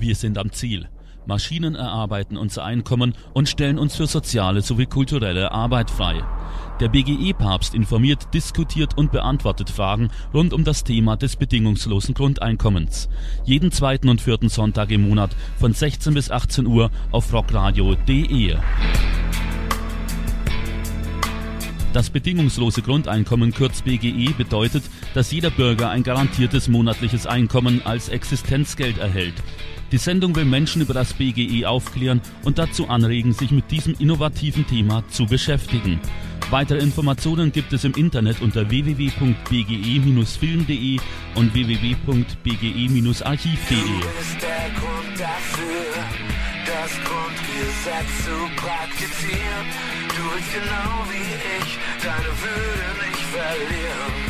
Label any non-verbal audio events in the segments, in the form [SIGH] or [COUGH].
Wir sind am Ziel. Maschinen erarbeiten unser Einkommen und stellen uns für soziale sowie kulturelle Arbeit frei. Der BGE-Papst informiert, diskutiert und beantwortet Fragen rund um das Thema des bedingungslosen Grundeinkommens. Jeden zweiten und vierten Sonntag im Monat von 16 bis 18 Uhr auf rockradio.de. Das bedingungslose Grundeinkommen kurz BGE bedeutet, dass jeder Bürger ein garantiertes monatliches Einkommen als Existenzgeld erhält. Die Sendung will Menschen über das BGE aufklären und dazu anregen, sich mit diesem innovativen Thema zu beschäftigen. Weitere Informationen gibt es im Internet unter www.bge-film.de und www.bge-archiv.de. praktizieren. Du willst genau wie ich deine Würde nicht verlieren.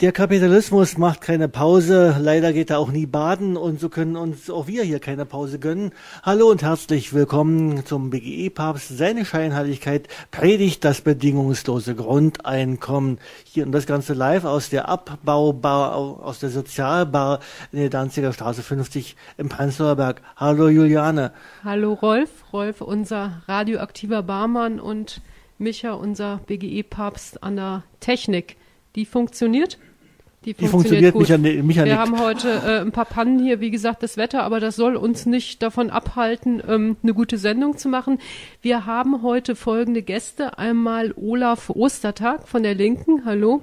Der Kapitalismus macht keine Pause, leider geht er auch nie baden und so können uns auch wir hier keine Pause gönnen. Hallo und herzlich willkommen zum BGE-Papst. Seine Scheinheiligkeit predigt das bedingungslose Grundeinkommen. Hier und das Ganze live aus der Abbaubar, aus der Sozialbar in der Danziger Straße 50 im Prenzlauer. Hallo Juliane. Hallo Rolf, Rolf unser radioaktiver Barmann und Micha unser BGE-Papst an der Technik. Die funktioniert? Die funktioniert, die funktioniert gut. Micha, Wir haben heute äh, ein paar Pannen hier, wie gesagt, das Wetter, aber das soll uns nicht davon abhalten, ähm, eine gute Sendung zu machen. Wir haben heute folgende Gäste. Einmal Olaf Ostertag von der Linken. Hallo.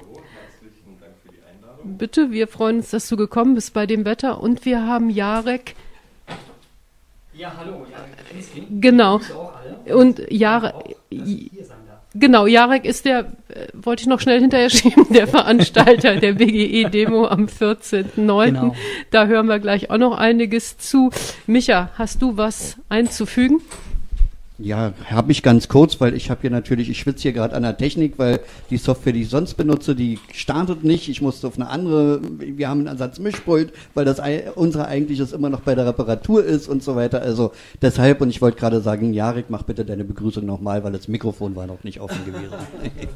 Bitte, wir freuen uns, dass du gekommen bist bei dem Wetter. Und wir haben Jarek. Ja, hallo, Jarek Genau. Und Jarek. Genau, Jarek ist der, äh, wollte ich noch schnell hinterher schieben, der Veranstalter der BGE-Demo am 14.09. Genau. Da hören wir gleich auch noch einiges zu. Micha, hast du was einzufügen? Ja, habe ich ganz kurz, weil ich habe hier natürlich, ich schwitze hier gerade an der Technik, weil die Software, die ich sonst benutze, die startet nicht. Ich musste auf eine andere, wir haben einen Ersatz Mischpult, weil das unsere eigentliches immer noch bei der Reparatur ist und so weiter. Also deshalb, und ich wollte gerade sagen, Jarek, mach bitte deine Begrüßung nochmal, weil das Mikrofon war noch nicht offen gewesen.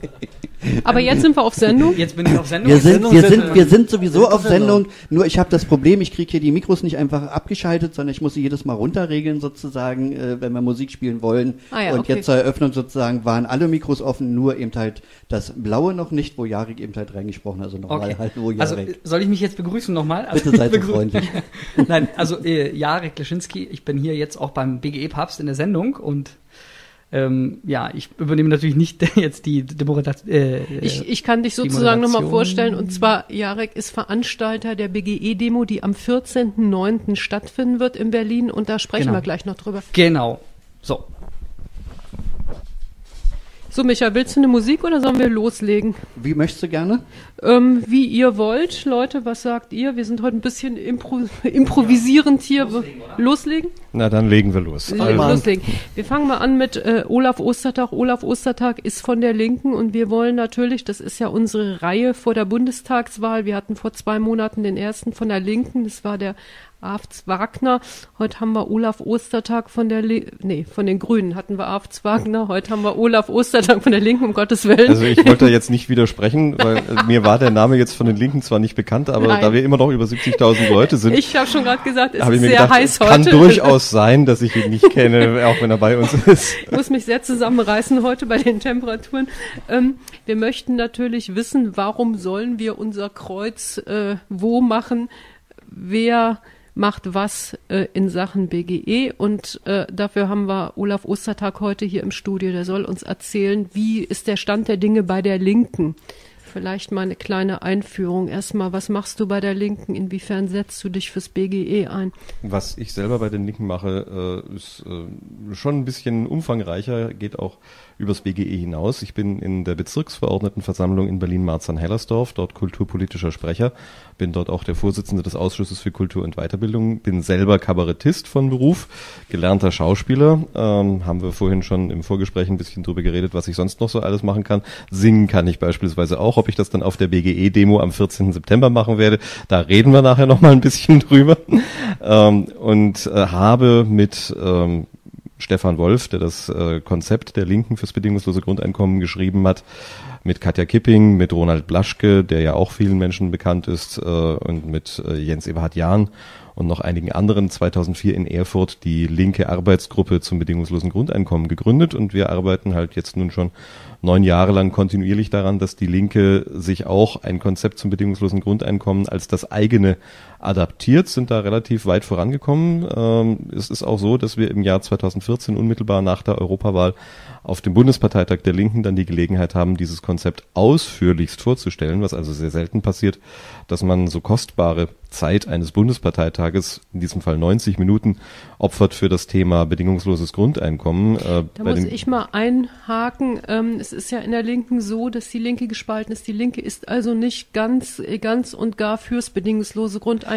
[LAUGHS] Aber jetzt sind wir auf Sendung. Jetzt bin ich auf Sendung. Wir sind, wir sind, wir sind sowieso auf Sendung, nur ich habe das Problem, ich kriege hier die Mikros nicht einfach abgeschaltet, sondern ich muss sie jedes Mal runterregeln sozusagen, äh, wenn wir Musik spielen wollen wollen. Ah ja, und okay. jetzt zur Eröffnung sozusagen waren alle Mikros offen, nur eben halt das blaue noch nicht, wo Jarek eben halt reingesprochen hat. Also nochmal okay. halt, wo also, Jarek. Also soll ich mich jetzt begrüßen nochmal? Also, Bitte seid so freundlich. [LAUGHS] Nein, also äh, Jarek Leschinski, ich bin hier jetzt auch beim BGE-Papst in der Sendung und ähm, ja, ich übernehme natürlich nicht [LAUGHS] jetzt die Demokratie. Äh, ich, ich kann dich sozusagen nochmal vorstellen. Und zwar, Jarek ist Veranstalter der BGE-Demo, die am 14.09. stattfinden wird in Berlin. Und da sprechen genau. wir gleich noch drüber. Genau. So, so, Micha, willst du eine Musik oder sollen wir loslegen? Wie möchtest du gerne? Ähm, wie ihr wollt. Leute, was sagt ihr? Wir sind heute ein bisschen impro [LAUGHS] improvisierend hier. Loslegen, loslegen, Na, dann legen wir los. Also. Loslegen. Wir fangen mal an mit äh, Olaf Ostertag. Olaf Ostertag ist von der Linken und wir wollen natürlich, das ist ja unsere Reihe vor der Bundestagswahl. Wir hatten vor zwei Monaten den ersten von der Linken. Das war der Afts Wagner. Heute haben wir Olaf Ostertag von der, Le nee, von den Grünen hatten wir Afts Wagner. Heute haben wir Olaf Ostertag von der Linken, um Gottes Willen. Also ich wollte jetzt nicht widersprechen, weil äh, mir war der Name jetzt von den Linken zwar nicht bekannt, aber Nein. da wir immer noch über 70.000 Leute sind. Ich habe schon gerade gesagt, es ist sehr gedacht, heiß heute. Kann durchaus sein, dass ich ihn nicht kenne, auch wenn er bei uns ist. Ich muss mich sehr zusammenreißen heute bei den Temperaturen. Ähm, wir möchten natürlich wissen, warum sollen wir unser Kreuz äh, wo machen? Wer macht was äh, in Sachen BGE und äh, dafür haben wir Olaf Ostertag heute hier im Studio. Der soll uns erzählen, wie ist der Stand der Dinge bei der Linken. Vielleicht mal eine kleine Einführung. Erstmal, was machst du bei der Linken? Inwiefern setzt du dich fürs BGE ein? Was ich selber bei den Linken mache, äh, ist äh, schon ein bisschen umfangreicher, geht auch übers BGE hinaus. Ich bin in der Bezirksverordnetenversammlung in Berlin-Marzahn-Hellersdorf, dort kulturpolitischer Sprecher, bin dort auch der Vorsitzende des Ausschusses für Kultur und Weiterbildung, bin selber Kabarettist von Beruf, gelernter Schauspieler, ähm, haben wir vorhin schon im Vorgespräch ein bisschen drüber geredet, was ich sonst noch so alles machen kann. Singen kann ich beispielsweise auch, ob ich das dann auf der BGE-Demo am 14. September machen werde, da reden wir nachher noch mal ein bisschen [LAUGHS] drüber. Ähm, und äh, habe mit ähm, Stefan Wolf, der das äh, Konzept der Linken fürs bedingungslose Grundeinkommen geschrieben hat, mit Katja Kipping, mit Ronald Blaschke, der ja auch vielen Menschen bekannt ist, äh, und mit äh, Jens Eberhard Jahn und noch einigen anderen. 2004 in Erfurt die linke Arbeitsgruppe zum bedingungslosen Grundeinkommen gegründet. Und wir arbeiten halt jetzt nun schon neun Jahre lang kontinuierlich daran, dass die Linke sich auch ein Konzept zum bedingungslosen Grundeinkommen als das eigene adaptiert, sind da relativ weit vorangekommen. Ähm, es ist auch so, dass wir im Jahr 2014 unmittelbar nach der Europawahl auf dem Bundesparteitag der Linken dann die Gelegenheit haben, dieses Konzept ausführlichst vorzustellen, was also sehr selten passiert, dass man so kostbare Zeit eines Bundesparteitages, in diesem Fall 90 Minuten, opfert für das Thema bedingungsloses Grundeinkommen. Äh, da muss ich mal einhaken. Ähm, es ist ja in der Linken so, dass die Linke gespalten ist. Die Linke ist also nicht ganz, ganz und gar fürs bedingungslose Grundeinkommen.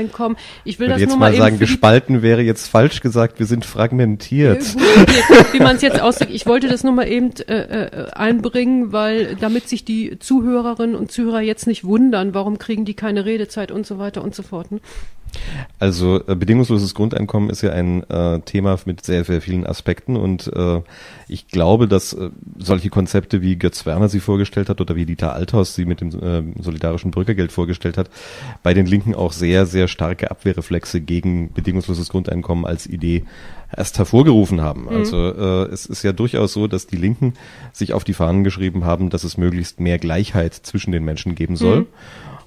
Ich will, das jetzt nur mal sagen, gespalten wäre jetzt falsch gesagt. Wir sind fragmentiert. Wie, wie man es jetzt aussieht. Ich wollte das nur mal eben äh, äh, einbringen, weil damit sich die Zuhörerinnen und Zuhörer jetzt nicht wundern, warum kriegen die keine Redezeit und so weiter und so fort. Ne? Also äh, bedingungsloses Grundeinkommen ist ja ein äh, Thema mit sehr, sehr vielen Aspekten und äh, ich glaube, dass äh, solche Konzepte wie Götz Werner sie vorgestellt hat oder wie Dieter Althaus sie mit dem äh, solidarischen Bürgergeld vorgestellt hat, bei den Linken auch sehr, sehr starke Abwehrreflexe gegen bedingungsloses Grundeinkommen als Idee erst hervorgerufen haben. Mhm. Also äh, es ist ja durchaus so, dass die Linken sich auf die Fahnen geschrieben haben, dass es möglichst mehr Gleichheit zwischen den Menschen geben soll. Mhm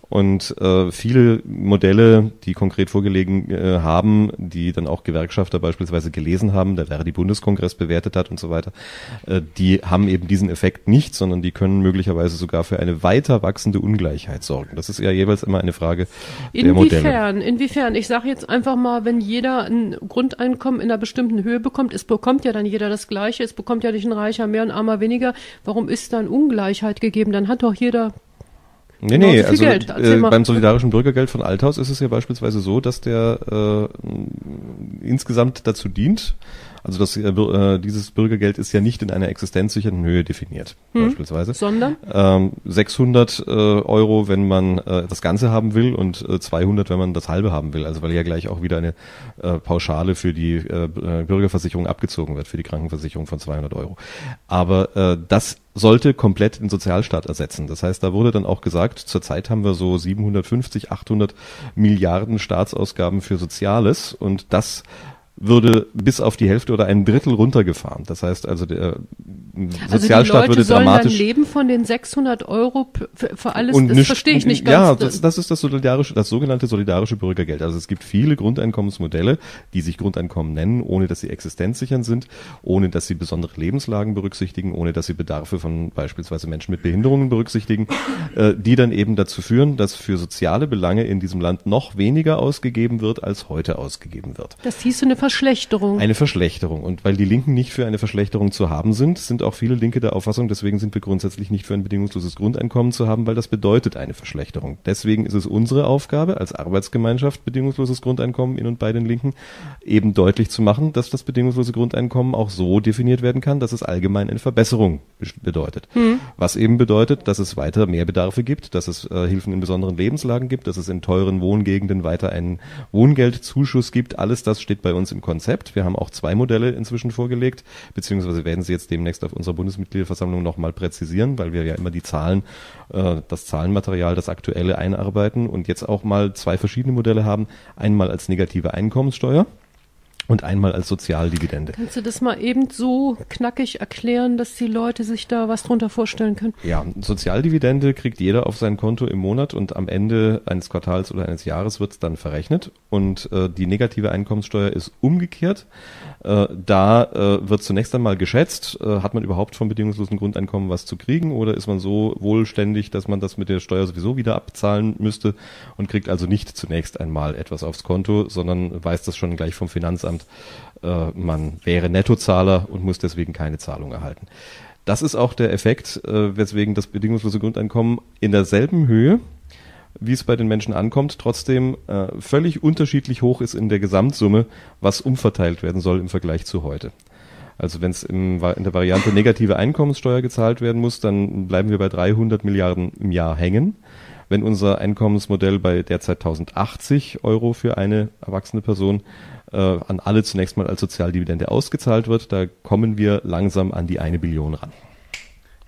und äh, viele Modelle, die konkret vorgelegen äh, haben, die dann auch Gewerkschafter beispielsweise gelesen haben, der Verdi-Bundeskongress bewertet hat und so weiter, äh, die haben eben diesen Effekt nicht, sondern die können möglicherweise sogar für eine weiter wachsende Ungleichheit sorgen. Das ist ja jeweils immer eine Frage der Modelle. Inwiefern? Inwiefern? Ich sage jetzt einfach mal, wenn jeder ein Grundeinkommen in einer bestimmten Höhe bekommt, es bekommt ja dann jeder das Gleiche, es bekommt ja nicht ein Reicher mehr, ein Armer weniger. Warum ist dann Ungleichheit gegeben? Dann hat doch jeder Nee, nee, also äh, beim solidarischen Bürgergeld von Althaus ist es ja beispielsweise so, dass der äh, insgesamt dazu dient, also das, äh, äh, dieses Bürgergeld ist ja nicht in einer existenzsichernden Höhe definiert, hm. beispielsweise. Sondern? Ähm, 600 äh, Euro, wenn man äh, das Ganze haben will und äh, 200, wenn man das halbe haben will. Also weil ja gleich auch wieder eine äh, Pauschale für die äh, Bürgerversicherung abgezogen wird, für die Krankenversicherung von 200 Euro. Aber äh, das sollte komplett den Sozialstaat ersetzen. Das heißt, da wurde dann auch gesagt, zurzeit haben wir so 750, 800 Milliarden Staatsausgaben für Soziales und das würde bis auf die Hälfte oder ein Drittel runtergefahren. Das heißt also der Sozialstaat also würde dramatisch. Dann leben von den 600 Euro für, für alles. Und das nicht, verstehe ich nicht ganz. Ja, das, das ist das solidarische, das sogenannte solidarische Bürgergeld. Also es gibt viele Grundeinkommensmodelle, die sich Grundeinkommen nennen, ohne dass sie existenzsichernd sind, ohne dass sie besondere Lebenslagen berücksichtigen, ohne dass sie Bedarfe von beispielsweise Menschen mit Behinderungen berücksichtigen, äh, die dann eben dazu führen, dass für soziale Belange in diesem Land noch weniger ausgegeben wird, als heute ausgegeben wird. Das hieß eine Verschlechterung. Eine Verschlechterung. Und weil die Linken nicht für eine Verschlechterung zu haben sind, sind auch viele Linke der Auffassung, deswegen sind wir grundsätzlich nicht für ein bedingungsloses Grundeinkommen zu haben, weil das bedeutet eine Verschlechterung. Deswegen ist es unsere Aufgabe als Arbeitsgemeinschaft bedingungsloses Grundeinkommen in und bei den Linken eben deutlich zu machen, dass das bedingungslose Grundeinkommen auch so definiert werden kann, dass es allgemein eine Verbesserung bedeutet. Hm. Was eben bedeutet, dass es weiter mehr Bedarfe gibt, dass es äh, Hilfen in besonderen Lebenslagen gibt, dass es in teuren Wohngegenden weiter einen Wohngeldzuschuss gibt. Alles das steht bei uns im Konzept. Wir haben auch zwei Modelle inzwischen vorgelegt, beziehungsweise werden sie jetzt demnächst auf unserer Bundesmitgliederversammlung nochmal präzisieren, weil wir ja immer die Zahlen, äh, das Zahlenmaterial, das aktuelle einarbeiten und jetzt auch mal zwei verschiedene Modelle haben. Einmal als negative Einkommenssteuer und einmal als Sozialdividende. Kannst du das mal eben so knackig erklären, dass die Leute sich da was drunter vorstellen können? Ja, Sozialdividende kriegt jeder auf sein Konto im Monat und am Ende eines Quartals oder eines Jahres wird es dann verrechnet und äh, die negative Einkommenssteuer ist umgekehrt. Äh, da äh, wird zunächst einmal geschätzt, äh, hat man überhaupt vom bedingungslosen Grundeinkommen was zu kriegen oder ist man so wohlständig, dass man das mit der Steuer sowieso wieder abzahlen müsste und kriegt also nicht zunächst einmal etwas aufs Konto, sondern weiß das schon gleich vom Finanzamt, äh, man wäre Nettozahler und muss deswegen keine Zahlung erhalten. Das ist auch der Effekt, äh, weswegen das bedingungslose Grundeinkommen in derselben Höhe, wie es bei den Menschen ankommt, trotzdem äh, völlig unterschiedlich hoch ist in der Gesamtsumme, was umverteilt werden soll im Vergleich zu heute. Also wenn es in der Variante negative Einkommenssteuer gezahlt werden muss, dann bleiben wir bei 300 Milliarden im Jahr hängen. Wenn unser Einkommensmodell bei derzeit 1080 Euro für eine erwachsene Person äh, an alle zunächst mal als Sozialdividende ausgezahlt wird, da kommen wir langsam an die eine Billion ran.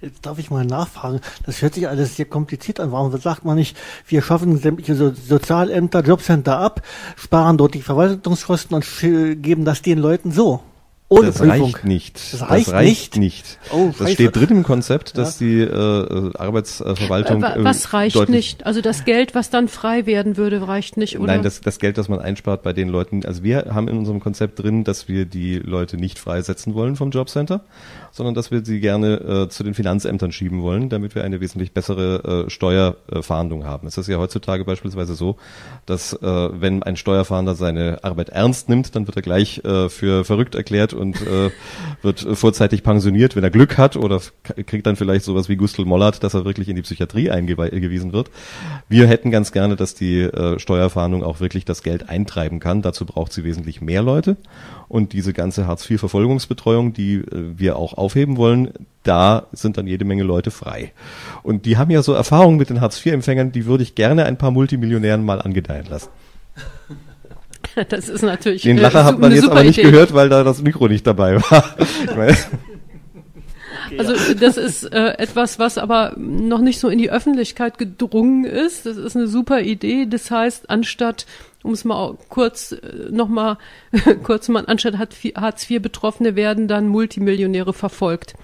Jetzt darf ich mal nachfragen. Das hört sich alles sehr kompliziert an. Warum sagt man nicht, wir schaffen sämtliche so Sozialämter, Jobcenter ab, sparen dort die Verwaltungskosten und geben das den Leuten so? Ohne das Prüfung. reicht nicht. Das reicht, das reicht nicht. nicht. Oh, das steht drin im Konzept, dass ja. die äh, Arbeitsverwaltung. Äh, was reicht nicht? Also das Geld, was dann frei werden würde, reicht nicht, oder? Nein, das, das Geld, das man einspart bei den Leuten. Also wir haben in unserem Konzept drin, dass wir die Leute nicht freisetzen wollen vom Jobcenter, sondern dass wir sie gerne äh, zu den Finanzämtern schieben wollen, damit wir eine wesentlich bessere äh, Steuerfahndung haben. Es ist ja heutzutage beispielsweise so, dass äh, wenn ein Steuerfahnder seine Arbeit ernst nimmt, dann wird er gleich äh, für verrückt erklärt und äh, wird vorzeitig pensioniert, wenn er Glück hat oder kriegt dann vielleicht sowas wie Gustl Mollert, dass er wirklich in die Psychiatrie eingewiesen wird. Wir hätten ganz gerne, dass die äh, Steuerfahndung auch wirklich das Geld eintreiben kann. Dazu braucht sie wesentlich mehr Leute. Und diese ganze Hartz-IV-Verfolgungsbetreuung, die äh, wir auch aufheben wollen, da sind dann jede Menge Leute frei. Und die haben ja so Erfahrungen mit den Hartz-IV-Empfängern, die würde ich gerne ein paar Multimillionären mal angedeihen lassen. [LAUGHS] Das ist natürlich. Den Lacher hat man jetzt aber nicht Idee. gehört, weil da das Mikro nicht dabei war. Also das ist äh, etwas, was aber noch nicht so in die Öffentlichkeit gedrungen ist. Das ist eine super Idee. Das heißt, anstatt, um es mal kurz äh, noch mal [LAUGHS] kurz mal anstatt Hartz IV Betroffene werden dann Multimillionäre verfolgt.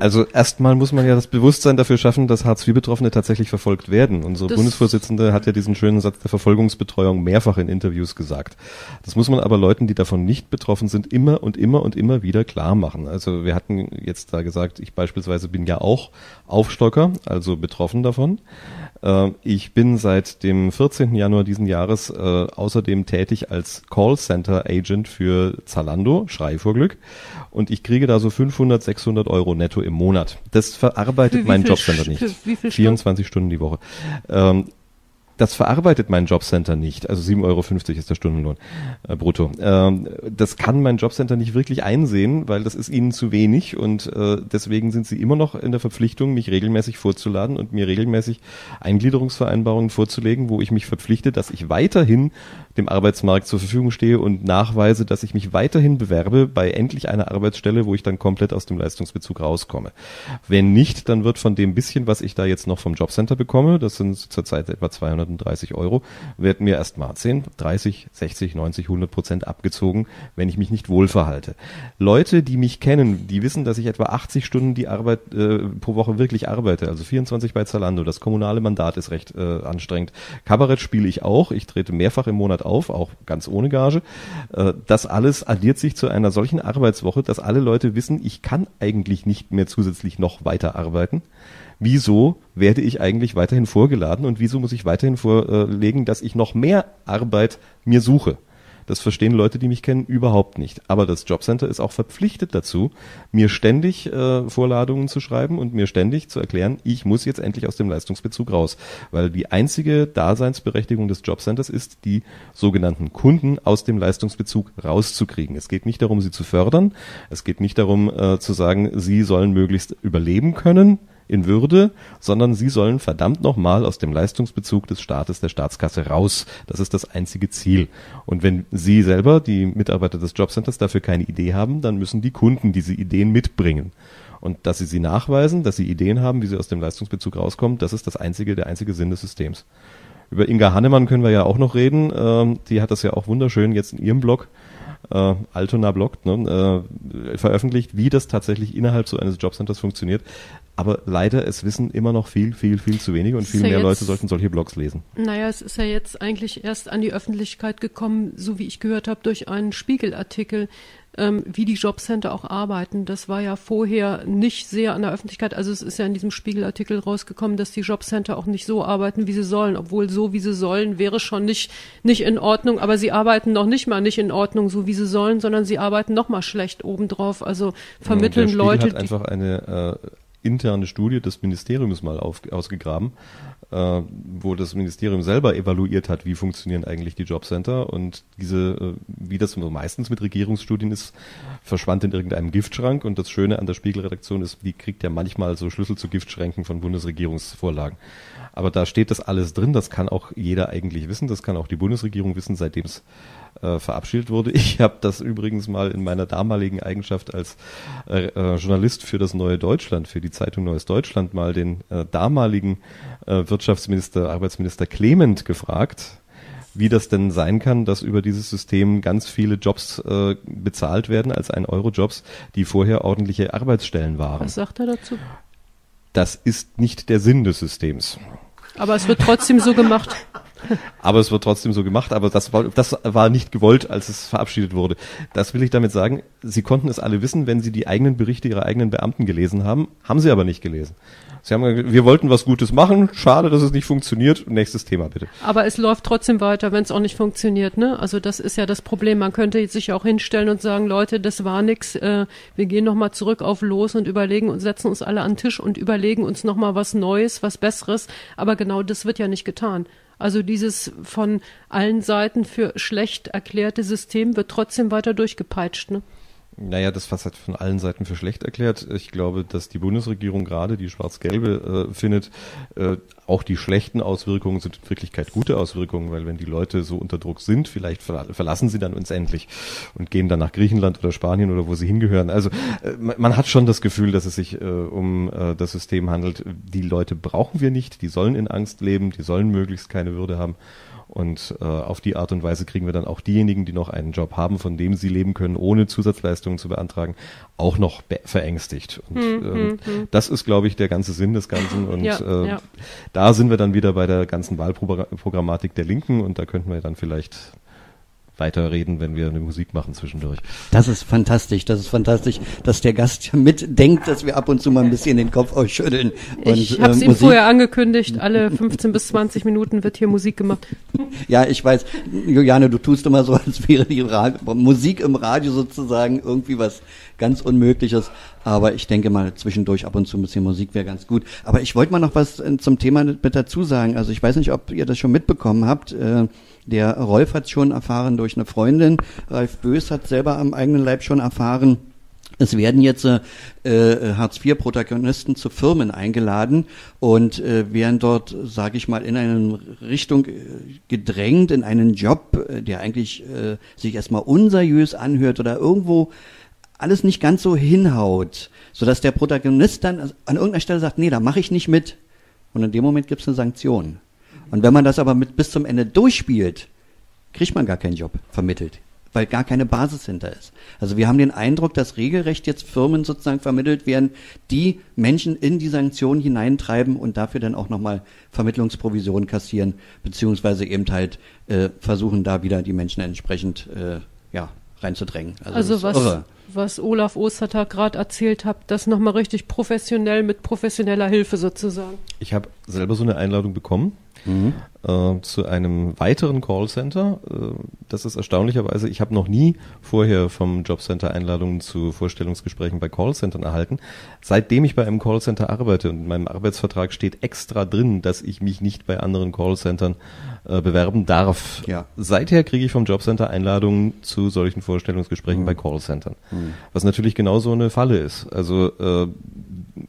Also erstmal muss man ja das Bewusstsein dafür schaffen, dass Hartz-IV-Betroffene tatsächlich verfolgt werden. Unsere das Bundesvorsitzende hat ja diesen schönen Satz der Verfolgungsbetreuung mehrfach in Interviews gesagt. Das muss man aber Leuten, die davon nicht betroffen sind, immer und immer und immer wieder klar machen. Also wir hatten jetzt da gesagt, ich beispielsweise bin ja auch Aufstocker, also betroffen davon. Äh, ich bin seit dem 14. Januar diesen Jahres äh, außerdem tätig als Callcenter Agent für Zalando, Schrei vor Glück. Und ich kriege da so 500, 600 Euro netto im Monat. Das verarbeitet mein Jobcenter nicht. Wie viel 24 Stunden die Woche. Ähm, das verarbeitet mein Jobcenter nicht. Also 7,50 Euro ist der Stundenlohn äh, brutto. Ähm, das kann mein Jobcenter nicht wirklich einsehen, weil das ist ihnen zu wenig und äh, deswegen sind sie immer noch in der Verpflichtung, mich regelmäßig vorzuladen und mir regelmäßig Eingliederungsvereinbarungen vorzulegen, wo ich mich verpflichte, dass ich weiterhin dem Arbeitsmarkt zur Verfügung stehe und nachweise, dass ich mich weiterhin bewerbe bei endlich einer Arbeitsstelle, wo ich dann komplett aus dem Leistungsbezug rauskomme. Wenn nicht, dann wird von dem bisschen, was ich da jetzt noch vom Jobcenter bekomme, das sind zurzeit etwa 230 Euro, wird mir erst mal 10, 30, 60, 90, 100 Prozent abgezogen, wenn ich mich nicht wohlverhalte. Leute, die mich kennen, die wissen, dass ich etwa 80 Stunden die Arbeit äh, pro Woche wirklich arbeite, also 24 bei Zalando. Das kommunale Mandat ist recht äh, anstrengend. Kabarett spiele ich auch. Ich trete mehrfach im Monat auf, auch ganz ohne Gage. Äh, das alles addiert sich zu einer solchen Arbeitswoche, dass alle Leute wissen, ich kann eigentlich nicht mehr zusätzlich noch weiter arbeiten. Wieso werde ich eigentlich weiterhin vorgeladen und wieso muss ich weiterhin vorlegen, dass ich noch mehr Arbeit mir suche? Das verstehen Leute, die mich kennen, überhaupt nicht. Aber das Jobcenter ist auch verpflichtet dazu, mir ständig äh, Vorladungen zu schreiben und mir ständig zu erklären, ich muss jetzt endlich aus dem Leistungsbezug raus. Weil die einzige Daseinsberechtigung des Jobcenters ist, die sogenannten Kunden aus dem Leistungsbezug rauszukriegen. Es geht nicht darum, sie zu fördern. Es geht nicht darum, äh, zu sagen, sie sollen möglichst überleben können in Würde, sondern sie sollen verdammt nochmal aus dem Leistungsbezug des Staates, der Staatskasse raus. Das ist das einzige Ziel. Und wenn Sie selber, die Mitarbeiter des Jobcenters, dafür keine Idee haben, dann müssen die Kunden diese Ideen mitbringen. Und dass sie sie nachweisen, dass sie Ideen haben, wie sie aus dem Leistungsbezug rauskommen, das ist das einzige, der einzige Sinn des Systems. Über Inga Hannemann können wir ja auch noch reden. Ähm, die hat das ja auch wunderschön jetzt in ihrem Blog äh, Altona Blog ne, äh, veröffentlicht, wie das tatsächlich innerhalb so eines Jobcenters funktioniert Aber leider, es wissen immer noch viel, viel, viel zu wenige und viel mehr ja Leute sollten solche Blogs lesen. Naja, es ist ja jetzt eigentlich erst an die Öffentlichkeit gekommen, so wie ich gehört habe, durch einen Spiegelartikel, ähm, wie die Jobcenter auch arbeiten. Das war ja vorher nicht sehr an der Öffentlichkeit. Also es ist ja in diesem Spiegelartikel rausgekommen, dass die Jobcenter auch nicht so arbeiten, wie sie sollen. Obwohl so, wie sie sollen, wäre schon nicht, nicht in Ordnung. Aber sie arbeiten noch nicht mal nicht in Ordnung, so wie sie sollen, sondern sie arbeiten noch mal schlecht obendrauf. Also vermitteln Der Spiegel Leute. hat einfach eine äh, interne Studie des Ministeriums mal auf, ausgegraben, äh, wo das Ministerium selber evaluiert hat, wie funktionieren eigentlich die Jobcenter und diese, äh, wie das meistens mit Regierungsstudien ist, verschwand in irgendeinem Giftschrank und das Schöne an der Spiegelredaktion ist, die kriegt ja manchmal so Schlüssel zu Giftschränken von Bundesregierungsvorlagen. Aber da steht das alles drin, das kann auch jeder eigentlich wissen, das kann auch die Bundesregierung wissen, seitdem es äh, verabschiedet wurde. Ich habe das übrigens mal in meiner damaligen Eigenschaft als äh, äh, Journalist für das Neue Deutschland, für die Zeitung Neues Deutschland mal den äh, damaligen äh, Wirtschaftsminister, Arbeitsminister Clement gefragt, wie das denn sein kann, dass über dieses System ganz viele Jobs äh, bezahlt werden als ein Euro Jobs, die vorher ordentliche Arbeitsstellen waren. Was sagt er dazu? Das ist nicht der Sinn des Systems. Aber es wird trotzdem so gemacht. Aber es wird trotzdem so gemacht, aber das war, das war nicht gewollt, als es verabschiedet wurde. Das will ich damit sagen. Sie konnten es alle wissen, wenn Sie die eigenen Berichte Ihrer eigenen Beamten gelesen haben, haben Sie aber nicht gelesen. Sie haben gesagt, wir wollten was Gutes machen, schade, dass es nicht funktioniert. Nächstes Thema bitte. Aber es läuft trotzdem weiter, wenn es auch nicht funktioniert. Ne? Also das ist ja das Problem. Man könnte sich auch hinstellen und sagen, Leute, das war nix. Äh, wir gehen nochmal zurück auf los und überlegen und setzen uns alle an den Tisch und überlegen uns nochmal was Neues, was Besseres. Aber genau das wird ja nicht getan. Also dieses von allen Seiten für schlecht erklärte System wird trotzdem weiter durchgepeitscht. Ne? Naja, das was hat von allen Seiten für schlecht erklärt. Ich glaube, dass die Bundesregierung gerade die schwarz-gelbe äh, findet, äh, auch die schlechten Auswirkungen sind in Wirklichkeit gute Auswirkungen, weil wenn die Leute so unter Druck sind, vielleicht verlassen sie dann uns endlich und gehen dann nach Griechenland oder Spanien oder wo sie hingehören. Also äh, man hat schon das Gefühl, dass es sich äh, um äh, das System handelt. Die Leute brauchen wir nicht, die sollen in Angst leben, die sollen möglichst keine Würde haben. Und äh, auf die Art und Weise kriegen wir dann auch diejenigen, die noch einen Job haben, von dem sie leben können, ohne Zusatzleistungen zu beantragen, auch noch verängstigt. Und hm, ähm, hm, hm. das ist, glaube ich, der ganze Sinn des Ganzen. Und ja, äh, ja. da sind wir dann wieder bei der ganzen Wahlprogrammatik der Linken und da könnten wir dann vielleicht weiterreden, wenn wir eine Musik machen zwischendurch. Das ist fantastisch, das ist fantastisch, dass der Gast mitdenkt, dass wir ab und zu mal ein bisschen den Kopf ausschütteln. Und, ich habe es äh, ihm vorher angekündigt, alle 15 bis 20 Minuten wird hier Musik gemacht. [LAUGHS] Ja, ich weiß, Juliane, du tust immer so, als wäre die Radio, Musik im Radio sozusagen irgendwie was ganz Unmögliches. Aber ich denke mal, zwischendurch ab und zu ein bisschen Musik wäre ganz gut. Aber ich wollte mal noch was äh, zum Thema mit dazu sagen. Also ich weiß nicht, ob ihr das schon mitbekommen habt. Äh, der Rolf hat schon erfahren durch eine Freundin. Ralf Bös hat selber am eigenen Leib schon erfahren. Es werden jetzt äh, äh Hartz-IV-Protagonisten zu Firmen eingeladen und äh, werden dort, sage ich mal, in eine Richtung äh, gedrängt, in einen Job, äh, der eigentlich äh, sich erstmal unseriös anhört oder irgendwo alles nicht ganz so hinhaut, sodass der Protagonist dann an irgendeiner Stelle sagt, nee, da mache ich nicht mit. Und in dem Moment gibt es eine Sanktion. Und wenn man das aber mit bis zum Ende durchspielt, kriegt man gar keinen Job vermittelt, weil gar keine Basis hinter ist. Also wir haben den Eindruck, dass regelrecht jetzt Firmen sozusagen vermittelt werden, die Menschen in die Sanktionen hineintreiben und dafür dann auch nochmal Vermittlungsprovisionen kassieren, beziehungsweise eben halt äh, versuchen, da wieder die Menschen entsprechend äh, ja, reinzudrängen. Also, also was, irre. was Olaf Ostertag gerade erzählt hat, das nochmal richtig professionell mit professioneller Hilfe sozusagen. Ich habe selber so eine Einladung bekommen mhm. äh, zu einem weiteren Callcenter. Äh, das ist erstaunlicherweise, ich habe noch nie vorher vom Jobcenter Einladungen zu Vorstellungsgesprächen bei Callcentern erhalten. Seitdem ich bei einem Callcenter arbeite und in meinem Arbeitsvertrag steht extra drin, dass ich mich nicht bei anderen Callcentern äh, bewerben darf. Ja. Seither kriege ich vom Jobcenter Einladungen zu solchen Vorstellungsgesprächen mhm. bei Callcentern. Mhm. Was natürlich genau so eine Falle ist. Also äh,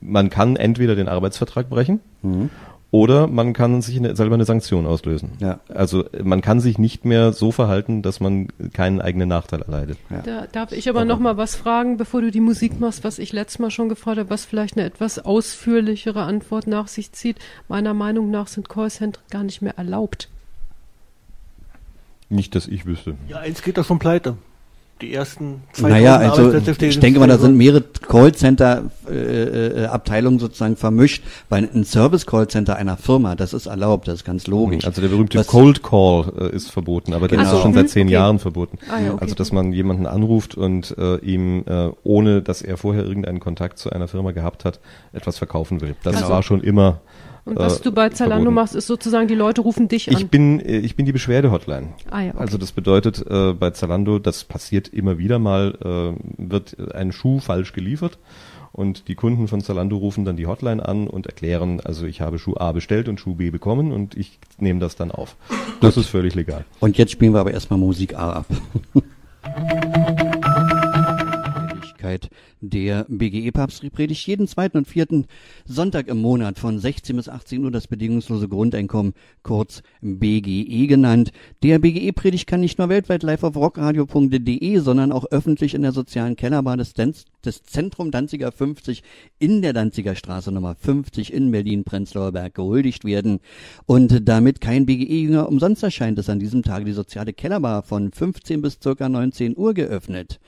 man kann entweder den Arbeitsvertrag brechen mhm. Oder man kann sich eine, selber eine Sanktion auslösen. Ja. Also man kann sich nicht mehr so verhalten, dass man keinen eigenen Nachteil erleidet. Ja. Da darf ich aber, noch mal was fragen, bevor du die Musik machst, was ich letztes Mal schon gefragt habe, was vielleicht eine etwas ausführlichere Antwort nach sich zieht. Meiner Meinung nach sind Callcenter gar nicht mehr erlaubt. Nicht, dass ich wüsste. Ja, eins geht doch schon pleite. Die ersten Naja, also ich denke mal, da sind mehrere Callcenter-Abteilungen äh, äh, sozusagen vermischt, weil ein Service-Callcenter einer Firma, das ist erlaubt, das ist ganz logisch. Also der berühmte Cold Call äh, ist verboten, aber genau. der ist schon seit zehn okay. Jahren verboten. Ah, ja, okay. Also dass man jemanden anruft und äh, ihm, äh, ohne dass er vorher irgendeinen Kontakt zu einer Firma gehabt hat, etwas verkaufen will. Das also. war schon immer und was äh, du bei Zalando verboten. machst, ist sozusagen, die Leute rufen dich an. Ich bin, äh, ich bin die Beschwerde-Hotline. Ah, ja, okay. Also das bedeutet, äh, bei Zalando, das passiert immer wieder mal, äh, wird ein Schuh falsch geliefert und die Kunden von Zalando rufen dann die Hotline an und erklären, also ich habe Schuh A bestellt und Schuh B bekommen und ich nehme das dann auf. Das ist völlig legal. Und jetzt spielen wir aber erstmal Musik A ab. [LAUGHS] Möglichkeit. Der BGE-Papst predigt jeden zweiten und vierten Sonntag im Monat von 16 bis 18 Uhr das bedingungslose Grundeinkommen, kurz BGE genannt. Der BGE-Predigt kann nicht nur weltweit live auf rockradio.de, sondern auch öffentlich in der sozialen Kellerbar des, des Zentrum Danziger 50 in der Danziger Straße Nummer 50 in Berlin-Prenzlauer Berg gehuldigt werden. Und damit kein BGE-Jünger umsonst erscheint, ist an diesem Tage die soziale Kellerbar von 15 bis circa 19 Uhr geöffnet.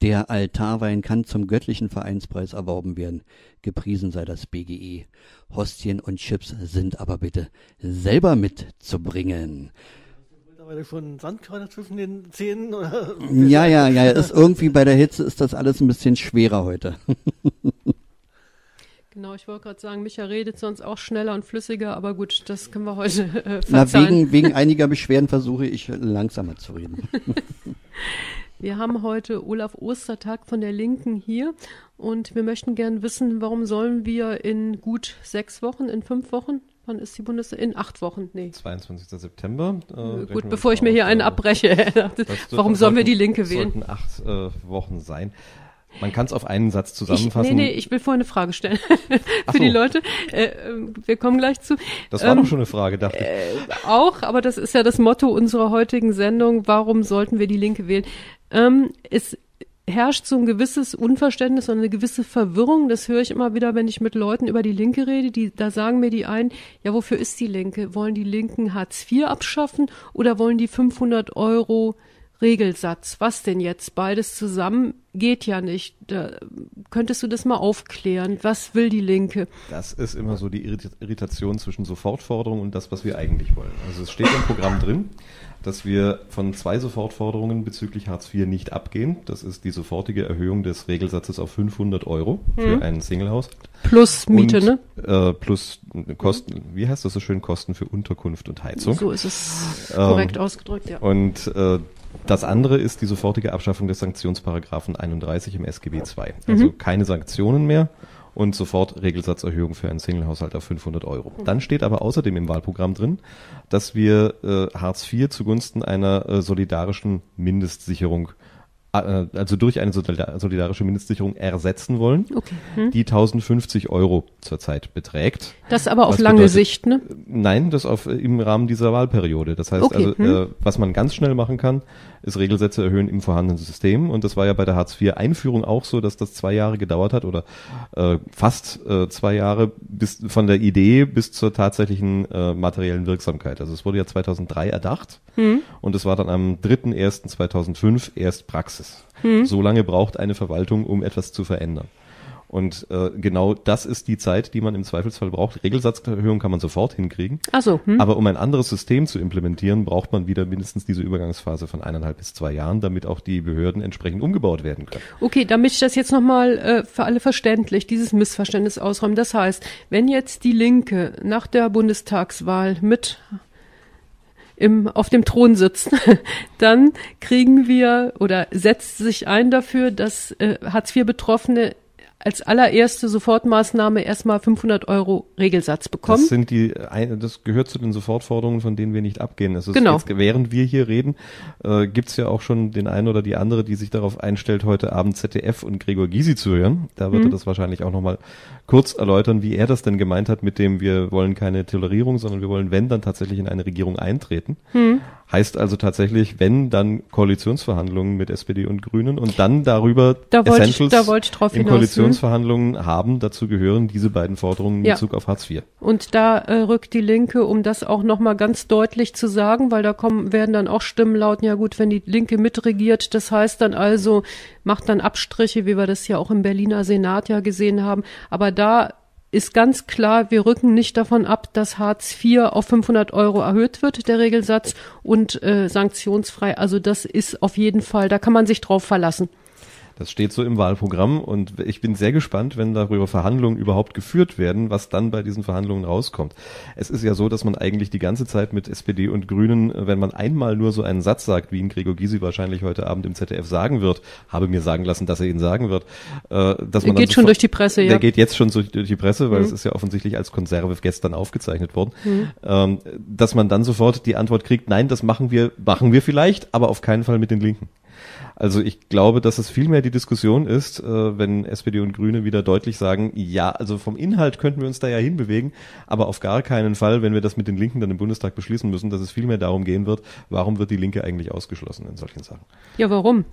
Der Altarwein kann zum göttlichen Vereinspreis erworben werden. Gepriesen sei das BGE. Hostien und Chips sind aber bitte selber mitzubringen. Mittlerweile schon Sandkörner zwischen den Zähnen? Oder? Ja, ja, ja. Ist irgendwie bei der Hitze ist das alles ein bisschen schwerer heute. [LAUGHS] Genau, ich wollte gerade sagen, Micha redet sonst auch schneller und flüssiger, aber gut, das können wir heute äh, verzeihen. Na, wegen, wegen [LAUGHS] einiger Beschwerden versuche ich langsamer zu reden. [LAUGHS] Wir haben heute Olaf Ostertag von der Linken hier und wir möchten gerne wissen, warum sollen wir in gut sechs Wochen, in fünf Wochen, wann ist die Bundes... in acht Wochen, nee. 22. September. Äh, gut, bevor ich mir hier einen abbreche. [LAUGHS] warum sollen wir die Linke wählen? sollten acht äh, Wochen sein. Man kann es auf einen Satz zusammenfassen. Ich, nee, nee, ich will vorher eine Frage stellen [LAUGHS] für so. die Leute. Äh, ähm, wir kommen gleich zu. Das war ähm, doch schon eine Frage, dachte ich. Äh, auch, aber das ist ja das Motto unserer heutigen Sendung. Warum sollten wir die Linke wählen? Ähm, es herrscht so ein gewisses Unverständnis und eine gewisse Verwirrung. Das höre ich immer wieder, wenn ich mit Leuten über die Linke rede. Die, da sagen mir die einen, ja, wofür ist die Linke? Wollen die Linken Hartz IV abschaffen oder wollen die 500 Euro Regelsatz? Was denn jetzt? Beides zusammen geht ja nicht. Da, könntest du das mal aufklären? Was will die Linke? Das ist immer so die Irritation zwischen Sofortforderung und das, was wir eigentlich wollen. Also es steht im Programm drin dass wir von zwei Sofortforderungen bezüglich Hartz IV nicht abgehen. Das ist die sofortige Erhöhung des Regelsatzes auf 500 Euro für mhm. einen Singlehaushalt. Plus Miete, und, ne? Äh, plus Kosten, wie heißt das so schön, Kosten für Unterkunft und Heizung. So ist es korrekt ähm, ausgedrückt, ja. Und äh, das andere ist die sofortige Abschaffung des Sanktionsparagraphen 31 im SGB II. Also mhm. keine Sanktionen mehr und sofort Regelsatzerhöhung für einen Singlehaushalt auf 500 Euro. Dann steht aber außerdem im Wahlprogramm drin, dass wir äh, Hartz IV zugunsten einer äh, solidarischen Mindestsicherung also durch eine solidarische Mindestsicherung ersetzen wollen, okay. hm. die 1050 Euro zurzeit beträgt. Das aber auf lange bedeutet, Sicht, ne? Nein, das auf im Rahmen dieser Wahlperiode. Das heißt okay. also, hm. äh, was man ganz schnell machen kann, ist Regelsätze erhöhen im vorhandenen System. Und das war ja bei der Hartz-IV-Einführung auch so, dass das zwei Jahre gedauert hat oder äh, fast äh, zwei Jahre bis von der Idee bis zur tatsächlichen äh, materiellen Wirksamkeit. Also es wurde ja 2003 erdacht hm. und es war dann am 3.1.2005 erst Praxis. Hm. So lange braucht eine Verwaltung, um etwas zu verändern. Und äh, genau das ist die Zeit, die man im Zweifelsfall braucht. Regelsatzerhöhung kann man sofort hinkriegen. Ach so, hm. Aber um ein anderes System zu implementieren, braucht man wieder mindestens diese Übergangsphase von eineinhalb bis zwei Jahren, damit auch die Behörden entsprechend umgebaut werden können. Okay, damit ich das jetzt nochmal äh, für alle verständlich, dieses Missverständnis ausräumen. Das heißt, wenn jetzt die Linke nach der Bundestagswahl mit im, auf dem Thron sitzt, [LAUGHS] dann kriegen wir oder setzt sich ein dafür, dass äh, Hartz-IV-Betroffene als allererste Sofortmaßnahme erstmal 500 Euro Regelsatz bekommen. Das sind die, das gehört zu den Sofortforderungen, von denen wir nicht abgehen. Es ist genau. Jetzt, während wir hier reden, äh, gibt's ja auch schon den einen oder die andere, die sich darauf einstellt, heute Abend ZDF und Gregor Gysi zu hören. Da wird mhm. er das wahrscheinlich auch nochmal kurz erläutern, wie er das denn gemeint hat mit dem, wir wollen keine Tolerierung, sondern wir wollen, wenn, dann tatsächlich in eine Regierung eintreten. Mhm. Heißt also tatsächlich, wenn, dann Koalitionsverhandlungen mit SPD und Grünen und dann darüber da wollte ich, da wollte ich drauf im hinaus, Koalitionsverhandlungen haben. Dazu gehören diese beiden Forderungen in Ja. Bezug auf Hartz IV. Und da äh, rückt die Linke, um das auch nochmal ganz deutlich zu sagen, weil da kommen, werden dann auch Stimmen lauten, ja gut, wenn die Linke mitregiert, das heißt dann also, macht dann Abstriche, wie wir das ja auch im Berliner Senat ja gesehen haben. Aber da ist ganz klar, wir rücken nicht davon ab, dass Hartz IV auf 500 Euro erhöht wird, der Regelsatz, und äh, sanktionsfrei. Also das ist auf jeden Fall, da kann man sich drauf verlassen. Das steht so im Wahlprogramm und ich bin sehr gespannt, wenn darüber Verhandlungen überhaupt geführt werden, was dann bei diesen Verhandlungen rauskommt. Es ist ja so, dass man eigentlich die ganze Zeit mit SPD und Grünen, wenn man einmal nur so einen Satz sagt, wie ihn Gregor Gysi wahrscheinlich heute Abend im ZDF sagen wird, habe mir sagen lassen, dass er ihn sagen wird, äh, dass man Der geht schon durch die Presse, ja. Der geht jetzt schon durch die Presse, weil Mhm. es ist ja offensichtlich als Konserve gestern aufgezeichnet worden, ähm, dass man dann sofort die Antwort kriegt, nein, das machen wir, machen wir vielleicht, aber auf keinen Fall mit den Linken. Also ich glaube, dass es vielmehr die Diskussion ist, äh, wenn SPD und Grüne wieder deutlich sagen, ja, also vom Inhalt könnten wir uns da ja hinbewegen, aber auf gar keinen Fall, wenn wir das mit den Linken dann im Bundestag beschließen müssen, dass es vielmehr darum gehen wird, warum wird die Linke eigentlich ausgeschlossen in solchen Sachen. Ja, warum?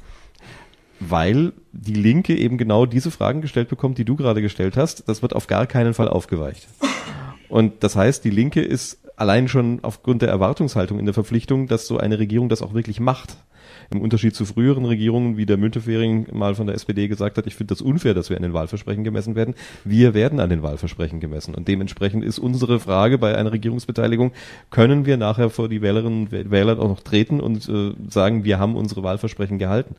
Weil die Linke eben genau diese Fragen gestellt bekommt, die du gerade gestellt hast. Das wird auf gar keinen Fall aufgeweicht. Und das heißt, die Linke ist allein schon aufgrund der Erwartungshaltung in der Verpflichtung, dass so eine Regierung das auch wirklich macht. Im Unterschied zu früheren Regierungen, wie der Müntefering mal von der SPD gesagt hat, ich finde das unfair, dass wir an den Wahlversprechen gemessen werden. Wir werden an den Wahlversprechen gemessen. Und dementsprechend ist unsere Frage bei einer Regierungsbeteiligung, können wir nachher vor die Wählerinnen und Wähler auch noch treten und äh, sagen, wir haben unsere Wahlversprechen gehalten.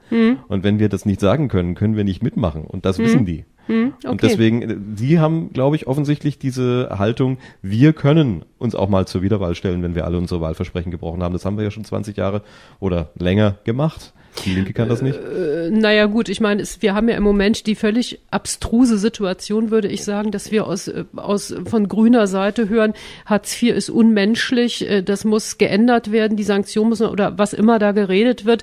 Und wenn wir das nicht sagen können, können wir nicht mitmachen. Und das wissen die. Hm, okay. Und deswegen, äh, Sie haben, glaube ich, offensichtlich diese Haltung, wir können uns auch mal zur Wiederwahl stellen, wenn wir alle unsere Wahlversprechen gebrochen haben. Das haben wir ja schon 20 Jahre oder länger gemacht. Die Linke kann das nicht. Äh, naja gut, ich meine, es- wir haben ja im Moment die völlig abstruse Situation, würde ich sagen, dass wir aus, äh, aus von grüner Seite hören, Hartz IV ist unmenschlich, äh, das muss geändert werden, die Sanktionen müssen oder was immer da geredet wird.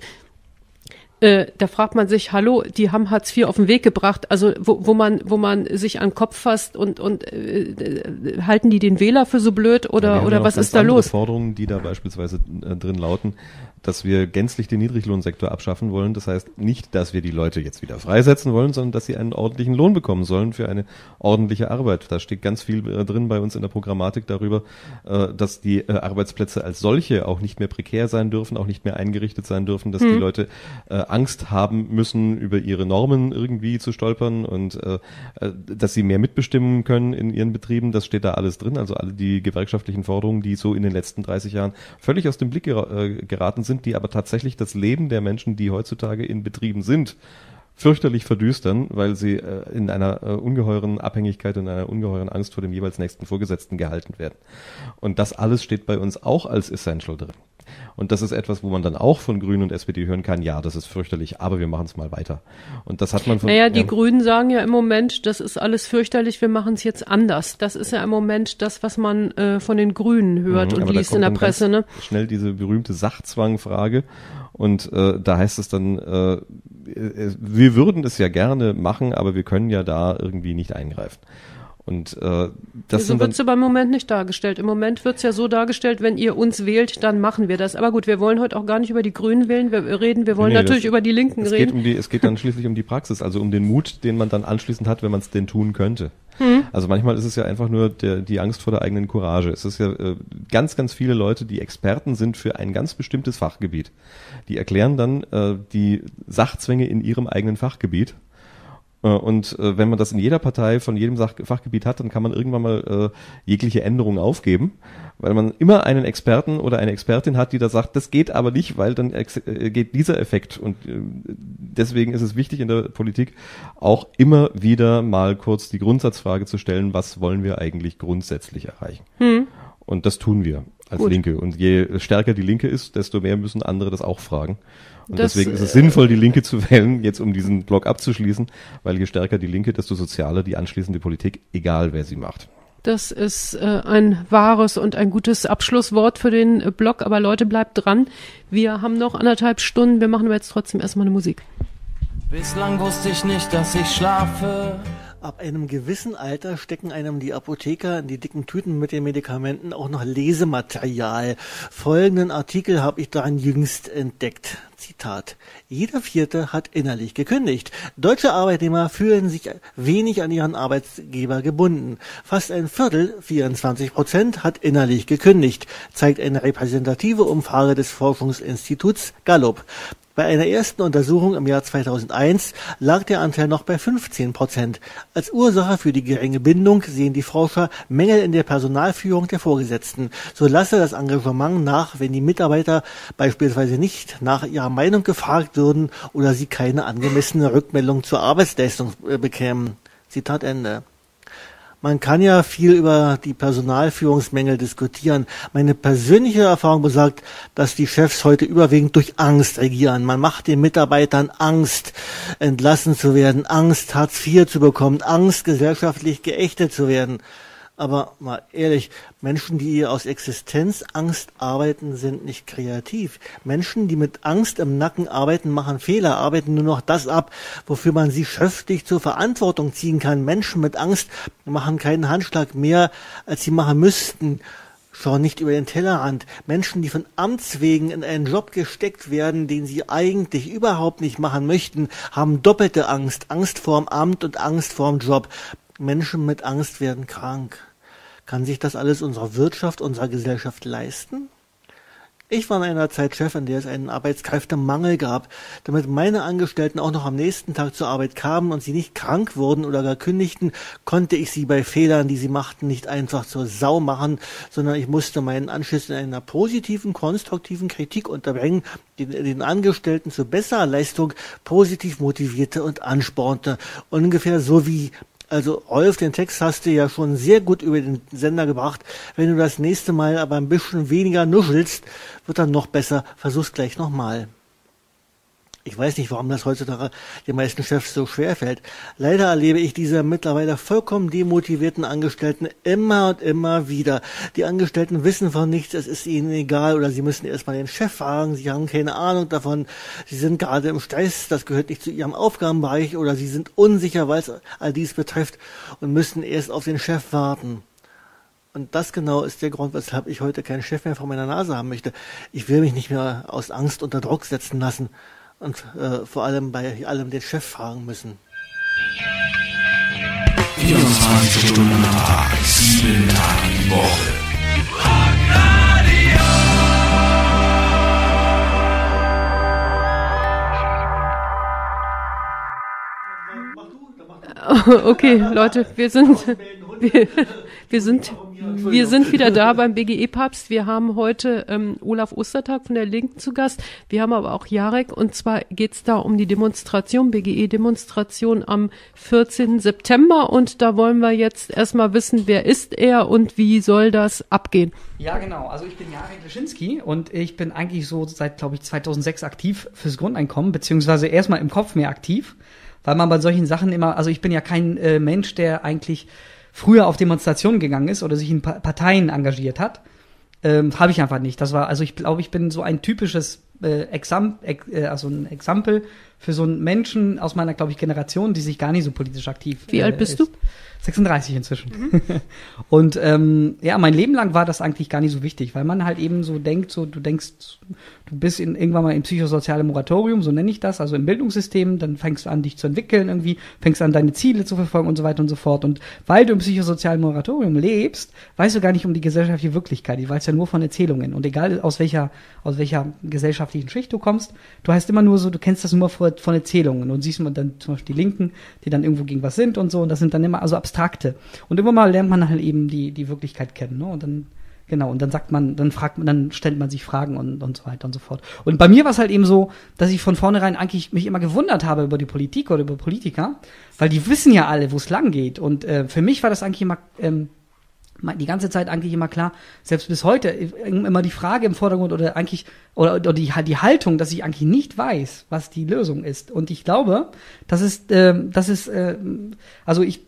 Äh, da fragt man sich, hallo, die haben Hartz IV auf den Weg gebracht, also wo, wo man wo man sich an den Kopf fasst und und äh, äh, halten die den Wähler für so blöd oder ja oder was ist da los? Forderungen, die da beispielsweise äh, drin lauten, dass wir gänzlich den Niedriglohnsektor abschaffen wollen. Das heißt nicht, dass wir die Leute jetzt wieder freisetzen wollen, sondern dass sie einen ordentlichen Lohn bekommen sollen für eine ordentliche Arbeit. Da steht ganz viel äh, drin bei uns in der Programmatik darüber, äh, dass die äh, Arbeitsplätze als solche auch nicht mehr prekär sein dürfen, auch nicht mehr eingerichtet sein dürfen, dass die Leute Angst haben müssen, über ihre Normen irgendwie zu stolpern und dass sie mehr mitbestimmen können in ihren Betrieben. Das steht da alles drin. Also alle die gewerkschaftlichen Forderungen, die so in den letzten 30 Jahren völlig aus dem Blick gera geraten sind, die aber tatsächlich das Leben der Menschen, die heutzutage in Betrieben sind, fürchterlich verdüstern, weil sie äh, in einer äh, ungeheuren Abhängigkeit und einer ungeheuren Angst vor dem jeweils nächsten Vorgesetzten gehalten werden. Und das alles steht bei uns auch als Essential drin. Und das ist etwas, wo man dann auch von Grünen und SPD hören kann, ja, das ist fürchterlich, aber wir machen es mal weiter. Und das hat man von Naja, die ja, Grünen sagen ja im Moment, das ist alles fürchterlich, wir machen es jetzt anders. Das ist ja im Moment das, was man äh, von den Grünen hört Mhm, und liest in der Presse. Ne? Schnell diese berühmte Sachzwangfrage. Und äh, da heißt es dann, äh, äh, wir würden es ja gerne machen, aber wir können ja da irgendwie nicht eingreifen. Und äh, das so sind dann, wird es aber im Moment nicht dargestellt. Im Moment wird es ja so dargestellt, wenn ihr uns wählt, dann machen wir das. Aber gut, wir wollen heute auch gar nicht über die Grünen wählen, wir reden, wir wollen Nee, natürlich das- über die Linken es geht, reden. um die, es geht dann schließlich um die Praxis, also um den Mut, den man dann anschließend hat, wenn man es denn tun könnte. Hm. Also manchmal ist es ja einfach nur der, die Angst vor der eigenen Courage. Es ist ja äh, ganz, ganz viele Leute, die Experten sind für ein ganz bestimmtes Fachgebiet. Die erklären dann äh, die Sachzwänge in ihrem eigenen Fachgebiet. Äh, Und äh, wenn man das in jeder Partei von jedem Sach Fachgebiet hat, dann kann man irgendwann mal äh, jegliche Änderungen aufgeben, weil man immer einen Experten oder eine Expertin hat, die da sagt, das geht aber nicht, weil dann äh, geht dieser Effekt. Und äh, deswegen ist es wichtig in der Politik auch immer wieder mal kurz die Grundsatzfrage zu stellen, was wollen wir eigentlich grundsätzlich erreichen? Und das tun wir als Gut. Linke. Und je stärker die Linke ist, desto mehr müssen andere das auch fragen. Und Das, deswegen ist es äh, sinnvoll, die Linke zu [LAUGHS] wählen, jetzt um diesen Block abzuschließen, weil je stärker die Linke, desto sozialer die anschließende Politik, egal wer sie macht. Das ist äh, ein wahres und ein gutes Abschlusswort für den äh, Blog. Aber Leute, bleibt dran. Wir haben noch anderthalb Stunden. Wir machen aber jetzt trotzdem erstmal eine Musik. Bislang wusste ich nicht, dass ich schlafe. Ab einem gewissen Alter stecken einem die Apotheker in die dicken Tüten mit den Medikamenten auch noch Lesematerial. Folgenden Artikel habe ich daran jüngst entdeckt. Zitat. Jeder Vierte hat innerlich gekündigt. Deutsche Arbeitnehmer fühlen sich wenig an ihren Arbeitgeber gebunden. Fast ein Viertel, 24 Prozent, hat innerlich gekündigt, zeigt eine repräsentative Umfrage des Forschungsinstituts Gallup. Bei einer ersten Untersuchung im Jahr 2001 lag der Anteil noch bei 15 Prozent. Als Ursache für die geringe Bindung sehen die Forscher Mängel in der Personalführung der Vorgesetzten. So lasse das Engagement nach, wenn die Mitarbeiter beispielsweise nicht nach ihrer Meinung gefragt würden oder sie keine angemessene Rückmeldung zur Arbeitsleistung äh, bekämen. Zitat Ende. Man kann ja viel über die Personalführungsmängel diskutieren. Meine persönliche Erfahrung besagt, dass die Chefs heute überwiegend durch Angst regieren. Man macht den Mitarbeitern Angst, entlassen zu werden, Angst, Hartz IV zu bekommen, Angst, gesellschaftlich geächtet zu werden. Aber mal ehrlich, Menschen, die aus Existenzangst arbeiten, sind nicht kreativ. Menschen, die mit Angst im Nacken arbeiten, machen Fehler, arbeiten nur noch das ab, wofür man sie schriftlich zur Verantwortung ziehen kann. Menschen mit Angst machen keinen Handschlag mehr, als sie machen müssten. Schauen nicht über den Tellerrand. Menschen, die von Amts wegen in einen Job gesteckt werden, den sie eigentlich überhaupt nicht machen möchten, haben doppelte Angst. Angst vorm Amt und Angst vorm Job. Menschen mit Angst werden krank. Kann sich das alles unsere Wirtschaft, unserer Gesellschaft leisten? Ich war in einer Zeit Chef, in der es einen Arbeitskräftemangel gab. Damit meine Angestellten auch noch am nächsten Tag zur Arbeit kamen und sie nicht krank wurden oder gar kündigten, konnte ich sie bei Fehlern, die sie machten, nicht einfach zur Sau machen, sondern ich musste meinen Anschluss in einer positiven, konstruktiven Kritik unterbringen, die den Angestellten zu besserer Leistung positiv motivierte und anspornte. Ungefähr so wie also Rolf, den Text hast du ja schon sehr gut über den Sender gebracht. Wenn du das nächste Mal aber ein bisschen weniger nuschelst, wird dann noch besser. Versuch's gleich nochmal. Ich weiß nicht, warum das heutzutage den meisten Chefs so schwer fällt. Leider erlebe ich diese mittlerweile vollkommen demotivierten Angestellten immer und immer wieder. Die Angestellten wissen von nichts, es ist ihnen egal oder sie müssen erstmal den Chef fragen, sie haben keine Ahnung davon, sie sind gerade im Stress, das gehört nicht zu ihrem Aufgabenbereich oder sie sind unsicher, es all dies betrifft und müssen erst auf den Chef warten. Und das genau ist der Grund, weshalb ich heute keinen Chef mehr vor meiner Nase haben möchte. Ich will mich nicht mehr aus Angst unter Druck setzen lassen und äh, vor allem bei allem den Chef fragen müssen. 24 Stunden am Tag, 7 Tage die Woche. [LAUGHS] Okay, Leute, wir sind, wir, [LAUGHS] wir sind wir sind wieder da beim BGE-Papst. Wir haben heute ähm, Olaf Ostertag von der Linken zu Gast. Wir haben aber auch Jarek und zwar geht es da um die Demonstration, BGE-Demonstration am 14. September und da wollen wir jetzt erstmal wissen, wer ist er und wie soll das abgehen? Ja, genau. Also ich bin Jarek Leschinski und ich bin eigentlich so seit, glaube ich, 2006 aktiv fürs Grundeinkommen, beziehungsweise erstmal im Kopf mehr aktiv, weil man bei solchen Sachen immer, also ich bin ja kein äh, Mensch, der eigentlich früher auf Demonstrationen gegangen ist oder sich in pa Parteien engagiert hat. Ähm, Habe ich einfach nicht. Das war, also ich glaube, ich bin so ein typisches äh, Exam äh, also ein Exempel für so einen Menschen aus meiner, glaube ich, Generation, die sich gar nicht so politisch aktiv. Wie äh, alt bist ist. du? 36 inzwischen. Mhm. [LAUGHS] und ähm, ja, mein Leben lang war das eigentlich gar nicht so wichtig, weil man halt eben so denkt, so du denkst, du bist in, irgendwann mal im psychosozialen Moratorium, so nenne ich das, also im Bildungssystem, dann fängst du an, dich zu entwickeln irgendwie, fängst an, deine Ziele zu verfolgen und so weiter und so fort. Und weil du im psychosozialen Moratorium lebst, weißt du gar nicht um die gesellschaftliche Wirklichkeit, die weißt ja nur von Erzählungen. Und egal aus welcher, aus welcher gesellschaftlichen Schicht du kommst, du hast immer nur so, du kennst das nur von, Erzählungen und siehst man dann zum Beispiel die Linken, die dann irgendwo gegen was sind und so, und das sind dann immer, also Abstrakte. Und immer mal lernt man halt eben die, die Wirklichkeit kennen, ne? Und dann, genau, und dann sagt man, dann fragt man, dann stellt man sich Fragen und, und so weiter und so fort. Und bei mir war es halt eben so, dass ich von vornherein eigentlich mich immer gewundert habe über die Politik oder über Politiker, weil die wissen ja alle, wo es lang geht. Und äh, für mich war das eigentlich immer ähm, die ganze Zeit eigentlich immer klar, selbst bis heute immer die Frage im Vordergrund oder eigentlich oder, oder die, die Haltung, dass ich eigentlich nicht weiß, was die Lösung ist. Und ich glaube, das ist, äh, das ist, äh, also ich,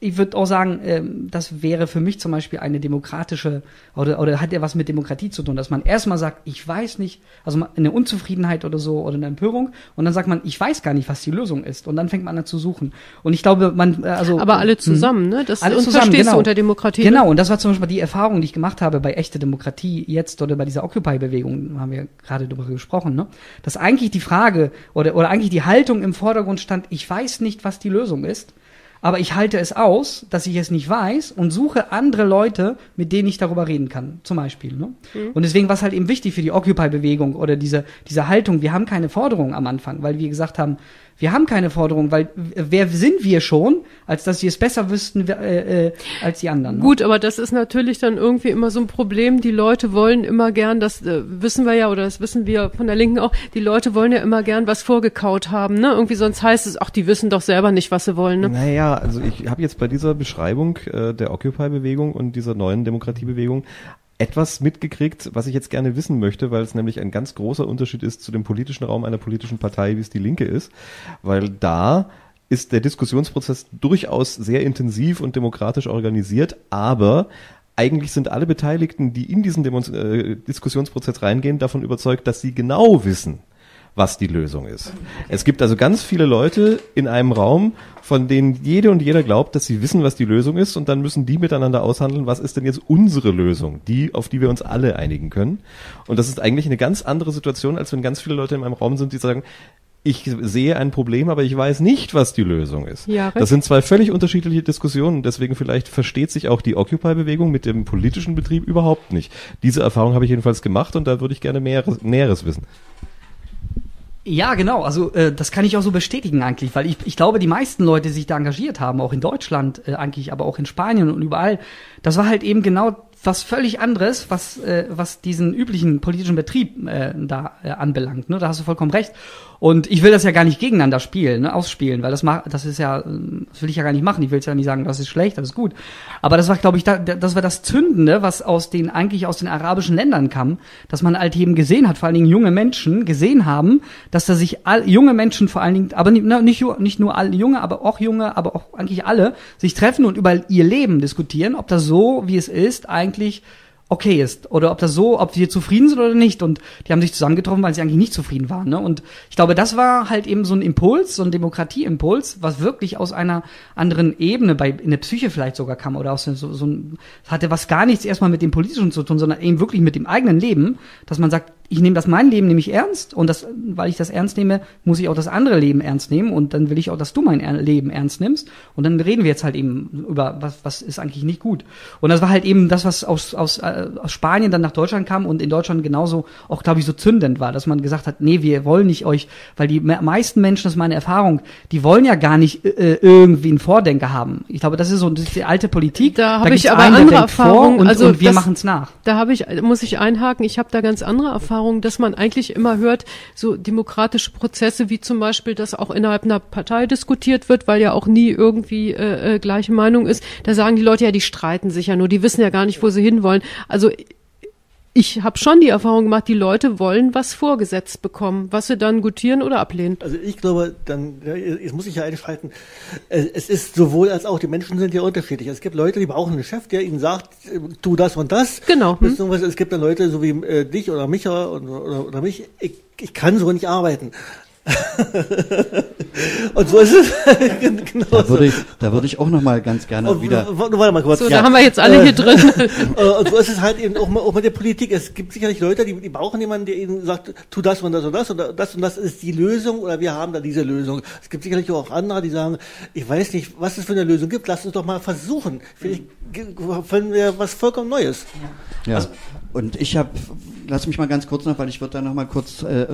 ich würde auch sagen, äh, das wäre für mich zum Beispiel eine demokratische oder, oder hat ja was mit Demokratie zu tun, dass man erstmal sagt, ich weiß nicht, also eine Unzufriedenheit oder so oder eine Empörung und dann sagt man, ich weiß gar nicht, was die Lösung ist und dann fängt man an zu suchen. Und ich glaube, man, äh, also aber alle hm. zusammen, ne? Das alle zusammen, verstehst genau. du unter Demokratie. Genau. Und das war zum Beispiel die Erfahrung, die ich gemacht habe bei echte Demokratie jetzt oder bei dieser Occupy-Bewegung, haben wir gerade darüber gesprochen, ne? dass eigentlich die Frage oder, oder eigentlich die Haltung im Vordergrund stand, ich weiß nicht, was die Lösung ist, aber ich halte es aus, dass ich es nicht weiß und suche andere Leute, mit denen ich darüber reden kann, zum Beispiel. Ne? Mhm. Und deswegen war es halt eben wichtig für die Occupy-Bewegung oder diese, diese Haltung, wir haben keine Forderung am Anfang, weil wir gesagt haben, wir haben keine Forderung, weil wer sind wir schon, als dass sie es besser wüssten äh, äh, als die anderen. Ne? Gut, aber das ist natürlich dann irgendwie immer so ein Problem. Die Leute wollen immer gern, das äh, wissen wir ja oder das wissen wir von der Linken auch, die Leute wollen ja immer gern was vorgekaut haben. Ne? Irgendwie sonst heißt es, ach, die wissen doch selber nicht, was sie wollen. Ne? Naja, also ich habe jetzt bei dieser Beschreibung äh, der Occupy-Bewegung und dieser neuen Demokratiebewegung etwas mitgekriegt, was ich jetzt gerne wissen möchte, weil es nämlich ein ganz großer Unterschied ist zu dem politischen Raum einer politischen Partei, wie es die Linke ist, weil da ist der Diskussionsprozess durchaus sehr intensiv und demokratisch organisiert, aber eigentlich sind alle Beteiligten, die in diesen Demos äh, Diskussionsprozess reingehen, davon überzeugt, dass sie genau wissen, was die Lösung ist. Es gibt also ganz viele Leute in einem Raum, von denen jede und jeder glaubt, dass sie wissen, was die Lösung ist und dann müssen die miteinander aushandeln, was ist denn jetzt unsere Lösung, die, auf die wir uns alle einigen können. Und das ist eigentlich eine ganz andere Situation, als wenn ganz viele Leute in einem Raum sind, die sagen, ich sehe ein Problem, aber ich weiß nicht, was die Lösung ist. Ja, das sind zwei völlig unterschiedliche Diskussionen. Deswegen vielleicht versteht sich auch die Occupy-Bewegung mit dem politischen Betrieb überhaupt nicht. Diese Erfahrung habe ich jedenfalls gemacht und da würde ich gerne mehr, Näheres wissen. Ja, genau. Also äh, das kann ich auch so bestätigen eigentlich, weil ich, ich glaube, die meisten Leute, die sich da engagiert haben, auch in Deutschland äh, eigentlich, aber auch in Spanien und überall, das war halt eben genau was völlig anderes, was, äh, was diesen üblichen politischen Betrieb äh, da äh, anbelangt. Ne? Da hast du vollkommen recht. Und ich will das ja gar nicht gegeneinander spielen, ne, ausspielen, weil das macht, das ist ja, das will ich ja gar nicht machen. Ich will ja nicht sagen, das ist schlecht, das ist gut. Aber das war, glaube ich, da, das war das Zündende, was aus den eigentlich aus den arabischen Ländern kam, dass man halt eben gesehen hat, vor allen Dingen junge Menschen gesehen haben, dass da sich all, junge Menschen vor allen Dingen, aber nicht, nicht, nicht nur alle junge, aber auch junge, aber auch eigentlich alle sich treffen und über ihr Leben diskutieren, ob das so, wie es ist, eigentlich okay ist oder ob das so, ob wir zufrieden sind oder nicht. Und die haben sich zusammengetroffen, weil sie eigentlich nicht zufrieden waren. Ne? Und ich glaube, das war halt eben so ein Impuls, so ein Demokratieimpuls, was wirklich aus einer anderen Ebene, bei in der Psyche vielleicht sogar kam oder aus so, so ein, hatte was gar nichts erstmal mit dem Politischen zu tun, sondern eben wirklich mit dem eigenen Leben, dass man sagt, ich nehme das mein Leben nämlich ernst und das, weil ich das ernst nehme, muss ich auch das andere Leben ernst nehmen und dann will ich auch, dass du mein Leben ernst nimmst und dann reden wir jetzt halt eben über was, was ist eigentlich nicht gut. Und das war halt eben das, was aus, aus, äh, aus Spanien dann nach Deutschland kam und in Deutschland genauso auch, glaube ich, so zündend war, dass man gesagt hat, nee, wir wollen nicht euch, weil die meisten Menschen, das ist meine Erfahrung, die wollen ja gar nicht äh, irgendwie einen Vordenker haben. Ich glaube, das ist so das ist die alte Politik. Da habe ich aber einen, andere Erfahrung. Und, also und wir machen es nach. Da habe ich, muss ich einhaken, ich habe da ganz andere Erfahrungen Erfahrung, dass man eigentlich immer hört, so demokratische Prozesse wie zum Beispiel, dass auch innerhalb einer Partei diskutiert wird, weil ja auch nie irgendwie äh, äh, gleiche Meinung ist. Da sagen die Leute ja, die streiten sich ja nur, die wissen ja gar nicht, wo sie hinwollen. Also ich habe schon die Erfahrung gemacht, die Leute wollen was vorgesetzt bekommen, was sie dann gutieren oder ablehnen. Also ich glaube, dann, jetzt muss ich ja einschalten, es ist sowohl als auch, die Menschen sind ja unterschiedlich. Es gibt Leute, die brauchen einen Chef, der ihnen sagt, tu das und das. Genau. Hm. Es gibt dann Leute, so wie äh, dich oder mich oder, oder, oder mich, ich, ich kann so nicht arbeiten. [LAUGHS] und so ist es. genau da würde ich, da würde ich auch noch mal ganz gerne und, wieder. Warte mal kurz. So, ja. da haben wir jetzt alle hier drin. [LAUGHS] und so ist es halt eben auch, auch mit der Politik. Es gibt sicherlich Leute, die, die brauchen jemanden, der ihnen sagt, tu das und das und das und das und das ist die Lösung oder wir haben da diese Lösung. Es gibt sicherlich auch andere, die sagen, ich weiß nicht, was es für eine Lösung gibt. Lass uns doch mal versuchen. Vielleicht finden wir was vollkommen Neues. Ja. Also, Und ich habe, lass mich mal ganz kurz noch, weil ich würde da noch mal kurz äh,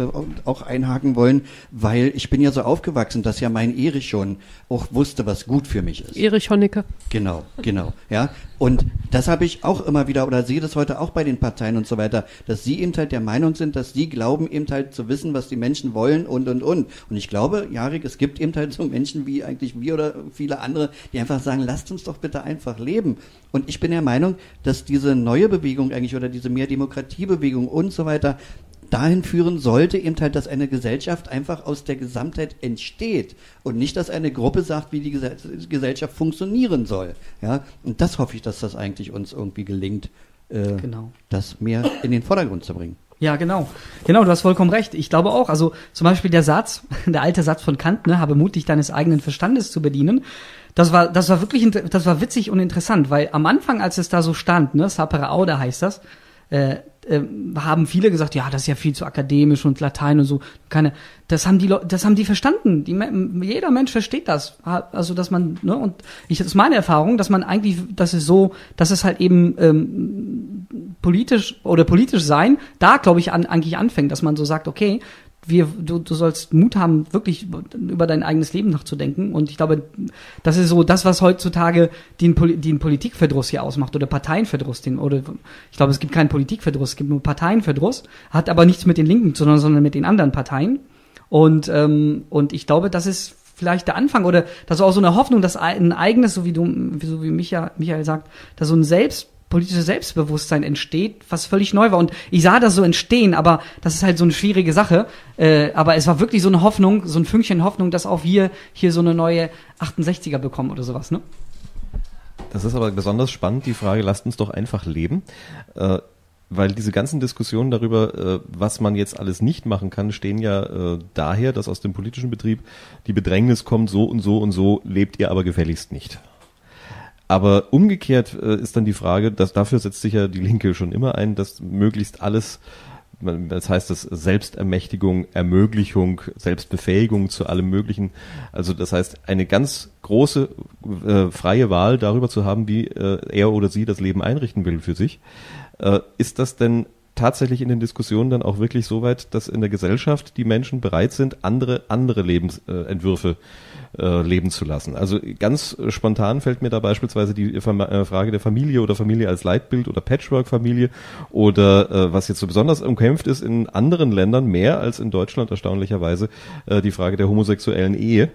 auch einhaken wollen, weil ich bin ja so aufgewachsen, dass ja mein Erich schon auch wusste, was gut für mich ist. Erich Honecker. Genau, genau, ja. Und das habe ich auch immer wieder oder sehe das heute auch bei den Parteien und so weiter, dass sie eben halt der Meinung sind, dass sie glauben eben halt zu wissen, was die Menschen wollen und und und. Und ich glaube, Jarek, es gibt eben halt so Menschen wie eigentlich wir oder viele andere, die einfach sagen, lasst uns doch bitte einfach leben. Und ich bin der Meinung, dass diese neue Bewegung eigentlich oder diese mehr Demokratiebewegung und so weiter dahin führen sollte, eben halt, dass eine Gesellschaft einfach aus der Gesamtheit entsteht und nicht, dass eine Gruppe sagt, wie die Gesellschaft funktionieren soll. Ja, und das hoffe ich, dass das eigentlich uns irgendwie gelingt, äh, genau. das mehr in den Vordergrund zu bringen. Ja, genau. Genau, du hast vollkommen recht. Ich glaube auch, also zum Beispiel der Satz, [LAUGHS] der alte Satz von Kant, ne, habe mutig deines eigenen Verstandes zu bedienen. Das war, das war wirklich, das war witzig und interessant, weil am Anfang, als es da so stand, ne, sapere aude heißt das, äh, äh, haben viele gesagt, ja, das ist ja viel zu akademisch und Latein und so. Keine, das haben die, Leute, das haben die verstanden. Die, jeder Mensch versteht das. Also dass man, ne, und ich, das ist meine Erfahrung, dass man eigentlich, das ist so, dass es halt eben ähm, politisch oder politisch sein, da glaube ich an, eigentlich anfängt, dass man so sagt, okay, wir, du, du sollst Mut haben, wirklich über dein eigenes Leben nachzudenken. Und ich glaube, das ist so das, was heutzutage den, den Politikverdruss hier ausmacht oder Parteienverdruss. Den, oder ich glaube, es gibt keinen Politikverdruss, es gibt nur Parteienverdruss, hat aber nichts mit den Linken zu tun, sondern mit den anderen Parteien. Und, ähm, und ich glaube, das ist vielleicht der Anfang oder das ist auch so eine Hoffnung, dass ein eigenes, so wie du, so wie Michael, Michael sagt, dass so ein Selbst politisches Selbstbewusstsein entsteht, was völlig neu war. Und ich sah das so entstehen, aber das ist halt so eine schwierige Sache. Äh, aber es war wirklich so eine Hoffnung, so ein Fünkchen Hoffnung, dass auch wir hier so eine neue 68er bekommen oder sowas, ne? Das ist aber besonders spannend, die Frage, lasst uns doch einfach leben. Äh, weil diese ganzen Diskussionen darüber, äh, was man jetzt alles nicht machen kann, stehen ja äh, daher, dass aus dem politischen Betrieb die Bedrängnis kommt, so und so und so lebt ihr aber gefälligst nicht. Aber umgekehrt äh, ist dann die Frage, dass dafür setzt sich ja die Linke schon immer ein, dass möglichst alles, das heißt das Selbstermächtigung, Ermöglichung, Selbstbefähigung zu allem Möglichen. Also das heißt eine ganz große äh, freie Wahl darüber zu haben, wie äh, er oder sie das Leben einrichten will für sich. Äh, ist das denn tatsächlich in den Diskussionen dann auch wirklich so weit, dass in der Gesellschaft die Menschen bereit sind, andere andere Lebensentwürfe äh, äh, leben zu lassen. Also ganz spontan fällt mir da beispielsweise die äh, Frage der Familie oder Familie als Leitbild oder Patchwork-Familie oder äh, was jetzt so besonders umkämpft ist in anderen Ländern mehr als in Deutschland erstaunlicherweise äh, die Frage der homosexuellen Ehe.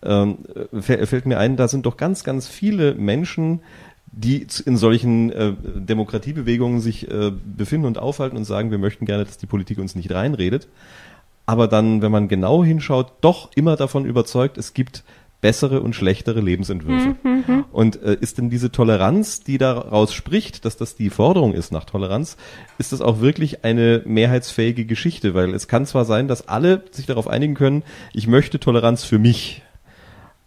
Ähm, fällt mir ein, da sind doch ganz, ganz viele Menschen, die in solchen äh, Demokratiebewegungen sich äh, befinden und aufhalten und sagen, wir möchten gerne, dass die Politik uns nicht reinredet aber dann, wenn man genau hinschaut, doch immer davon überzeugt, es gibt bessere und schlechtere Lebensentwürfe. Mhm, mhm. Und äh, ist denn diese Toleranz, die daraus spricht, dass das die Forderung ist nach Toleranz, ist das auch wirklich eine mehrheitsfähige Geschichte? Weil es kann zwar sein, dass alle sich darauf einigen können, ich möchte Toleranz für mich.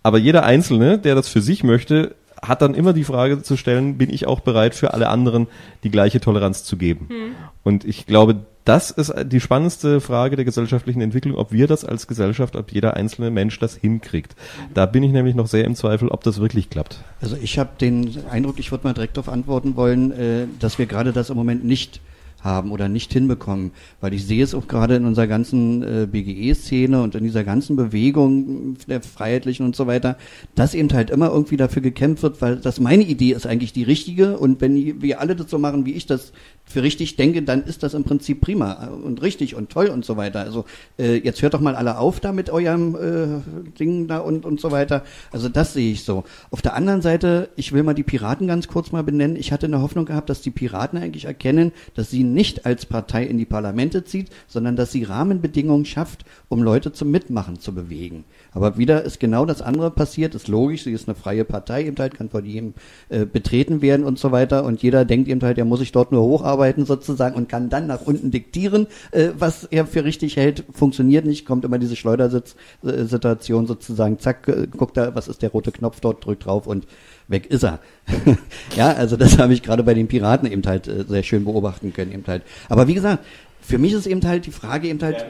Aber jeder Einzelne, der das für sich möchte, hat dann immer die Frage zu stellen, bin ich auch bereit für alle anderen die gleiche Toleranz zu geben? Mhm. Und ich glaube, das ist die spannendste Frage der gesellschaftlichen Entwicklung, ob wir das als Gesellschaft, ob jeder einzelne Mensch das hinkriegt. Da bin ich nämlich noch sehr im Zweifel, ob das wirklich klappt. Also ich habe den Eindruck, ich würde mal direkt darauf antworten wollen, äh, dass wir gerade das im Moment nicht haben oder nicht hinbekommen. Weil ich sehe es auch gerade in unserer ganzen äh, BGE-Szene und in dieser ganzen Bewegung der Freiheitlichen und so weiter, dass eben halt immer irgendwie dafür gekämpft wird, weil das meine Idee ist eigentlich die richtige und wenn wir alle das so machen, wie ich das für richtig denke, dann ist das im Prinzip prima und richtig und toll und so weiter. Also äh, jetzt hört doch mal alle auf da mit eurem äh, Ding da und, und so weiter. Also das sehe ich so. Auf der anderen Seite, ich will mal die Piraten ganz kurz mal benennen. Ich hatte eine Hoffnung gehabt, dass die Piraten eigentlich erkennen, dass sie nicht als Partei in die Parlamente zieht, sondern dass sie Rahmenbedingungen schafft, um Leute zum Mitmachen zu bewegen. Aber wieder ist genau das andere passiert, ist logisch, sie ist eine freie Partei, eben halt kann von jedem äh, betreten werden und so weiter. Und jeder denkt eben halt, er muss sich dort nur hocharbeiten sozusagen und kann dann nach unten diktieren, äh, was er für richtig hält, funktioniert nicht, kommt immer diese Schleudersituation sozusagen, zack, äh, guckt da, was ist der rote Knopf dort, drückt drauf und weg ist er. [LAUGHS] ja, also das habe ich gerade bei den Piraten eben halt äh, sehr schön beobachten können eben halt. Aber wie gesagt, für mich ist eben halt die Frage eben halt. ja,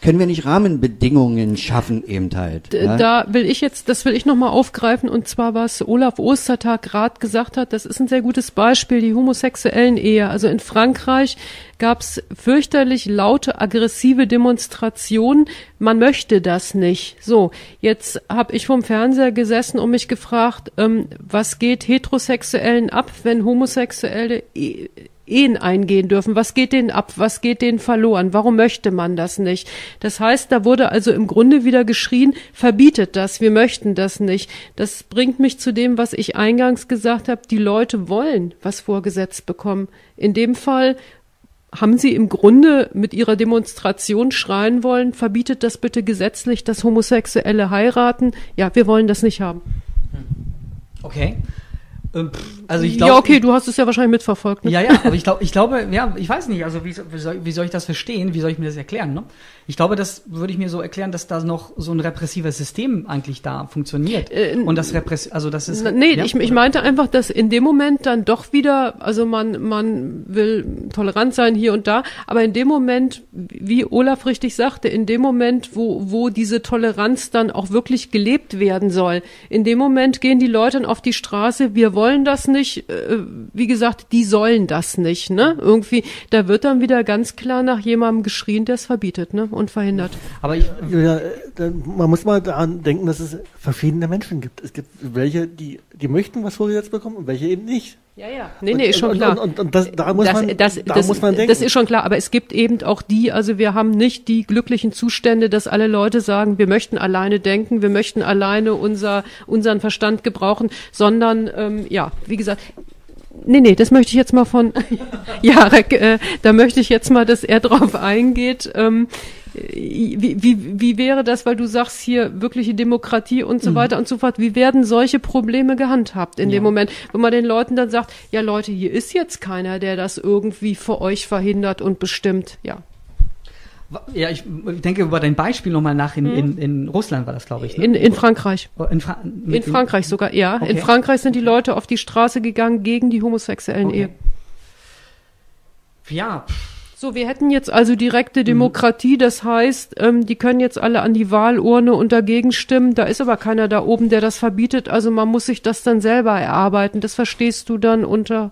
können wir nicht Rahmenbedingungen schaffen eben halt? Ja? Da will ich jetzt, das will ich nochmal aufgreifen und zwar was Olaf Ostertag gerade gesagt hat, das ist ein sehr gutes Beispiel, die homosexuellen Ehe. Also in Frankreich gab es fürchterlich laute, aggressive Demonstrationen. Man möchte das nicht. So, jetzt habe ich vom Fernseher gesessen und mich gefragt, ähm, was geht Heterosexuellen ab, wenn Homosexuelle E- Ehen eingehen dürfen. Was geht denen ab? Was geht denen verloren? Warum möchte man das nicht? Das heißt, da wurde also im Grunde wieder geschrien, verbietet das, wir möchten das nicht. Das bringt mich zu dem, was ich eingangs gesagt habe, die Leute wollen was vorgesetzt bekommen. In dem Fall haben sie im Grunde mit ihrer Demonstration schreien wollen, verbietet das bitte gesetzlich, dass Homosexuelle heiraten. Ja, wir wollen das nicht haben. Okay. Pff, Also ich glaube, ja, okay, du hast es ja wahrscheinlich mitverfolgt. Ne? Ja, ja, aber ich glaube, ich glaube, ja, ich weiß nicht, also wie, wie, soll, wie soll ich das verstehen? Wie soll ich mir das erklären? Ne? Ich glaube, das würde ich mir so erklären, dass da noch so ein repressives System eigentlich da funktioniert. Äh, Und das Repress, also das ist. Nee, ja? ich, ich meinte einfach, dass in dem Moment dann doch wieder, also man, man will tolerant sein hier und da, aber in dem Moment, wie Olaf richtig sagte, in dem Moment, wo, wo diese Toleranz dann auch wirklich gelebt werden soll, in dem Moment gehen die Leute dann auf die Straße, wir wollen das nicht, äh, wie gesagt, die sollen das nicht, ne? Irgendwie, da wird dann wieder ganz klar nach jemandem geschrien, der es verbietet, ne? Und verhindert. Aber ich, Ja, man muss mal daran denken, dass es verschiedene Menschen gibt. Es gibt welche, die, die möchten was vorgesetzt bekommen und welche eben nicht. Ja, ja. Nee, nee, ist schon und, klar. Und, und, und das, da muss das, man, das, da das, muss man denken. das ist schon klar, aber es gibt eben auch die, also wir haben nicht die glücklichen Zustände, dass alle Leute sagen, wir möchten alleine denken, wir möchten alleine unser, unseren Verstand gebrauchen, sondern ähm, ja, wie gesagt, nee, nee, das möchte ich jetzt mal von [LAUGHS] Jarek, äh, da möchte ich jetzt mal, dass er drauf eingeht. Ähm, wie, wie, wie wäre das, weil du sagst hier wirkliche Demokratie und Mhm. so weiter und so fort, wie werden solche Probleme gehandhabt in dem Moment, wenn man den Leuten dann sagt, ja Leute, hier ist jetzt keiner, der das irgendwie für euch verhindert und bestimmt, ja. Ja, ich, denke über dein Beispiel nochmal nach in, in, in Russland war das, glaube ich. Ne? In, in Frankreich. in, Fra In Frankreich sogar, ja. In Okay. Frankreich sind die Leute auf die Straße gegangen gegen die homosexuellen Okay. Ehe. Ja, So, wir hätten jetzt also Mhm. direkte Demokratie, das heißt, ähm, die können jetzt alle an die Wahlurne und dagegen stimmen. Da ist aber keiner da oben, der das verbietet. Also man muss sich das dann selber erarbeiten. Das verstehst du dann unter.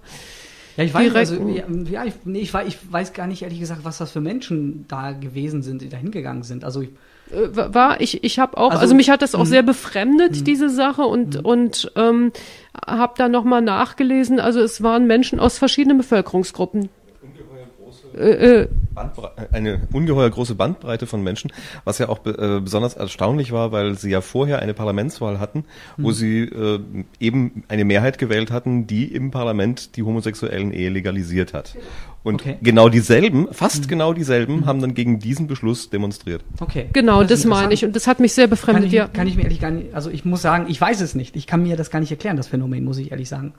Ja, ich weiß, Direkt- also, ja, ich, nee, ich, weiß, ich weiß gar nicht ehrlich gesagt, was das für Menschen da gewesen sind, die da hingegangen sind. Also ich, äh, war ich ich habe auch also, Also, mich hat das auch mhm. sehr befremdet diese Sache und und ähm, habe da noch mal nachgelesen. Also es waren Menschen aus verschiedenen Bevölkerungsgruppen äh, äh, Bandbre eine ungeheuer große Bandbreite von Menschen, was ja auch be äh, besonders erstaunlich war, weil sie ja vorher eine Parlamentswahl hatten, wo sie äh, eben eine Mehrheit gewählt hatten, die im Parlament die homosexuellen Ehe legalisiert hat. Und Okay. genau dieselben, fast genau dieselben, haben dann gegen diesen Beschluss demonstriert. okay. genau ist das meine ich und das hat mich sehr Kann befremdet ich, ja kann ich mir ehrlich gar nicht, also ich muss sagen, ich weiß es nicht. Ich kann mir das gar nicht erklären, das Phänomen, muss ich ehrlich sagen.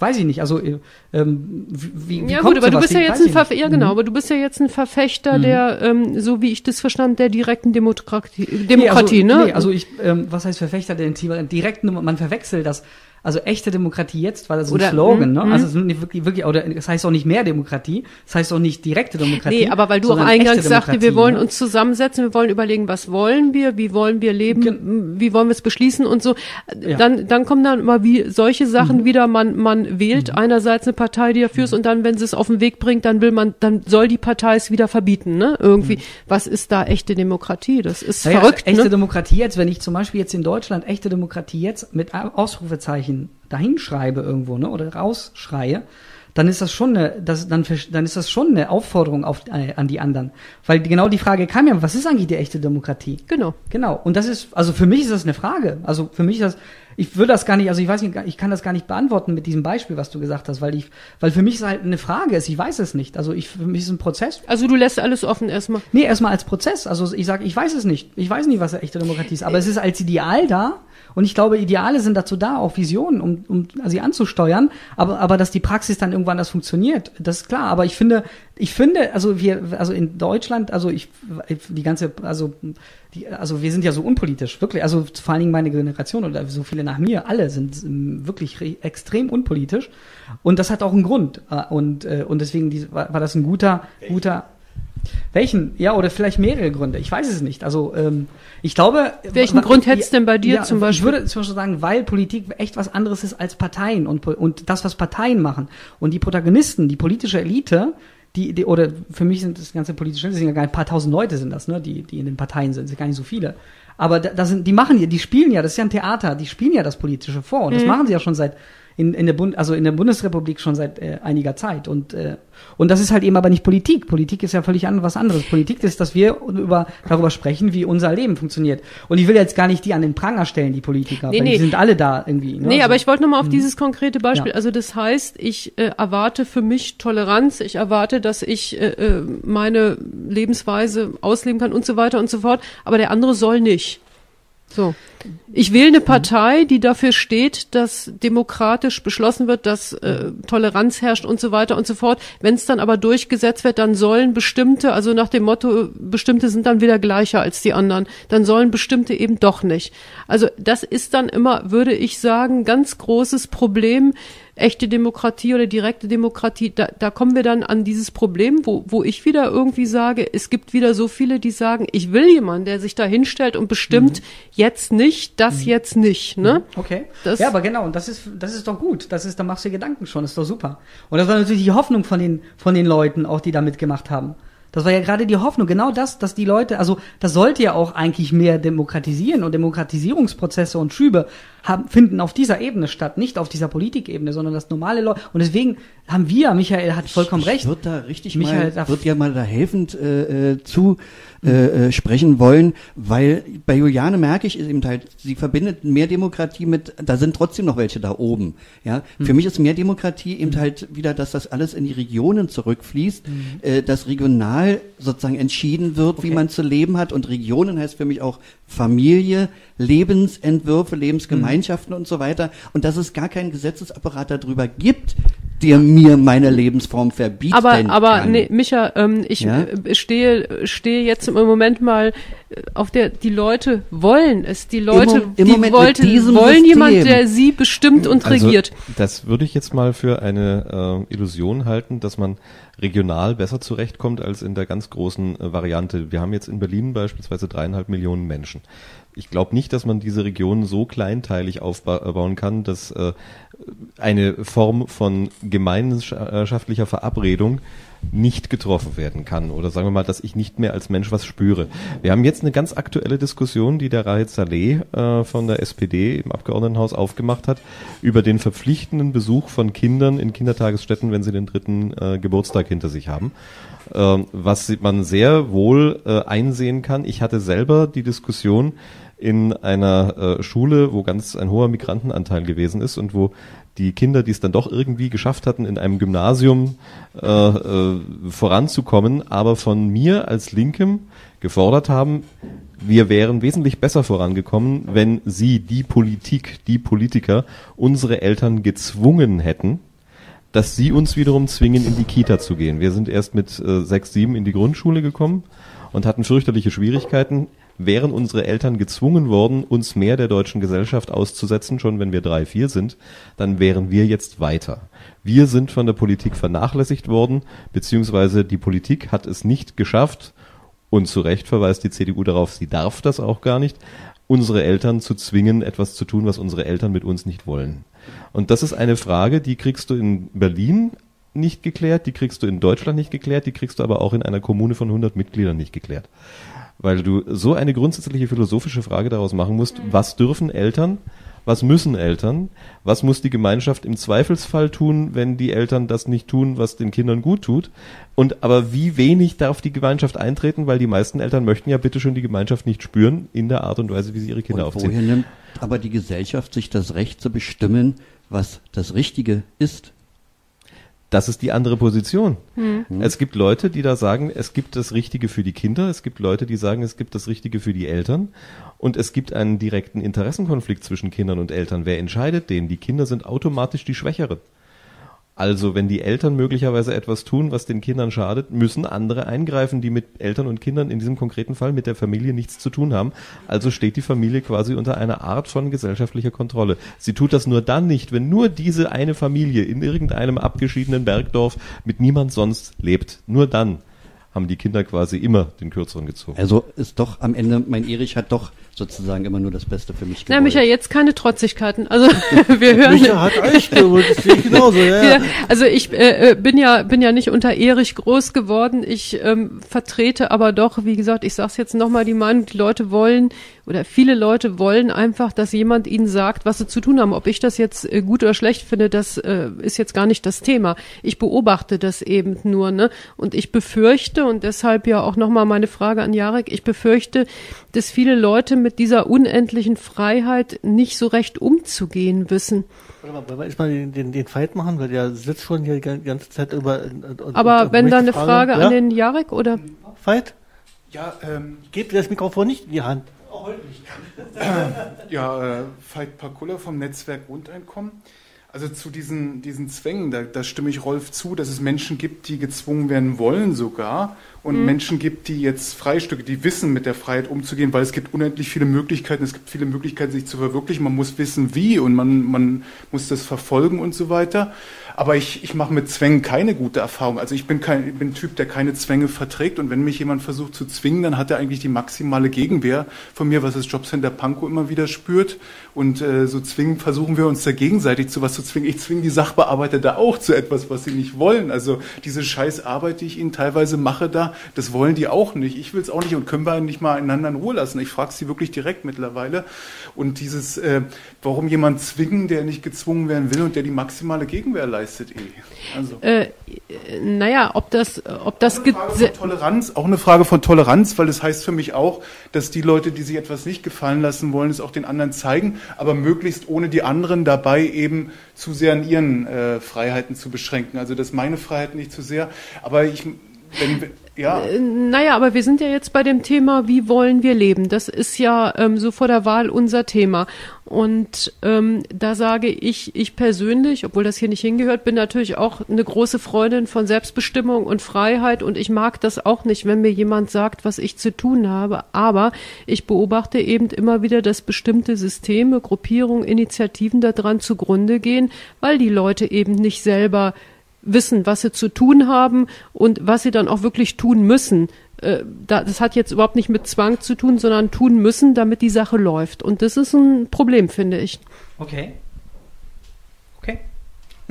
Weiß ich nicht. Also äh, ähm, wie, wie ja gut, aber du bist ja jetzt ein ich Verf nicht. ja genau, aber du bist ja jetzt ein Verfechter der, ähm, so wie ich das verstand, der direkten Demokratie, Demokratie, nee, also, ne? Nee, also ich, ähm, was heißt Verfechter der direkten, man verwechselt das. Also echte Demokratie jetzt, weil das ist ein Oder- Slogan, mm, ne? mm. Also es ist wirklich, wirklich, oder es heißt auch nicht mehr Demokratie, es heißt auch nicht direkte Demokratie. Nee, aber weil du auch eingangs sagte, wir wollen ne? uns zusammensetzen, wir wollen überlegen, was wollen wir, wie wollen wir leben, wie wollen wir es beschließen und so. Ja. Dann, dann kommen dann immer wie solche Sachen Mhm. wieder, man, man wählt einerseits eine Partei, die dafür ist und dann, wenn sie es auf den Weg bringt, dann will man, dann soll die Partei es wieder verbieten, ne? Irgendwie. Was ist da echte Demokratie? Das ist Mhm. Naja, verrückt, echte ne? Demokratie jetzt, wenn ich zum Beispiel jetzt in Deutschland echte Demokratie jetzt mit Ausrufezeichen dahinschreibe irgendwo, ne, oder rausschreie, dann ist das schon eine, das, dann, dann ist das schon eine Aufforderung auf, äh, an die anderen. Weil genau die Frage kam ja, was ist eigentlich die echte Demokratie? Genau. Genau. Und das ist, also für mich ist das eine Frage. Also für mich ist das, ich würde das gar nicht, also ich weiß nicht, ich kann das gar nicht beantworten mit diesem Beispiel, was du gesagt hast, weil ich, weil für mich es halt eine Frage ist, ich weiß es nicht. Also ich, für mich ist es ein Prozess. Also du lässt alles offen erstmal. Nee, erstmal als Prozess. Also ich sage, ich weiß es nicht. Ich weiß nicht, was eine echte Demokratie ist. Aber es ist als Ideal da. Und ich glaube, Ideale sind dazu da, auch Visionen, um, um sie anzusteuern. Aber, aber dass die Praxis dann irgendwann das funktioniert, das ist klar. Aber ich finde, ich finde, also wir, also in Deutschland, also ich, die ganze, also die, also wir sind ja so unpolitisch, wirklich. Also vor allen Dingen meine Generation oder so viele nach mir, alle sind ähm, wirklich re- extrem unpolitisch. Und das hat auch einen Grund. Äh, Und, äh, und deswegen war das ein guter, guter, Welchen? Ja, oder vielleicht mehrere Gründe. Ich weiß es nicht. Also ähm, ich glaube. Welchen Grund hättest denn bei dir ja, zum Beispiel? Ich würde zum Beispiel sagen, weil Politik echt was anderes ist als Parteien und, und das, was Parteien machen. Und die Protagonisten, die politische Elite, die, die oder für mich sind das ganze politische, das sind ja gar ein paar tausend Leute sind das, ne, die, die in den Parteien sind, sind gar nicht so viele. Aber da, da sind, die machen ja, die spielen ja, das ist ja ein Theater, die spielen ja das Politische vor und mhm. das machen sie ja schon seit in, in der Bund, also in der Bundesrepublik schon seit äh, einiger Zeit. Und, äh, und das ist halt eben aber nicht Politik. Politik ist ja völlig an, was anderes. Politik ist, dass wir über, darüber sprechen, wie unser Leben funktioniert. Und ich will jetzt gar nicht die an den Pranger stellen, die Politiker, nee, weil nee. die sind alle da irgendwie. Ne? Nee, also, aber ich wollte nochmal auf mhm. dieses konkrete Beispiel. Ja. Also das heißt, ich äh, erwarte für mich Toleranz, ich erwarte, dass ich äh, äh meine Lebensweise ausleben kann und so weiter und so fort. Aber der andere soll nicht. So. Ich wähle eine Partei, die dafür steht, dass demokratisch beschlossen wird, dass äh, Toleranz herrscht und so weiter und so fort. Wenn es dann aber durchgesetzt wird, dann sollen bestimmte, also nach dem Motto, bestimmte sind dann wieder gleicher als die anderen, dann sollen bestimmte eben doch nicht. Also das ist dann immer, würde ich sagen, ganz großes Problem echte Demokratie oder direkte Demokratie, da, da kommen wir dann an dieses Problem, wo, wo ich wieder irgendwie sage, es gibt wieder so viele, die sagen, ich will jemanden, der sich da hinstellt und bestimmt, mhm. jetzt nicht, das mhm. jetzt nicht. Ne? Mhm. Okay. Das ja, aber genau, und das ist, das ist doch gut. Das ist, da machst du dir Gedanken schon, das ist doch super. Und das war natürlich die Hoffnung von den, von den Leuten, auch die da mitgemacht haben. Das war ja gerade die Hoffnung, genau das, dass die Leute, also das sollte ja auch eigentlich mehr demokratisieren und Demokratisierungsprozesse und Schübe haben, finden auf dieser Ebene statt, nicht auf dieser Politikebene, sondern das normale Leute. Und deswegen haben wir, Michael hat vollkommen recht. Ich würde da richtig Michael mal, wird ja mal da helfend äh, äh zu äh, äh, sprechen wollen, weil bei Juliane merke ich eben halt, sie verbindet mehr Demokratie mit, da sind trotzdem noch welche da oben. Ja, mhm. für mich ist mehr Demokratie eben halt wieder, dass das alles in die Regionen zurückfließt, mhm. äh, dass regional sozusagen entschieden wird, okay. wie man zu leben hat und Regionen heißt für mich auch Familie, Lebensentwürfe, Lebensgemeinschaften mhm. und so weiter und dass es gar keinen Gesetzesapparat darüber gibt, der mir meine Lebensform verbietet. Aber, aber nee, Micha, ähm, ich ja? Äh, stehe, stehe jetzt im Moment mal äh, auf der, die Leute wollen es. Die Leute, Im, im die Moment wollte, wollen System. jemand, der sie bestimmt und also, regiert. Das würde ich jetzt mal für eine äh, Illusion halten, dass man regional besser zurechtkommt als in der ganz großen äh, Variante. Wir haben jetzt in Berlin beispielsweise dreieinhalb Millionen Menschen ich glaube nicht, dass man diese Region so kleinteilig aufbauen kann, dass äh, eine Form von gemeinschaftlicher Verabredung nicht getroffen werden kann oder sagen wir mal, dass ich nicht mehr als Mensch was spüre. Wir haben jetzt eine ganz aktuelle Diskussion, die der Raed Saleh äh, von der SPD im Abgeordnetenhaus aufgemacht hat, über den verpflichtenden Besuch von Kindern in Kindertagesstätten, wenn sie den dritten äh, Geburtstag hinter sich haben. Äh, was man sehr wohl äh, einsehen kann. Ich hatte selber die Diskussion, in einer äh, Schule, wo ganz ein hoher Migrantenanteil gewesen ist und wo die Kinder, die es dann doch irgendwie geschafft hatten, in einem Gymnasium äh, äh, voranzukommen, aber von mir als Linkem gefordert haben, wir wären wesentlich besser vorangekommen, wenn sie, die Politik, die Politiker, unsere Eltern gezwungen hätten, dass sie uns wiederum zwingen, in die Kita zu gehen. Wir sind erst mit äh, sechs, sieben in die Grundschule gekommen und hatten fürchterliche Schwierigkeiten wären unsere Eltern gezwungen worden, uns mehr der deutschen Gesellschaft auszusetzen, schon wenn wir drei, vier sind, dann wären wir jetzt weiter. Wir sind von der Politik vernachlässigt worden, beziehungsweise die Politik hat es nicht geschafft, und zu Recht verweist die CDU darauf, sie darf das auch gar nicht, unsere Eltern zu zwingen, etwas zu tun, was unsere Eltern mit uns nicht wollen. Und das ist eine Frage, die kriegst du in Berlin nicht geklärt, die kriegst du in Deutschland nicht geklärt, die kriegst du aber auch in einer Kommune von 100 Mitgliedern nicht geklärt weil du so eine grundsätzliche philosophische Frage daraus machen musst, was dürfen Eltern, was müssen Eltern, was muss die Gemeinschaft im Zweifelsfall tun, wenn die Eltern das nicht tun, was den Kindern gut tut, und aber wie wenig darf die Gemeinschaft eintreten, weil die meisten Eltern möchten ja bitte schon die Gemeinschaft nicht spüren in der Art und Weise, wie sie ihre Kinder und aufziehen. Woher nimmt aber die Gesellschaft sich das Recht zu bestimmen, was das Richtige ist? Das ist die andere Position. Mhm. Es gibt Leute, die da sagen, es gibt das Richtige für die Kinder, es gibt Leute, die sagen, es gibt das Richtige für die Eltern und es gibt einen direkten Interessenkonflikt zwischen Kindern und Eltern. Wer entscheidet den? Die Kinder sind automatisch die Schwächeren. Also wenn die Eltern möglicherweise etwas tun, was den Kindern schadet, müssen andere eingreifen, die mit Eltern und Kindern in diesem konkreten Fall mit der Familie nichts zu tun haben. Also steht die Familie quasi unter einer Art von gesellschaftlicher Kontrolle. Sie tut das nur dann nicht, wenn nur diese eine Familie in irgendeinem abgeschiedenen Bergdorf mit niemand sonst lebt. Nur dann haben die Kinder quasi immer den kürzeren gezogen. Also ist doch am Ende, mein Erich hat doch sozusagen immer nur das Beste für mich gewollt. Na, Micha, jetzt keine Trotzigkeiten. Also [LAUGHS] wir hören. Micha hat echt, das sehe ich genauso, ja. ja. Also ich äh, äh, bin ja bin ja nicht unter Erich groß geworden. Ich ähm, vertrete aber doch, wie gesagt, ich sage es jetzt nochmal, die Meinung, die Leute wollen oder viele Leute wollen einfach, dass jemand ihnen sagt, was sie zu tun haben. Ob ich das jetzt äh, gut oder schlecht finde, das äh, ist jetzt gar nicht das Thema. Ich beobachte das eben nur, ne? Und ich befürchte und deshalb ja auch nochmal meine Frage an Jarek. Ich befürchte, dass viele Leute mit dieser unendlichen Freiheit nicht so recht umzugehen wissen. Warte mal, wollen wir erstmal den, den, den Fight machen, weil der sitzt schon hier die ganze Zeit über. Und, Aber und, wenn da eine Frage, Frage ja? an den Jarek oder? Fight? Ja, ähm, gebt das Mikrofon nicht in die Hand. [CLEARS THROAT] ja, äh, Veit Pakula vom Netzwerk Grundeinkommen. Also zu diesen, diesen Zwängen, da, da stimme ich Rolf zu, dass es Menschen gibt, die gezwungen werden wollen sogar und mhm. Menschen gibt, die jetzt Freistücke, die wissen, mit der Freiheit umzugehen, weil es gibt unendlich viele Möglichkeiten, es gibt viele Möglichkeiten, sich zu verwirklichen. Man muss wissen, wie und man, man muss das verfolgen und so weiter. Aber ich, ich mache mit Zwängen keine gute Erfahrung. Also ich bin kein bin Typ, der keine Zwänge verträgt. Und wenn mich jemand versucht zu zwingen, dann hat er eigentlich die maximale Gegenwehr von mir, was das Jobcenter Pankow immer wieder spürt. Und äh, so zwingen versuchen wir uns da gegenseitig zu was zu zwingen. Ich zwinge die Sachbearbeiter da auch zu etwas, was sie nicht wollen. Also diese scheiß Arbeit, die ich ihnen teilweise mache da, das wollen die auch nicht. Ich will es auch nicht und können wir nicht mal einander in Ruhe lassen. Ich frage sie wirklich direkt mittlerweile. Und dieses, äh, warum jemand zwingen, der nicht gezwungen werden will und der die maximale Gegenwehr leistet, eh. Also. Äh, naja, ob das, ob das auch eine Frage von Toleranz, auch eine Frage von Toleranz, weil es das heißt für mich auch, dass die Leute, die sich etwas nicht gefallen lassen wollen, es auch den anderen zeigen aber möglichst ohne die anderen dabei eben zu sehr an ihren äh, Freiheiten zu beschränken. Also das meine Freiheit nicht zu sehr, aber ich, wenn, ja. Äh, naja, aber wir sind ja jetzt bei dem Thema, wie wollen wir leben? Das ist ja ähm, so vor der Wahl unser Thema. Und ähm, da sage ich, ich persönlich, obwohl das hier nicht hingehört, bin natürlich auch eine große Freundin von Selbstbestimmung und Freiheit. Und ich mag das auch nicht, wenn mir jemand sagt, was ich zu tun habe. Aber ich beobachte eben immer wieder, dass bestimmte Systeme, Gruppierungen, Initiativen daran zugrunde gehen, weil die Leute eben nicht selber wissen, was sie zu tun haben und was sie dann auch wirklich tun müssen. Äh, das hat jetzt überhaupt nicht mit Zwang zu tun, sondern tun müssen, damit die Sache läuft. Und das ist ein Problem, finde ich. Okay. Okay. [LAUGHS]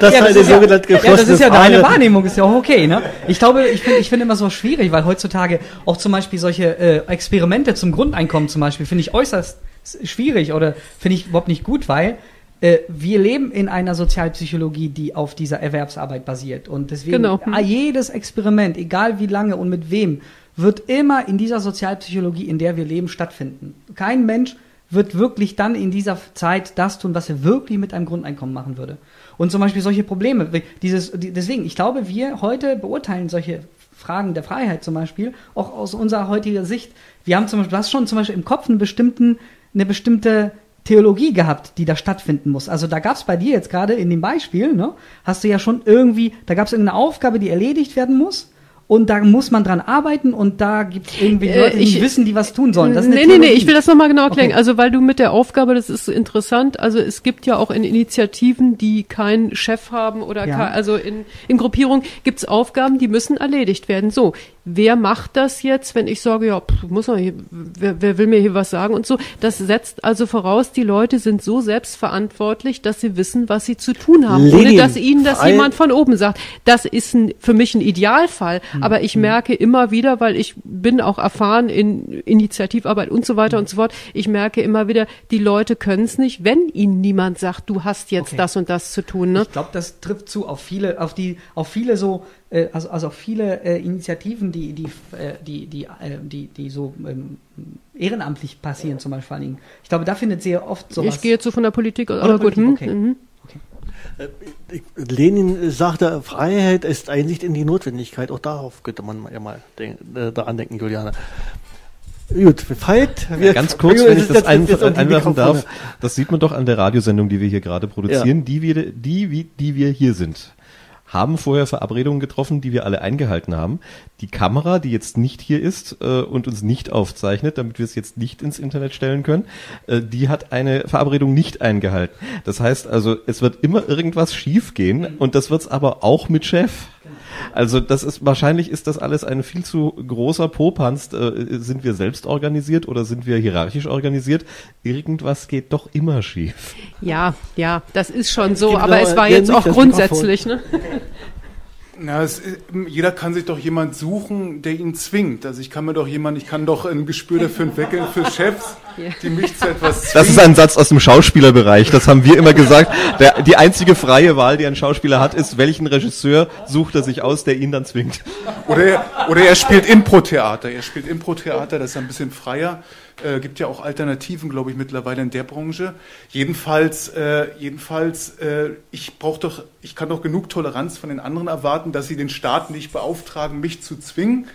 das, ja, das, ist ja, ja, das ist ja deine Wahrnehmung, ist ja auch okay. Ne? Ich glaube, ich finde ich finde immer so schwierig, weil heutzutage auch zum Beispiel solche äh, Experimente zum Grundeinkommen zum Beispiel finde ich äußerst schwierig oder finde ich überhaupt nicht gut, weil wir leben in einer Sozialpsychologie, die auf dieser Erwerbsarbeit basiert. Und deswegen genau. Hm. jedes Experiment, egal wie lange und mit wem, wird immer in dieser Sozialpsychologie, in der wir leben, stattfinden. Kein Mensch wird wirklich dann in dieser Zeit das tun, was er wirklich mit einem Grundeinkommen machen würde. Und zum Beispiel solche Probleme, dieses, deswegen, ich glaube, wir heute beurteilen solche Fragen der Freiheit zum Beispiel auch aus unserer heutiger Sicht. Wir haben zum Beispiel, du hast schon zum Beispiel im Kopf einen bestimmten, eine bestimmte Theologie gehabt, die da stattfinden muss. Also da gab es bei dir jetzt gerade in dem Beispiel, ne, hast du ja schon irgendwie, da gab es irgendeine Aufgabe, die erledigt werden muss und da muss man dran arbeiten und da gibt es irgendwie äh, Leute, die ich, wissen, die was tun sollen. Das ist nee, nee, nee, ich will das nochmal genau erklären. Okay. Also weil du mit der Aufgabe, das ist interessant, also es gibt ja auch in Initiativen, die keinen Chef haben oder ja. kein, also in, in Gruppierungen gibt es Aufgaben, die müssen erledigt werden. So, wer macht das jetzt, wenn ich sage, ja, pff, muss man hier, wer, wer will mir hier was sagen und so. Das setzt also voraus, die Leute sind so selbstverantwortlich, dass sie wissen, was sie zu tun haben, Lenin, ohne dass ihnen das jemand von oben sagt. Das ist ein, für mich ein Idealfall. Mhm. Aber ich merke immer wieder, weil ich bin auch erfahren in Initiativarbeit und so weiter und so fort, ich merke immer wieder, die Leute können es nicht, wenn ihnen niemand sagt, du hast jetzt okay. das und das zu tun. Ne? Ich glaube, das trifft zu auf viele, auf die, auf viele so äh, also, also viele äh, Initiativen, die, die, äh, die, die, äh, die, die so ähm, ehrenamtlich passieren, zum Beispiel. Ich glaube, da findet sehr oft sowas. Ich gehe jetzt so von der Politik, aber gut. Hm? Okay. Mhm. Äh, Lenin sagte, Freiheit ist Einsicht in die Notwendigkeit. Auch darauf könnte man ja mal denk, äh, daran denken, Juliane. Gut, Fight. Ja, ganz kurz, wenn ich das einfach einwerfen darf, das sieht man doch an der Radiosendung, die wir hier gerade produzieren, ja. die, wir, die, die wir hier sind haben vorher Verabredungen getroffen, die wir alle eingehalten haben. Die Kamera, die jetzt nicht hier ist äh, und uns nicht aufzeichnet, damit wir es jetzt nicht ins Internet stellen können, äh, die hat eine Verabredung nicht eingehalten. Das heißt also, es wird immer irgendwas schief gehen und das wird's aber auch mit Chef. Also das ist wahrscheinlich ist das alles ein viel zu großer Popanz. Äh, sind wir selbst organisiert oder sind wir hierarchisch organisiert? Irgendwas geht doch immer schief. Ja, ja, das ist schon so, aber es war jetzt auch grundsätzlich. Ne? [LAUGHS] Na, es, jeder kann sich doch jemand suchen, der ihn zwingt. Also ich kann mir doch jemand, ich kann doch ein Gespür dafür entwickeln für Chefs, die mich zu etwas zwingen. Das ist ein Satz aus dem Schauspielerbereich. Das haben wir immer gesagt. Der, die einzige freie Wahl, die ein Schauspieler hat, ist, welchen Regisseur sucht er sich aus, der ihn dann zwingt. Oder er, oder er spielt Impro-Theater. Er spielt Impro-Theater, das ist ein bisschen freier. Äh, gibt ja auch Alternativen, glaube ich, mittlerweile in der Branche. Jedenfalls, äh, jedenfalls, äh, ich brauche doch, ich kann doch genug Toleranz von den anderen erwarten, dass sie den Staat nicht beauftragen, mich zu zwingen.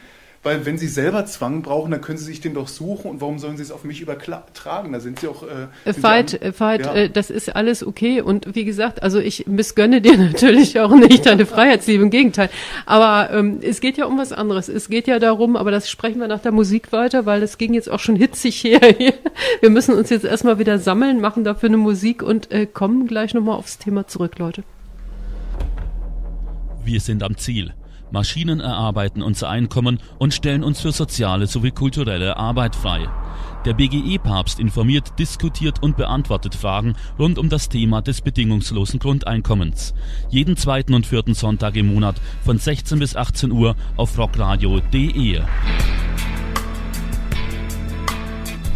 Weil wenn sie selber Zwang brauchen, dann können sie sich den doch suchen und warum sollen sie es auf mich übertragen? Da sind sie auch. Äh, Veit, Veit, ja. äh, das ist alles okay und wie gesagt, also ich missgönne dir [LAUGHS] natürlich auch nicht deine Freiheitsliebe, im Gegenteil. Aber ähm, es geht ja um was anderes. Es geht ja darum, aber das sprechen wir nach der Musik weiter, weil es ging jetzt auch schon hitzig her. Hier. [LAUGHS] Wir müssen uns jetzt erstmal wieder sammeln, machen dafür eine Musik und äh, kommen gleich nochmal aufs Thema zurück, Leute. Wir sind am Ziel. Maschinen erarbeiten unser Einkommen und stellen uns für soziale sowie kulturelle Arbeit frei. Der BGE-Papst informiert, diskutiert und beantwortet Fragen rund um das Thema des bedingungslosen Grundeinkommens. Jeden zweiten und vierten Sonntag im Monat von 16 bis 18 Uhr auf rockradio.de.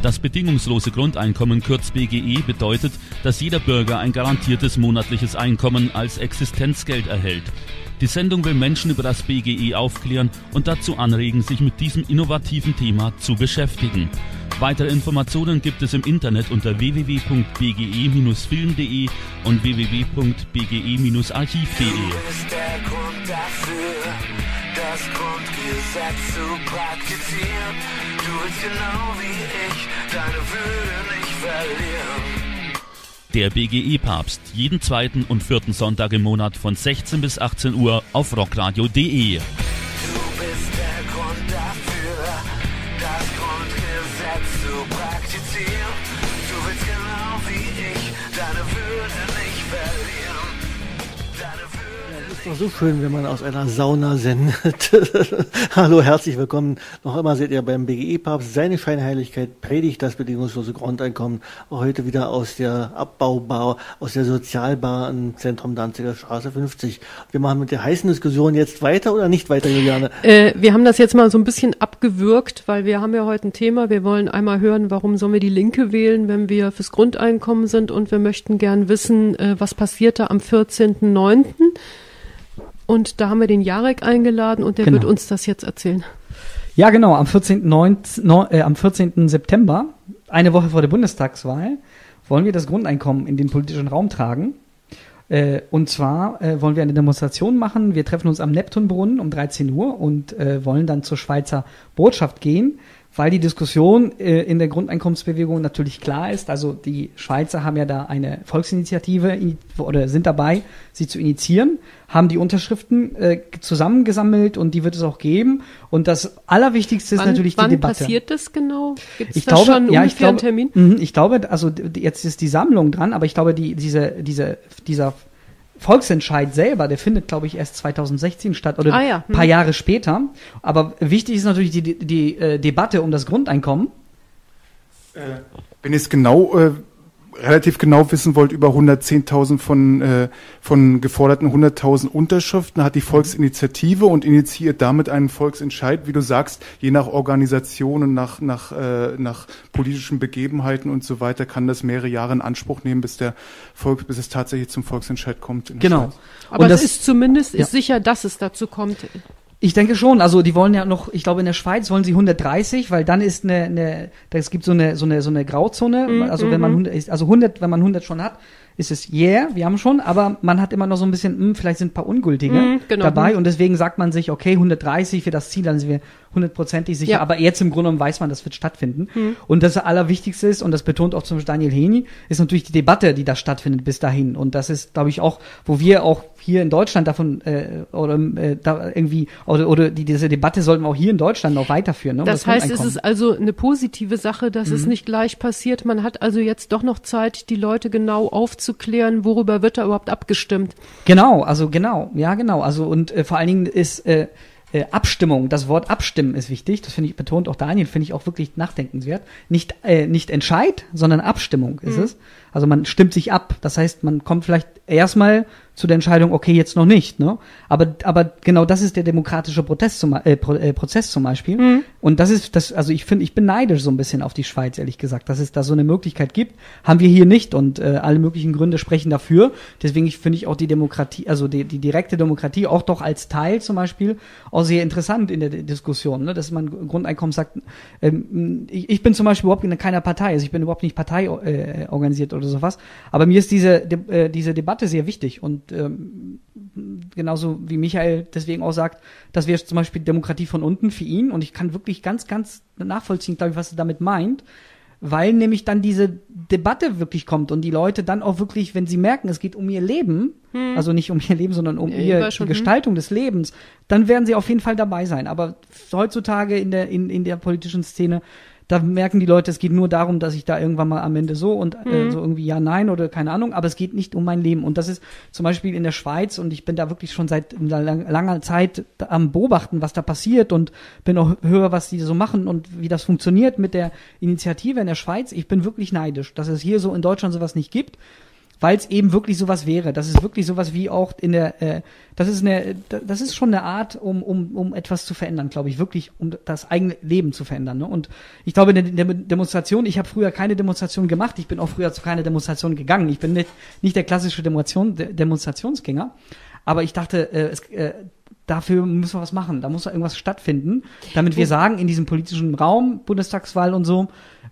Das bedingungslose Grundeinkommen kurz BGE bedeutet, dass jeder Bürger ein garantiertes monatliches Einkommen als Existenzgeld erhält. Die Sendung will Menschen über das BGE aufklären und dazu anregen, sich mit diesem innovativen Thema zu beschäftigen. Weitere Informationen gibt es im Internet unter www.bge-film.de und www.bge-archiv.de. Das Grundgesetz zu praktizieren. Du willst genau wie ich deine Würde nicht verlieren. Der BGE-Papst, jeden zweiten und vierten Sonntag im Monat von 16 bis 18 Uhr auf rockradio.de. so schön, wenn man aus einer Sauna sendet. [LAUGHS] Hallo, herzlich willkommen. Noch immer seht ihr beim BGE-Papst. Seine Scheinheiligkeit predigt das bedingungslose Grundeinkommen. Heute wieder aus der Abbaubar, aus der Sozialbar im Zentrum Danziger Straße 50. Wir machen mit der heißen Diskussion jetzt weiter oder nicht weiter, Juliane? Äh, wir haben das jetzt mal so ein bisschen abgewürgt, weil wir haben ja heute ein Thema. Wir wollen einmal hören, warum sollen wir die Linke wählen, wenn wir fürs Grundeinkommen sind und wir möchten gern wissen, äh, was passierte am 14.09. Und da haben wir den Jarek eingeladen und der genau. wird uns das jetzt erzählen. Ja, genau, am 14. 19, äh, am 14. September, eine Woche vor der Bundestagswahl, wollen wir das Grundeinkommen in den politischen Raum tragen. Äh, und zwar äh, wollen wir eine Demonstration machen. Wir treffen uns am Neptunbrunnen um 13 Uhr und äh, wollen dann zur Schweizer Botschaft gehen weil die Diskussion äh, in der Grundeinkommensbewegung natürlich klar ist. Also die Schweizer haben ja da eine Volksinitiative oder sind dabei, sie zu initiieren, haben die Unterschriften äh, zusammengesammelt und die wird es auch geben. Und das Allerwichtigste wann, ist natürlich die Debatte. Wann passiert das genau? Gibt es da glaube, schon ja, ich glaube, einen Termin? Mh, ich glaube, also jetzt ist die Sammlung dran, aber ich glaube, die, diese, diese, dieser Volksentscheid selber, der findet, glaube ich, erst 2016 statt oder ah, ja. hm. paar Jahre später. Aber wichtig ist natürlich die, die, die äh, Debatte um das Grundeinkommen. Äh, wenn es genau äh, relativ genau wissen wollt, über 110.000 von, äh, von geforderten 100.000 Unterschriften hat die Volksinitiative und initiiert damit einen Volksentscheid, wie du sagst, je nach Organisationen, nach, nach, äh, nach politischen Begebenheiten und so weiter, kann das mehrere Jahre in Anspruch nehmen, bis der Volk, bis es tatsächlich zum Volksentscheid kommt. Genau. Aber und es ist zumindest ja. ist sicher, dass es dazu kommt. Ich denke schon. Also die wollen ja noch, ich glaube in der Schweiz wollen sie 130, weil dann ist eine, eine es gibt so eine so eine so eine Grauzone. Mm, also wenn man 100, mhm. also 100, wenn man 100 schon hat, ist es yeah, wir haben schon, aber man hat immer noch so ein bisschen, mh, hm, vielleicht sind ein paar ungültige mm, genau. dabei und deswegen sagt man sich, okay 130 für das Ziel, dann sind wir hundertprozentig sicher, Ja. aber jetzt im Grunde genommen weiß man, das wird stattfinden. Und das Allerwichtigste ist, und das betont auch zum Beispiel Daniel Heni, ist natürlich die Debatte, die da stattfindet bis dahin. Und das ist, glaube ich, auch, wo wir auch hier in Deutschland davon äh, oder äh, da irgendwie oder, oder die, diese Debatte sollten wir auch hier in Deutschland noch weiterführen. Ne, um Das heißt, es ist also eine positive Sache, dass es nicht gleich passiert. Man hat also jetzt doch noch Zeit, die Leute genau aufzuklären, worüber wird da überhaupt abgestimmt. Genau, also genau, ja genau. Also und äh, vor allen Dingen ist äh, äh, Abstimmung, das Wort Abstimmen ist wichtig. Das finde ich betont auch Daniel, finde ich auch wirklich nachdenkenswert. Nicht äh, nicht Entscheid, sondern Abstimmung ist es. Also man stimmt sich ab. Das heißt, man kommt vielleicht erstmal zu der Entscheidung, okay, jetzt noch nicht. Ne? Aber aber genau das ist der demokratische Protest zum, äh, Pro, äh, Prozess zum Beispiel. Und das ist das, also ich finde, ich bin neidisch so ein bisschen auf die Schweiz, ehrlich gesagt, dass es da so eine Möglichkeit gibt, haben wir hier nicht und äh, alle möglichen Gründe sprechen dafür. Deswegen finde ich auch die Demokratie, also die, die direkte Demokratie auch doch als Teil zum Beispiel auch sehr interessant in der D- Diskussion, ne? dass man Grundeinkommen sagt, ähm, ich, ich bin zum Beispiel überhaupt in keiner Partei, also ich bin überhaupt nicht Partei äh, organisiert oder sowas, aber mir ist diese, De äh, diese Debatte sehr wichtig und ähm, genauso wie Michael deswegen auch sagt, dass wir zum Beispiel Demokratie von unten für ihn und ich kann wirklich ganz, ganz nachvollziehen, glaube ich, was er damit meint, weil nämlich dann diese Debatte wirklich kommt und die Leute dann auch wirklich, wenn sie merken, es geht um ihr Leben, also nicht um ihr Leben, sondern um Ja, ihr, war die schon, hm. Gestaltung des Lebens, dann werden sie auf jeden Fall dabei sein. Aber heutzutage in der, in, in der politischen Szene, da merken die Leute, es geht nur darum, dass ich da irgendwann mal am Ende so und Mhm. äh, so irgendwie ja, nein oder keine Ahnung, aber es geht nicht um mein Leben. Und das ist zum Beispiel in der Schweiz und ich bin da wirklich schon seit langer Zeit am Beobachten, was da passiert und bin auch höre, was die so machen und wie das funktioniert mit der Initiative in der Schweiz. Ich bin wirklich neidisch, dass es hier so in Deutschland sowas nicht gibt weil es eben wirklich sowas wäre. Das ist wirklich sowas wie auch in der, äh, das ist eine, das ist schon eine Art, um, um, um etwas zu verändern, glaube ich, wirklich, um das eigene Leben zu verändern. Ne? Und ich glaube, in der, Demonstration, ich habe früher keine Demonstration gemacht, ich bin auch früher zu keiner Demonstration gegangen. Ich bin nicht, nicht der klassische Demonstration, De Demonstrationsgänger, aber ich dachte, äh, es, äh, dafür müssen wir was machen. Da muss irgendwas stattfinden, damit wir sagen, in diesem politischen Raum, Bundestagswahl und so,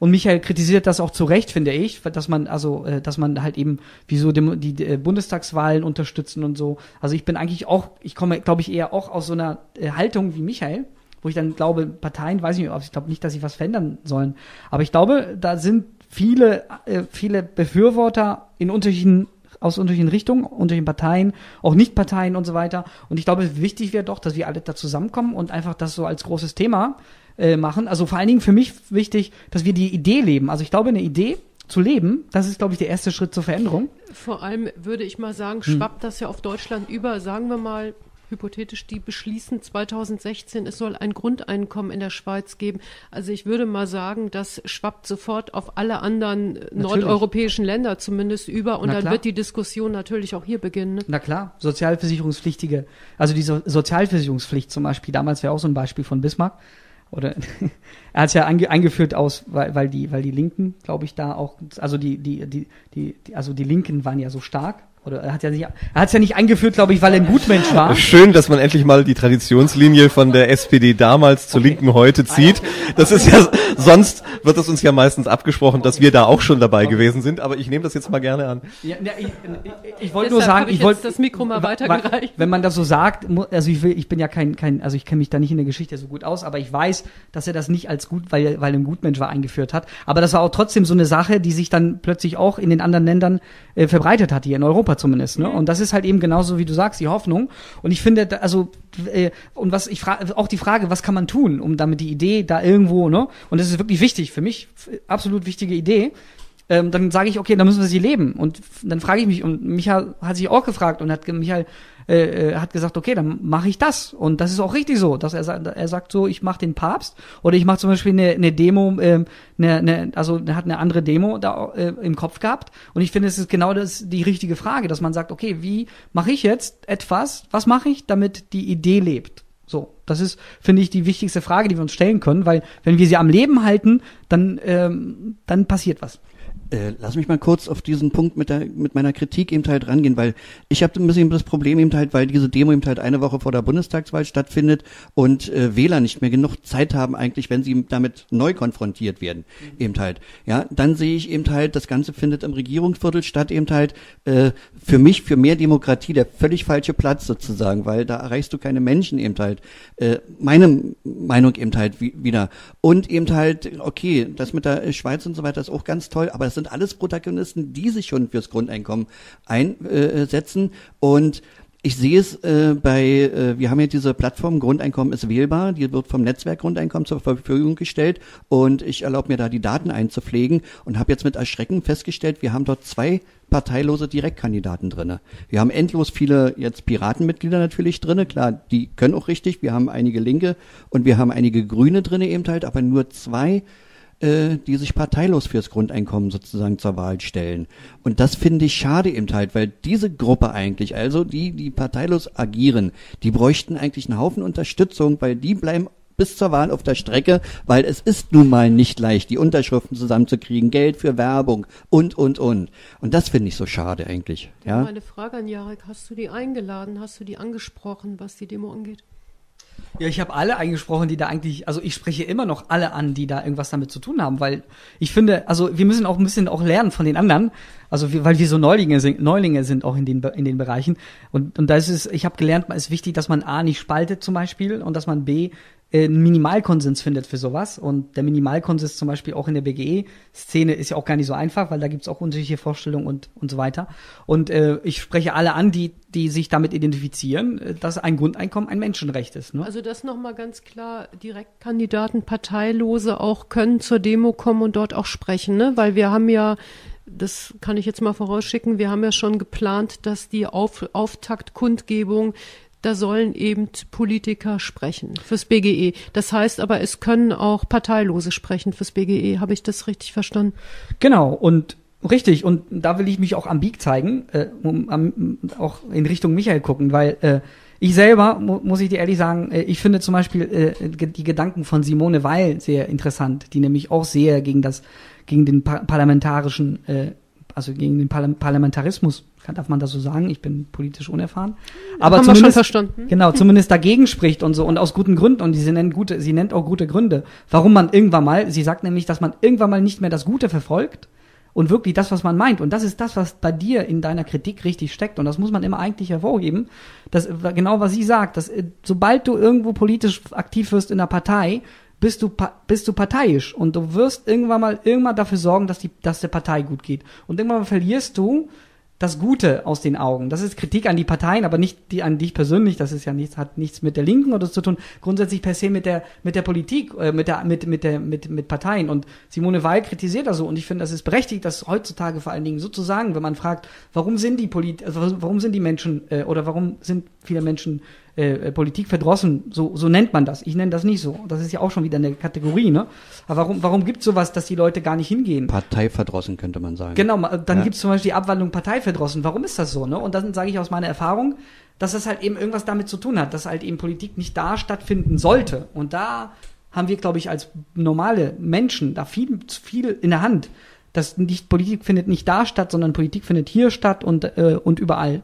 und Michael kritisiert das auch zu Recht, finde ich, dass man also, äh, dass man halt eben wieso dem, die äh, Bundestagswahlen unterstützen und so. Also ich bin eigentlich auch, ich komme, glaube ich, eher auch aus so einer äh, Haltung wie Michael, wo ich dann glaube, Parteien, weiß ich nicht, ob ich glaube nicht, dass sie was verändern sollen, aber ich glaube, da sind viele, viele Befürworter in unterschiedlichen aus unterschiedlichen Richtungen, unterschiedlichen Parteien, auch Nichtparteien und so weiter. Und ich glaube, wichtig wäre doch, dass wir alle da zusammenkommen und einfach das so als großes Thema äh, machen. Also vor allen Dingen für mich wichtig, dass wir die Idee leben. Also ich glaube, eine Idee zu leben, das ist, glaube ich, der erste Schritt zur Veränderung. Vor allem würde ich mal sagen, Hm. schwappt das ja auf Deutschland über. Sagen wir mal, hypothetisch, die beschließen 2016, es soll ein Grundeinkommen in der Schweiz geben. Also ich würde mal sagen, das schwappt sofort auf alle anderen äh, nordeuropäischen Länder zumindest über und Na dann klar. wird die Diskussion natürlich auch hier beginnen. Ne? Na klar, Sozialversicherungspflichtige, also die so Sozialversicherungspflicht zum Beispiel, damals wäre auch so ein Beispiel von Bismarck. Oder er hat es ja einge eingeführt aus, weil, weil die, weil die Linken, glaube ich, da auch, also die, die, die, die, die, also die Linken waren ja so stark. Oder er hat ja nicht, er hat es ja nicht eingeführt, glaube ich, weil er ein Gutmensch war. [LAUGHS] Schön, dass man endlich mal die Traditionslinie von der SPD damals zur Linken heute zieht. Das ist ja, sonst wird es uns ja meistens abgesprochen, dass wir da auch schon dabei gewesen sind, aber ich nehme das jetzt mal gerne an. Ja, ja, ich, ich, ich wollte nur sagen, ich ich wollte das Mikro mal weitergereicht. Wenn man das so sagt, also ich will, ich bin ja kein, kein, also ich kenne mich da nicht in der Geschichte so gut aus, aber ich weiß, dass er das nicht als gut, weil, weil er ein Gutmensch war, eingeführt hat. Aber das war auch trotzdem so eine Sache, die sich dann plötzlich auch in den anderen Ländern äh, verbreitet hat, hier in Europa zumindest. Ne? Und das ist halt eben genauso, wie du sagst, die Hoffnung. Und ich finde, also äh, und was ich frage, auch die Frage, was kann man tun, um damit die Idee da irgendwo, ne? Und das ist wirklich wichtig für mich, absolut wichtige Idee ähm, dann sage ich, okay, dann müssen wir sie leben. Und dann frage ich mich, und Michael hat sich auch gefragt und hat Michael äh, äh, hat gesagt, okay, dann mache ich das. Und das ist auch richtig so, dass er, er sagt so, ich mache den Papst oder ich mache zum Beispiel eine, eine Demo, ähm, eine, eine, also er hat eine andere Demo da äh, im Kopf gehabt. Und ich finde, es ist genau das die richtige Frage, dass man sagt, okay, wie mache ich jetzt etwas, was mache ich, damit die Idee lebt? So, das ist, finde ich, die wichtigste Frage, die wir uns stellen können, weil wenn wir sie am Leben halten, dann, ähm, dann passiert was. Äh, lass mich mal kurz auf diesen Punkt mit, der, mit meiner Kritik eben halt rangehen, weil ich habe ein bisschen das Problem eben halt, weil diese Demo eben halt eine Woche vor der Bundestagswahl stattfindet und äh, Wähler nicht mehr genug Zeit haben eigentlich, wenn sie damit neu konfrontiert werden, mhm. eben halt. Ja, dann sehe ich eben halt, das Ganze findet im Regierungsviertel statt, eben halt äh, für mich, für mehr Demokratie der völlig falsche Platz sozusagen, weil da erreichst du keine Menschen eben halt. Äh, meine Meinung eben halt wie, wieder. Und eben halt, okay, das mit der Schweiz und so weiter ist auch ganz toll, aber es sind alles Protagonisten, die sich schon fürs Grundeinkommen einsetzen. Und ich sehe es äh, bei, äh, wir haben ja diese Plattform Grundeinkommen ist wählbar, die wird vom Netzwerk Grundeinkommen zur Verfügung gestellt. Und ich erlaube mir da die Daten einzupflegen und habe jetzt mit Erschrecken festgestellt, wir haben dort zwei parteilose Direktkandidaten drinne. Wir haben endlos viele jetzt Piratenmitglieder natürlich drinne, klar, die können auch richtig, wir haben einige Linke und wir haben einige Grüne drinne eben halt, aber nur zwei äh, die sich parteilos fürs Grundeinkommen sozusagen zur Wahl stellen. Und das finde ich schade eben halt, weil diese Gruppe eigentlich, also die, die parteilos agieren, die bräuchten eigentlich einen Haufen Unterstützung, weil die bleiben bis zur Wahl auf der Strecke, weil es ist nun mal nicht leicht, die Unterschriften zusammenzukriegen, Geld für Werbung und, und, und. Und das finde ich so schade eigentlich. Ja? Meine Frage an Jarek, hast du die eingeladen, hast du die angesprochen, was die Demo angeht? Ja, ich habe alle eingesprochen, die da eigentlich, also ich spreche immer noch alle an, die da irgendwas damit zu tun haben, weil ich finde, also wir müssen auch ein bisschen auch lernen von den anderen, also wir, weil wir so Neulinge sind, Neulinge sind auch in den in den Bereichen. Und und da ist es, ich habe gelernt, es ist wichtig, dass man a nicht spaltet zum Beispiel und dass man b einen Minimalkonsens findet für sowas. Und der Minimalkonsens zum Beispiel auch in der BGE-Szene ist ja auch gar nicht so einfach, weil da gibt's auch unterschiedliche Vorstellungen und, und so weiter. Und äh, ich spreche alle an, die, die sich damit identifizieren, äh, dass ein Grundeinkommen ein Menschenrecht ist. Ne? Also das nochmal ganz klar, Direktkandidaten, Parteilose auch können zur Demo kommen und dort auch sprechen, ne? Weil wir haben ja das kann ich jetzt mal vorausschicken. Wir haben ja schon geplant, dass die Auf Auftaktkundgebung da sollen eben Politiker sprechen fürs BGE. Das heißt aber, es können auch Parteilose sprechen fürs BGE. Habe ich das richtig verstanden? Genau. Und Richtig, und da will ich mich auch am Bieg zeigen, äh, um, um, auch in Richtung Michael gucken, weil äh, ich selber, mu muss ich dir ehrlich sagen, äh, ich finde zum Beispiel äh, die Gedanken von Simone Weil sehr interessant, die nämlich auch sehr gegen das, gegen den pa parlamentarischen äh, also gegen den Parla Parlamentarismus, darf man das so sagen, ich bin politisch unerfahren. Aber Haben zumindest, verstanden. Genau, [LAUGHS] zumindest dagegen spricht und so und aus guten Gründen und sie nennt gute, sie nennt auch gute Gründe, warum man irgendwann mal, sie sagt nämlich, dass man irgendwann mal nicht mehr das Gute verfolgt und wirklich das, was man meint. Und das ist das, was bei dir in deiner Kritik richtig steckt. Und das muss man immer eigentlich hervorheben. Das, genau was sie sagt, dass äh, sobald du irgendwo politisch aktiv wirst in der Partei, bist du, bist du parteiisch und du wirst irgendwann mal irgendwann dafür sorgen, dass die, dass der Partei gut geht. Und irgendwann mal verlierst du das Gute aus den Augen. Das ist Kritik an die Parteien, aber nicht die an dich persönlich. Das ist ja nichts, hat nichts mit der Linken oder zu tun. Grundsätzlich per se mit der mit der Politik, äh, mit der mit mit der mit mit Parteien. Und Simone Weil kritisiert das so. Und ich finde, das ist berechtigt, das heutzutage vor allen Dingen so zu sagen, wenn man fragt, warum sind die Polit, also warum sind die Menschen äh, oder warum sind viele Menschen äh, Politik verdrossen, so, so nennt man das. Ich nenne das nicht so. Das ist ja auch schon wieder eine Kategorie, ne? Aber warum, warum gibt es sowas, dass die Leute gar nicht hingehen? Parteiverdrossen könnte man sagen. Genau, dann ja. gibt es zum Beispiel die Abwandlung Parteiverdrossen. Warum ist das so, ne? Und dann sage ich aus meiner Erfahrung, dass das halt eben irgendwas damit zu tun hat, dass halt eben Politik nicht da stattfinden sollte. Und da haben wir, glaube ich, als normale Menschen da viel, viel in der Hand. dass nicht, Politik findet nicht da statt, sondern Politik findet hier statt und, äh, und überall.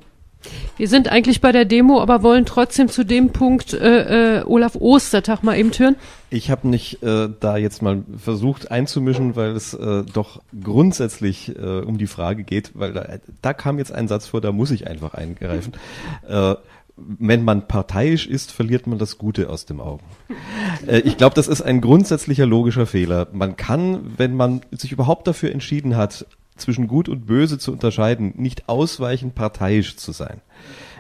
Wir sind eigentlich bei der Demo, aber wollen trotzdem zu dem Punkt äh, äh, Olaf Ostertag mal eben hören. Ich habe nicht äh, da jetzt mal versucht einzumischen, weil es äh, doch grundsätzlich äh, um die Frage geht, weil da, da kam jetzt ein Satz vor, da muss ich einfach eingreifen. [LAUGHS] Äh, wenn man parteiisch ist, verliert man das Gute aus dem Augen. Äh, ich glaube, das ist ein grundsätzlicher logischer Fehler. Man kann, wenn man sich überhaupt dafür entschieden hat, zwischen Gut und Böse zu unterscheiden, nicht ausweichend parteiisch zu sein.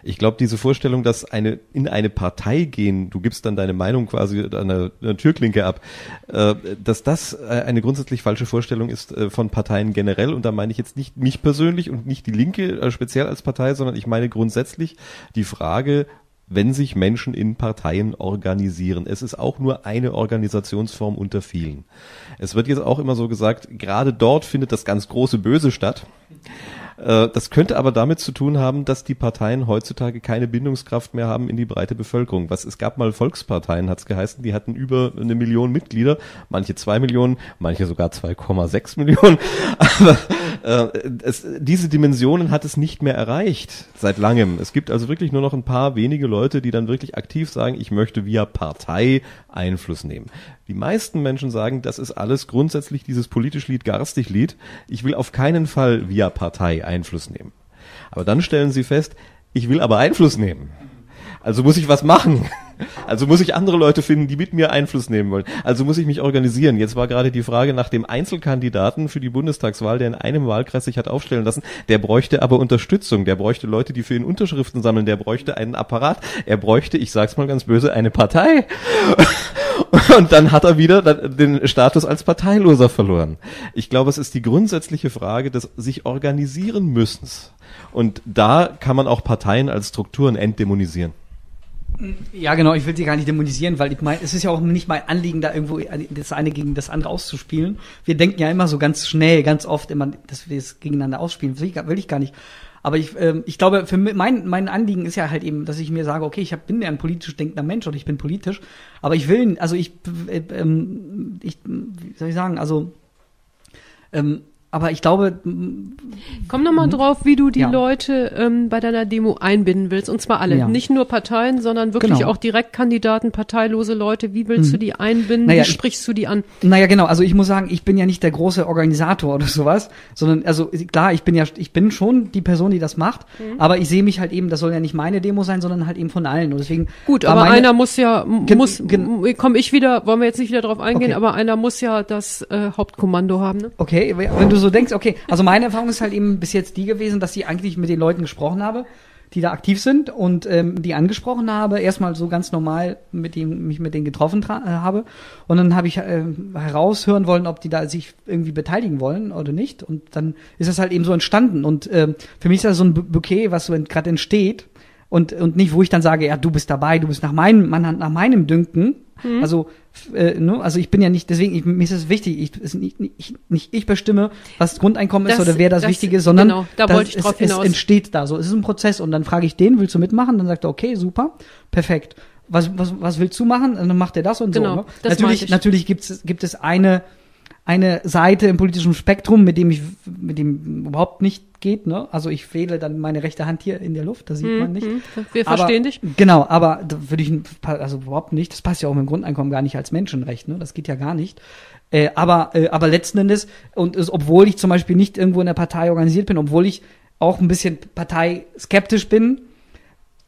Ich glaube, diese Vorstellung, dass eine in eine Partei gehen, du gibst dann deine Meinung quasi an einer Türklinke ab, äh, dass das äh, eine grundsätzlich falsche Vorstellung ist äh, von Parteien generell. Und da meine ich jetzt nicht mich persönlich und nicht die Linke äh, speziell als Partei, sondern ich meine grundsätzlich die Frage, wenn sich Menschen in Parteien organisieren. Es ist auch nur eine Organisationsform unter vielen. Es wird jetzt auch immer so gesagt, gerade dort findet das ganz große Böse statt. Äh, das könnte aber damit zu tun haben, dass die Parteien heutzutage keine Bindungskraft mehr haben in die breite Bevölkerung. Was es gab mal Volksparteien, hat es geheißen, die hatten über eine Million Mitglieder, manche zwei Millionen, manche sogar 2,6 Millionen. [LAUGHS] Aber Äh, es, diese Dimensionen hat es nicht mehr erreicht seit langem. Es gibt also wirklich nur noch ein paar wenige Leute, die dann wirklich aktiv sagen, ich möchte via Partei Einfluss nehmen. Die meisten Menschen sagen, das ist alles grundsätzlich dieses politisch Lied garstig Lied. Ich will auf keinen Fall via Partei Einfluss nehmen. Aber dann stellen sie fest, ich will aber Einfluss nehmen. Also muss ich was machen. [LAUGHS] Also muss ich andere Leute finden, die mit mir Einfluss nehmen wollen. Also muss ich mich organisieren. Jetzt war gerade die Frage nach dem Einzelkandidaten für die Bundestagswahl, der in einem Wahlkreis sich hat aufstellen lassen. Der bräuchte aber Unterstützung. Der bräuchte Leute, die für ihn Unterschriften sammeln. Der bräuchte einen Apparat. Er bräuchte, ich sag's mal ganz böse, eine Partei. [LAUGHS] Und dann hat er wieder den Status als Parteiloser verloren. Ich glaube, es ist die grundsätzliche Frage des sich organisieren müssens. Und da kann man auch Parteien als Strukturen entdämonisieren. Ja, genau, ich will sie gar nicht dämonisieren, weil ich meine, es ist ja auch nicht mein Anliegen, da irgendwo das eine gegen das andere auszuspielen. Wir denken ja immer so ganz schnell, ganz oft immer, dass wir es gegeneinander ausspielen. Will ich, will ich gar nicht. Aber ich, ähm, ich glaube, für mein, mein Anliegen ist ja halt eben, dass ich mir sage, okay, ich hab, bin ja ein politisch denkender Mensch und ich bin politisch, aber ich will, also ich, äh, ähm, ich, wie soll ich sagen, also ähm, aber ich glaube. Komm noch mal hm? drauf, wie du die ja. Leute ähm, bei deiner Demo einbinden willst. Und zwar alle. Ja. Nicht nur Parteien, sondern wirklich genau. auch Direktkandidaten, parteilose Leute. Wie willst mhm. du die einbinden? Naja, wie sprichst du die an? Naja, genau. Also ich muss sagen, ich bin ja nicht der große Organisator [LAUGHS] oder sowas, sondern, also klar, ich bin ja, ich bin schon die Person, die das macht, mhm. aber ich sehe mich halt eben, das soll ja nicht meine Demo sein, sondern halt eben von allen. Und deswegen. Gut, aber meine, einer muss ja, muss, komm ich wieder, wollen wir jetzt nicht wieder drauf eingehen, okay. aber einer muss ja das äh, Hauptkommando haben, ne? Okay, wenn du so denkst, okay, also meine Erfahrung ist halt eben bis jetzt die gewesen, dass ich eigentlich mit den Leuten gesprochen habe, die da aktiv sind und ähm, die angesprochen habe, erstmal so ganz normal mit dem mich mit denen getroffen äh, habe. Und dann habe ich äh, heraushören wollen, ob die da sich irgendwie beteiligen wollen oder nicht. Und dann ist das halt eben so entstanden. Und äh, für mich ist das so ein Bouquet, was so gerade entsteht. Und und nicht, wo ich dann sage, ja, du bist dabei, du bist nach meinem, man nach meinem Dünken, Mhm. Also, äh, ne? also ich bin ja nicht, deswegen, ich, mir ist es wichtig, ich, ist nicht, ich, nicht ich bestimme, was das Grundeinkommen das, ist oder wer das, das Wichtige ist, sondern genau, da wollte ich drauf es, es entsteht da so. Es ist ein Prozess und dann frage ich den, willst du mitmachen? Dann sagt er, okay, super, perfekt. Was, was, was willst du machen? Und dann macht er das und genau, so. Ne? Natürlich, natürlich gibt's, gibt es eine eine Seite im politischen Spektrum, mit dem ich, mit dem überhaupt nicht geht, ne? Also ich wähle dann meine rechte Hand hier in der Luft, da sieht mhm. man nicht. Hm. Wir aber, verstehen dich. Genau, aber da würde ich, also überhaupt nicht, das passt ja auch mit dem Grundeinkommen gar nicht als Menschenrecht, ne? Das geht ja gar nicht. Äh, aber, äh, aber letzten Endes, und es, obwohl ich zum Beispiel nicht irgendwo in der Partei organisiert bin, obwohl ich auch ein bisschen parteiskeptisch bin,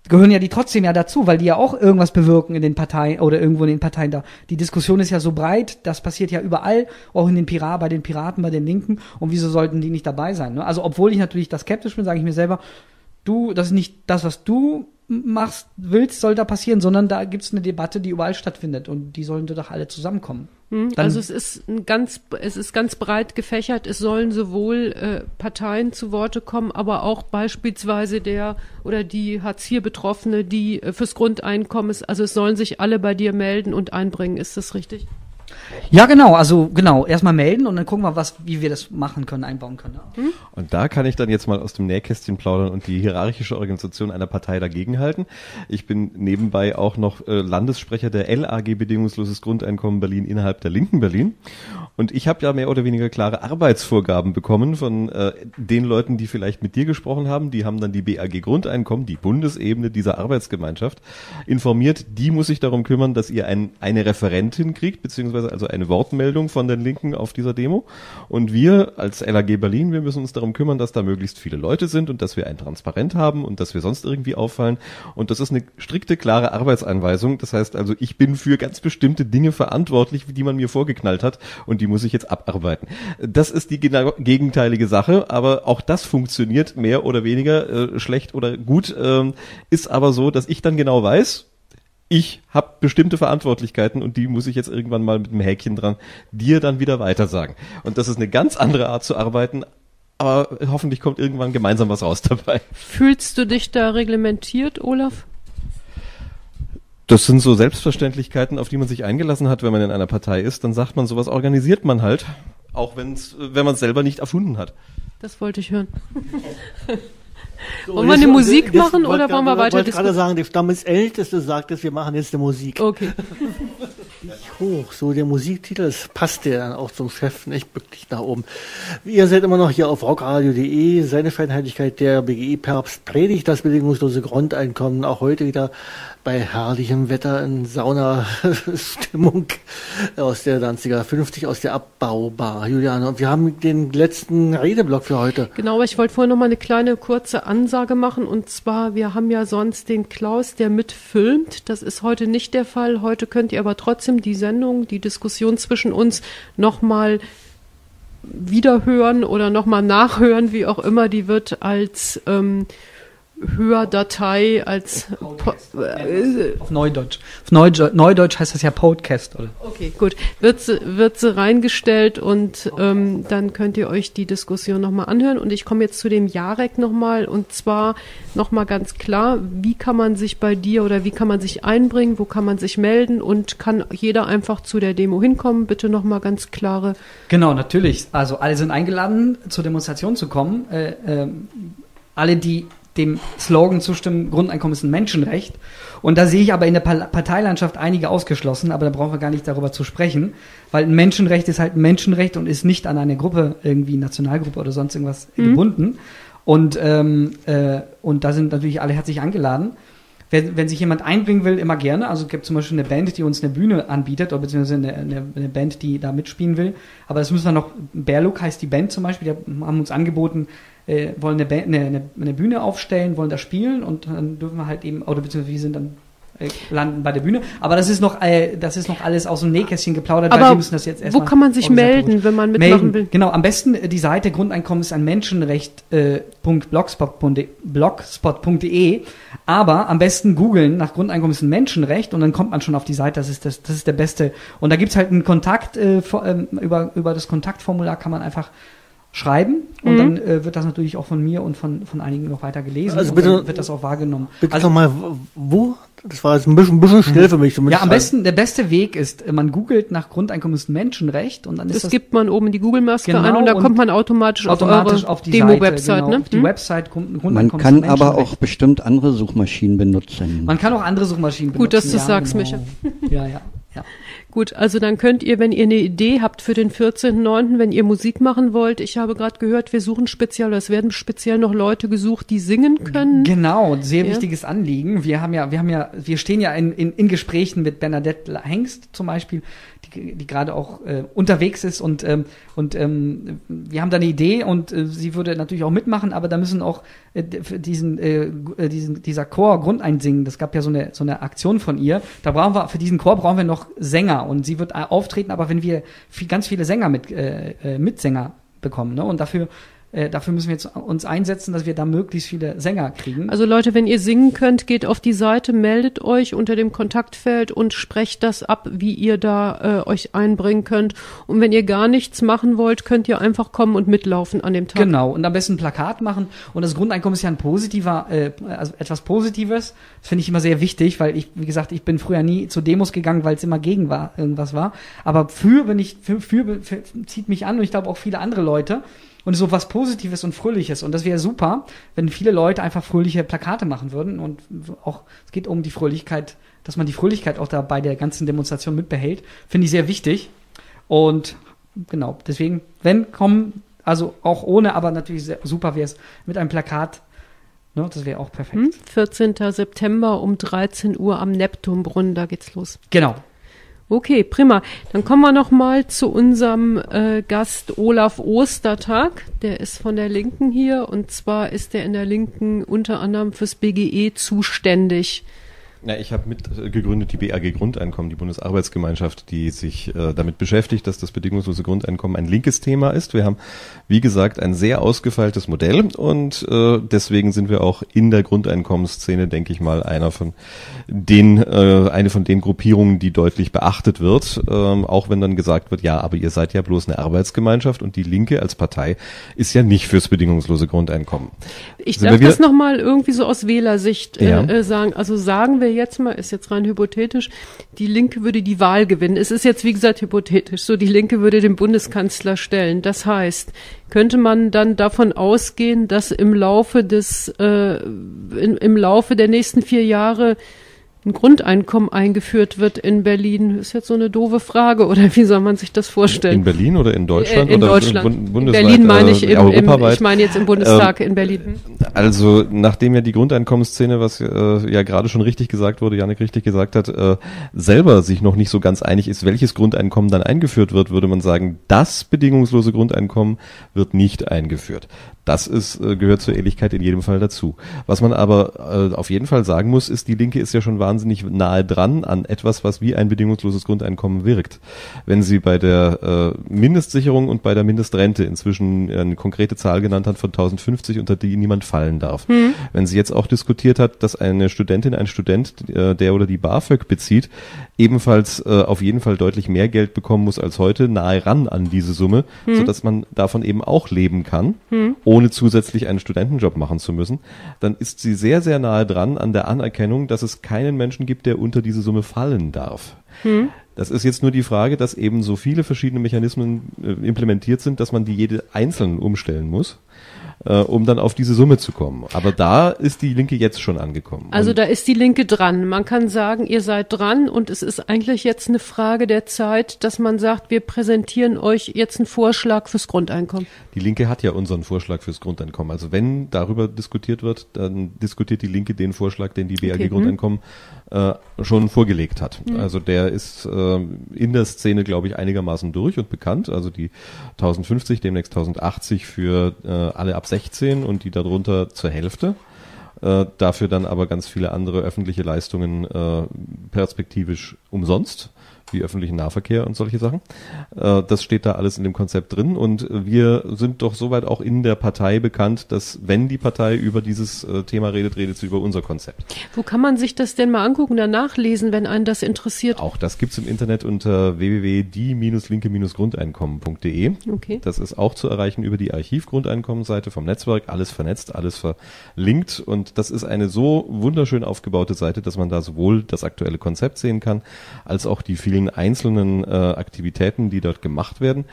gehören ja die trotzdem ja dazu, weil die ja auch irgendwas bewirken in den Parteien oder irgendwo in den Parteien da. Die Diskussion ist ja so breit, das passiert ja überall, auch in den Piraten, bei den Piraten, bei den Linken. Und wieso sollten die nicht dabei sein? Ne? Also obwohl ich natürlich da skeptisch bin, sage ich mir selber, du, das ist nicht das, was du machst, willst, soll da passieren, sondern da gibt es eine Debatte, die überall stattfindet und die sollen doch alle zusammenkommen. Hm, also es ist ein ganz, es ist ganz breit gefächert. Es sollen sowohl äh, Parteien zu Worte kommen, aber auch beispielsweise der oder die Hartz-IV-Betroffene, die äh, fürs Grundeinkommen ist. Also es sollen sich alle bei dir melden und einbringen. Ist das richtig? Ja, genau, also genau, erstmal melden und dann gucken wir, was, wie wir das machen können, einbauen können. Hm? Und da kann ich dann jetzt mal aus dem Nähkästchen plaudern und die hierarchische Organisation einer Partei dagegenhalten. Ich bin nebenbei auch noch äh, Landessprecher der LAG Bedingungsloses Grundeinkommen Berlin innerhalb der Linken Berlin. Und ich habe ja mehr oder weniger klare Arbeitsvorgaben bekommen von äh, den Leuten, die vielleicht mit dir gesprochen haben. Die haben dann die BAG Grundeinkommen, die Bundesebene dieser Arbeitsgemeinschaft, informiert. Die muss sich darum kümmern, dass ihr ein, eine Referentin kriegt, beziehungsweise also eine Wortmeldung von den Linken auf dieser Demo. Und wir als LAG Berlin, wir müssen uns darum kümmern, dass da möglichst viele Leute sind und dass wir ein Transparent haben und dass wir sonst irgendwie auffallen. Und das ist eine strikte, klare Arbeitsanweisung. Das heißt also, ich bin für ganz bestimmte Dinge verantwortlich, die man mir vorgeknallt hat und die muss ich jetzt abarbeiten. Das ist die gegenteilige Sache, aber auch das funktioniert mehr oder weniger äh, schlecht oder gut. Ähm, ist aber so, dass ich dann genau weiß, ich habe bestimmte Verantwortlichkeiten und die muss ich jetzt irgendwann mal mit einem Häkchen dran dir dann wieder weitersagen. Und das ist eine ganz andere Art zu arbeiten, aber hoffentlich kommt irgendwann gemeinsam was raus dabei. Fühlst du dich da reglementiert, Olaf? Das sind so Selbstverständlichkeiten, auf die man sich eingelassen hat, wenn man in einer Partei ist. Dann sagt man, sowas organisiert man halt, auch wenn's, wenn man es selber nicht erfunden hat. Das wollte ich hören. [LAUGHS] So, wollen wir eine Musik machen oder wollen wir weiter diskutieren? Ich wollte gerade sagen, der Stammesälteste sagt es, wir machen jetzt eine Musik. Okay. [LAUGHS] hoch. So der Musiktitel, das passt ja dann auch zum Chef nicht wirklich nach oben. Ihr seid immer noch hier auf rockradio.de, seine Feinheitlichkeit der BGE Papst predigt das bedingungslose Grundeinkommen, auch heute wieder bei herrlichem Wetter in Saunastimmung [LAUGHS] aus der Danziger 50 aus der Abbaubar. Juliane, und wir haben den letzten Redeblock für heute. Genau, aber ich wollte vorher noch mal eine kleine kurze Ansage machen und zwar, wir haben ja sonst den Klaus, der mitfilmt. Das ist heute nicht der Fall. Heute könnt ihr aber trotzdem die Sendung, die Diskussion zwischen uns noch mal wiederhören oder noch mal nachhören, wie auch immer. Die wird als ähm, Hördatei als äh, auf Neudeutsch. Auf Neudeutsch, Neudeutsch heißt das ja Podcast, oder? Okay, gut. Wird sie, wird sie reingestellt und ähm, dann könnt ihr euch die Diskussion nochmal anhören. Und ich komme jetzt zu dem Jarek nochmal und zwar nochmal ganz klar, wie kann man sich bei dir oder wie kann man sich einbringen, wo kann man sich melden und kann jeder einfach zu der Demo hinkommen? Bitte nochmal ganz klare. Genau, natürlich. Also alle sind eingeladen, zur Demonstration zu kommen. Äh, äh, alle, die dem Slogan zustimmen, Grundeinkommen ist ein Menschenrecht. Und da sehe ich aber in der Parteilandschaft einige ausgeschlossen, aber da brauchen wir gar nicht darüber zu sprechen, weil ein Menschenrecht ist halt ein Menschenrecht und ist nicht an eine Gruppe, irgendwie Nationalgruppe oder sonst irgendwas mhm. gebunden. Und, ähm, äh, und da sind natürlich alle herzlich eingeladen. Wenn, wenn sich jemand einbringen will, immer gerne. Also es gibt zum Beispiel eine Band, die uns eine Bühne anbietet, oder beziehungsweise eine, eine, eine Band, die da mitspielen will. Aber das müssen wir noch, Bearlook heißt die Band zum Beispiel, die haben uns angeboten, äh, wollen eine, Band, eine, eine, Bühne aufstellen, wollen da spielen und dann dürfen wir halt eben, oder beziehungsweise wir sind dann äh, landen bei der Bühne. Aber das ist noch, äh, das ist noch alles aus dem Nähkästchen geplaudert, Aber weil wir müssen das jetzt erstmal. Wo kann man sich melden, wenn man mitmachen melden. will? Genau, am besten äh, die Seite Grundeinkommen ist ein Menschenrecht.blogspot.de. Äh, blogspot.de. Aber am besten googeln nach Grundeinkommen ist ein Menschenrecht und dann kommt man schon auf die Seite. Das ist das, das ist der beste. Und da gibt's halt einen Kontakt äh, vor, ähm, über über das Kontaktformular kann man einfach schreiben und mhm. dann äh, wird das natürlich auch von mir und von, von einigen noch weiter gelesen also bitte, wird das auch wahrgenommen. Bitte also nochmal, wo? Das war jetzt ein bisschen, ein bisschen schnell für mich. Ja, am besten, der beste Weg ist, man googelt nach Grundeinkommen ist Menschenrecht und dann ist das, das gibt man oben die Google-Maske genau, ein und da kommt man automatisch, automatisch auf, auf die Demo-Website, genau, ne? Auf die hm? Website Man kann aber auch bestimmt andere Suchmaschinen benutzen. Man kann auch andere Suchmaschinen benutzen. Gut, dass du ja, sagst, genau. Micha. Ja, ja, ja. Gut, also dann könnt ihr, wenn ihr eine Idee habt für den 14.9., wenn ihr Musik machen wollt, ich habe gerade gehört, wir suchen speziell, oder es werden speziell noch Leute gesucht, die singen können. Genau, sehr ja. wichtiges Anliegen. Wir haben ja, wir haben ja, wir stehen ja in, in, in Gesprächen mit Bernadette Hengst zum Beispiel, die, gerade auch äh, unterwegs ist und, ähm, und ähm, wir haben da eine Idee und äh, sie würde natürlich auch mitmachen, aber da müssen auch äh, diesen, äh, äh, diesen, dieser Chor Grundeinsingen, das gab ja so eine, so eine Aktion von ihr, da brauchen wir, für diesen Chor brauchen wir noch Sänger und sie wird auftreten, aber wenn wir viel, ganz viele Sänger mit, äh, äh Mitsänger bekommen, ne, und dafür äh, dafür müssen wir jetzt uns einsetzen, dass wir da möglichst viele Sänger kriegen. Also Leute, wenn ihr singen könnt, geht auf die Seite, meldet euch unter dem Kontaktfeld und sprecht das ab, wie ihr da äh, euch einbringen könnt. Und wenn ihr gar nichts machen wollt, könnt ihr einfach kommen und mitlaufen an dem Tag. Genau, und am besten ein Plakat machen. Und das Grundeinkommen ist ja ein positiver, äh, also etwas Positives. Das finde ich immer sehr wichtig, weil ich, wie gesagt, ich bin früher nie zu Demos gegangen, weil es immer gegen war, irgendwas war. Aber für bin ich, für, für, für zieht mich an und ich glaube auch viele andere Leute und so was Positives und Fröhliches. Und das wäre super, wenn viele Leute einfach fröhliche Plakate machen würden. Und auch, es geht um die Fröhlichkeit, dass man die Fröhlichkeit auch da bei der ganzen Demonstration mitbehält. Finde ich sehr wichtig. Und genau, deswegen, wenn kommen, also auch ohne, aber natürlich sehr, super wäre es mit einem Plakat. Ne, das wäre auch perfekt. Hm? 14. September um 13 Uhr am Neptunbrunnen, da geht's los. Genau, Okay, prima. Dann kommen wir noch mal zu unserem äh, Gast Olaf Ostertag. Der ist von der Linken hier und zwar ist er in der Linken unter anderem fürs BGE zuständig. Ja, ich habe mitgegründet die BAG Grundeinkommen, die Bundesarbeitsgemeinschaft, die sich äh, damit beschäftigt, dass das bedingungslose Grundeinkommen ein linkes Thema ist. Wir haben, wie gesagt, ein sehr ausgefeiltes Modell und äh, deswegen sind wir auch in der Grundeinkommensszene, denke ich mal, einer von den, äh, eine von den Gruppierungen, die deutlich beachtet wird, ähm, auch wenn dann gesagt wird, ja, aber ihr seid ja bloß eine Arbeitsgemeinschaft und die Linke als Partei ist ja nicht fürs bedingungslose Grundeinkommen. Ich sind darf das nochmal irgendwie so aus Wählersicht äh, ja. äh, sagen. Also sagen wir jetzt mal, ist jetzt rein hypothetisch, die Linke würde die Wahl gewinnen. Es ist jetzt, wie gesagt, hypothetisch. So, die Linke würde den Bundeskanzler stellen. Das heißt, könnte man dann davon ausgehen, dass im Laufe des, äh, in, im Laufe der nächsten vier Jahre ein Grundeinkommen eingeführt wird in Berlin? Ist jetzt so eine doofe Frage oder wie soll man sich das vorstellen? In Berlin oder in Deutschland? Äh, in oder Deutschland. Bund in bundesweit, Berlin meine ich, äh, im, im, ich meine jetzt im Bundestag in Berlin. Also nachdem ja die Grundeinkommensszene, was äh, ja gerade schon richtig gesagt wurde, Janik richtig gesagt hat, äh, selber sich noch nicht so ganz einig ist, welches Grundeinkommen dann eingeführt wird, würde man sagen, das bedingungslose Grundeinkommen wird nicht eingeführt. Das ist, äh, gehört zur Ehrlichkeit in jedem Fall dazu. Was man aber äh, auf jeden Fall sagen muss, ist, die Linke ist ja schon wahnsinnig nahe dran an etwas, was wie ein bedingungsloses Grundeinkommen wirkt. Wenn sie bei der äh, Mindestsicherung und bei der Mindestrente inzwischen eine konkrete Zahl genannt hat von 1050, unter die niemand fallen darf. Hm. Wenn sie jetzt auch diskutiert hat, dass eine Studentin, ein Student, äh, der oder die BAföG bezieht, ebenfalls äh, auf jeden Fall deutlich mehr Geld bekommen muss als heute, nahe ran an diese Summe, Hm. sodass man davon eben auch leben kann, Hm. Ohne zusätzlich einen Studentenjob machen zu müssen, dann ist sie sehr, sehr nahe dran an der Anerkennung, dass es keinen Menschen gibt, der unter diese Summe fallen darf. Hm. Das ist jetzt nur die Frage, dass eben so viele verschiedene Mechanismen äh, implementiert sind, dass man die jede einzeln umstellen muss, äh, um dann auf diese Summe zu kommen. Aber da ist die Linke jetzt schon angekommen. Also Und da ist die Linke dran. Man kann sagen, ihr seid dran und es ist eigentlich jetzt eine Frage der Zeit, dass man sagt, wir präsentieren euch jetzt einen Vorschlag fürs Grundeinkommen. die Linke hat ja unseren Vorschlag fürs Grundeinkommen. Also wenn darüber diskutiert wird, dann diskutiert die Linke den Vorschlag, den die BAG Okay, hm. Äh, schon vorgelegt hat. Also der ist äh, in der Szene, glaube ich, einigermaßen durch und bekannt. Also die 1050, demnächst 1080 für äh, alle ab 16 und die darunter zur Hälfte. Äh, dafür dann aber ganz viele andere öffentliche Leistungen äh, perspektivisch umsonst, wie öffentlichen Nahverkehr und solche Sachen. Äh, das steht da alles in dem Konzept drin und wir sind doch soweit auch in der Partei bekannt, dass wenn die Partei über dieses äh, Thema redet, redet sie über unser Konzept. Wo kann man sich das denn mal angucken, danach lesen, wenn einen das interessiert? Auch das gibt's im Internet unter www.die-linke-grundeinkommen.de. Okay. Das ist auch zu erreichen über die Archivgrundeinkommenseite vom Netzwerk. Alles vernetzt, alles verlinkt. Und das ist eine so wunderschön aufgebaute Seite, dass man da sowohl das aktuelle Konzept sehen kann, als auch die vielen einzelnen äh, Aktivitäten, die dort gemacht werden.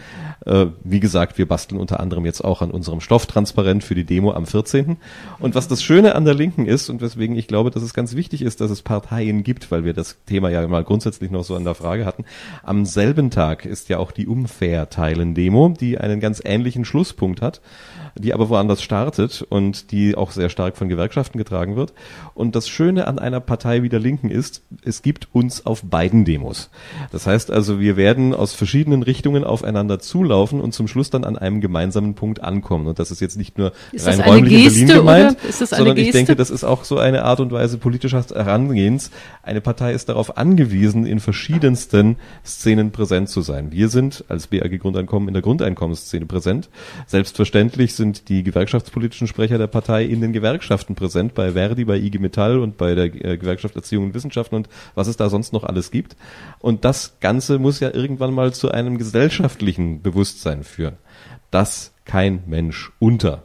Äh, wie gesagt, wir basteln unter anderem jetzt auch an unserem Stofftransparent für die Demo am 14. Und was das Schöne an der Linken ist und weswegen ich glaube, dass es ganz wichtig ist, dass es Parteien gibt, weil wir das Thema ja mal grundsätzlich noch so an der Frage hatten. Am selben Tag ist ja auch die Umfair-Teilen-Demo, die einen ganz ähnlichen Schlusspunkt hat, die aber woanders startet und die auch sehr stark von Gewerkschaften getragen wird. Und das Schöne an einer Partei wie der Linken ist, es gibt uns auf beiden Demos. Das heißt also, wir werden aus verschiedenen Richtungen aufeinander zulaufen und zum Schluss dann an einem gemeinsamen Punkt ankommen. Und das ist jetzt nicht nur Ist rein räumlich in Berlin gemeint, sondern ich denke, das ist auch so eine Art und Weise politischer Herangehens. Eine Partei ist darauf angewiesen, in verschiedensten Szenen präsent zu sein. Wir sind als BAG Grundeinkommen in der Grundeinkommensszene präsent. Selbstverständlich sind die gewerkschaftspolitischen Sprecher der Partei in den Gewerkschaften präsent, bei Verdi, bei IG Metall und bei der äh, Gewerkschaft Erziehung und Wissenschaften und was es da sonst noch alles gibt. Und das Ganze muss ja irgendwann mal zu einem gesellschaftlichen Bewusstsein führen, dass kein Mensch unter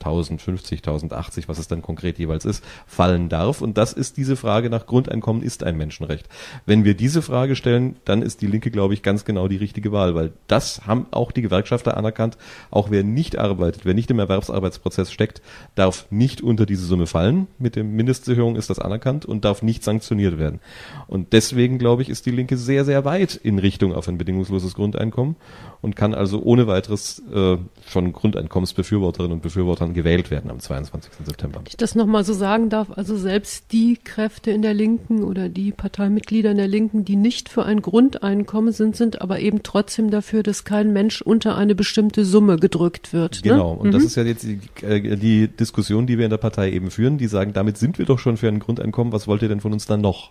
1050, 1080, was es dann konkret jeweils ist, fallen darf. Und das ist diese Frage nach Grundeinkommen ist ein Menschenrecht. Wenn wir diese Frage stellen, dann ist die Linke, glaube ich, ganz genau die richtige Wahl, weil das haben auch die Gewerkschafter anerkannt. Auch wer nicht arbeitet, wer nicht im Erwerbsarbeitsprozess steckt, darf nicht unter diese Summe fallen. Mit der Mindestsicherung ist das anerkannt und darf nicht sanktioniert werden. Und deswegen, glaube ich, ist die Linke sehr, sehr weit in Richtung auf ein bedingungsloses Grundeinkommen und kann also ohne weiteres äh, von Grundeinkommensbefürworterinnen und Befürwortern gewählt werden am 22. September. Wenn ich das nochmal so sagen darf, also selbst die Kräfte in der Linken oder die Parteimitglieder in der Linken, die nicht für ein Grundeinkommen sind, sind aber eben trotzdem dafür, dass kein Mensch unter eine bestimmte Summe gedrückt wird. Genau, Ne? und das ist ja jetzt die, äh, die Diskussion, die wir in der Partei eben führen, die sagen, damit sind wir doch schon für ein Grundeinkommen, was wollt ihr denn von uns dann noch?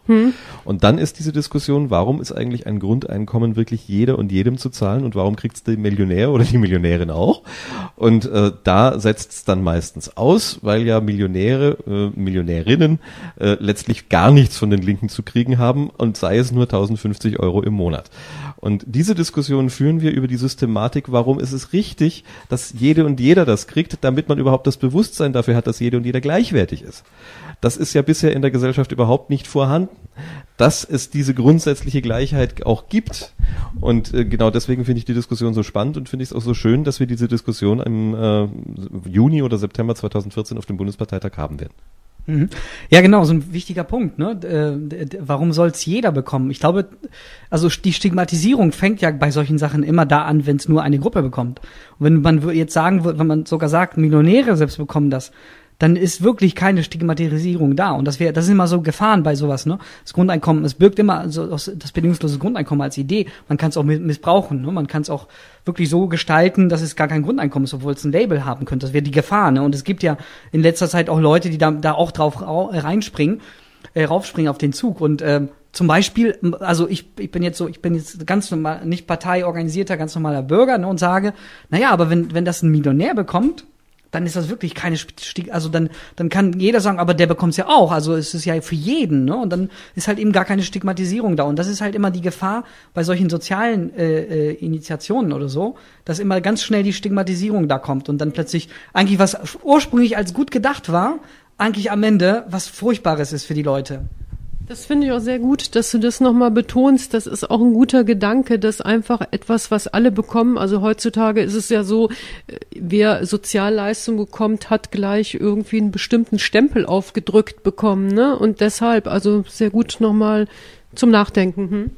Und dann ist diese Diskussion, warum ist eigentlich ein Grundeinkommen wirklich jeder und jedem zu zahlen und warum kriegt es der Millionär oder die Millionärin auch? Und äh, da setzt es dann meistens aus, weil ja Millionäre, äh, Millionärinnen äh, letztlich gar nichts von den Linken zu kriegen haben und sei es nur 1050 Euro im Monat. Und diese Diskussion führen wir über die Systematik, warum ist es richtig, dass jede und jeder das kriegt, damit man überhaupt das Bewusstsein dafür hat, dass jede und jeder gleichwertig ist. Das ist ja bisher in der Gesellschaft überhaupt nicht vorhanden. Dass es diese grundsätzliche Gleichheit auch gibt. Und äh, genau deswegen finde ich die Diskussion so spannend und finde ich es auch so schön, dass wir diese Diskussion im äh, Juni oder September 2014 auf dem Bundesparteitag haben werden. Mhm. Ja, genau, so ein wichtiger Punkt. Ne? Äh, warum soll es jeder bekommen? Ich glaube, also die Stigmatisierung fängt ja bei solchen Sachen immer da an, wenn es nur eine Gruppe bekommt. Und wenn man jetzt sagen würde, wenn man sogar sagt, Millionäre selbst bekommen das, dann ist wirklich keine Stigmatisierung da. Und das wäre, das sind immer so Gefahren bei sowas, ne? Das Grundeinkommen, es birgt immer so das bedingungslose Grundeinkommen als Idee. Man kann es auch missbrauchen, ne? Man kann es auch wirklich so gestalten, dass es gar kein Grundeinkommen ist, obwohl es ein Label haben könnte. Das wäre die Gefahr, ne? Und es gibt ja in letzter Zeit auch Leute, die da, da auch drauf reinspringen, äh, raufspringen auf den Zug. Und ähm, zum Beispiel, also ich, ich bin jetzt so, ich bin jetzt ganz normal, nicht parteiorganisierter, ganz normaler Bürger ne, und sage, naja, aber wenn, wenn das ein Millionär bekommt, dann ist das wirklich keine Stieg, also dann, dann kann jeder sagen, aber der bekommt es ja auch, also es ist ja für jeden, ne? Und dann ist halt eben gar keine Stigmatisierung da. Und das ist halt immer die Gefahr bei solchen sozialen äh, äh, Initiationen oder so, dass immer ganz schnell die Stigmatisierung da kommt und dann plötzlich eigentlich was ursprünglich als gut gedacht war, eigentlich am Ende was Furchtbares ist für die Leute. Das finde ich auch sehr gut, dass du das nochmal betonst. Das ist auch ein guter Gedanke, dass einfach etwas, was alle bekommen, also heutzutage ist es ja so, äh, wer Sozialleistung bekommt, hat gleich irgendwie einen bestimmten Stempel aufgedrückt bekommen. Ne? Und deshalb, also sehr gut nochmal zum Nachdenken. Hm?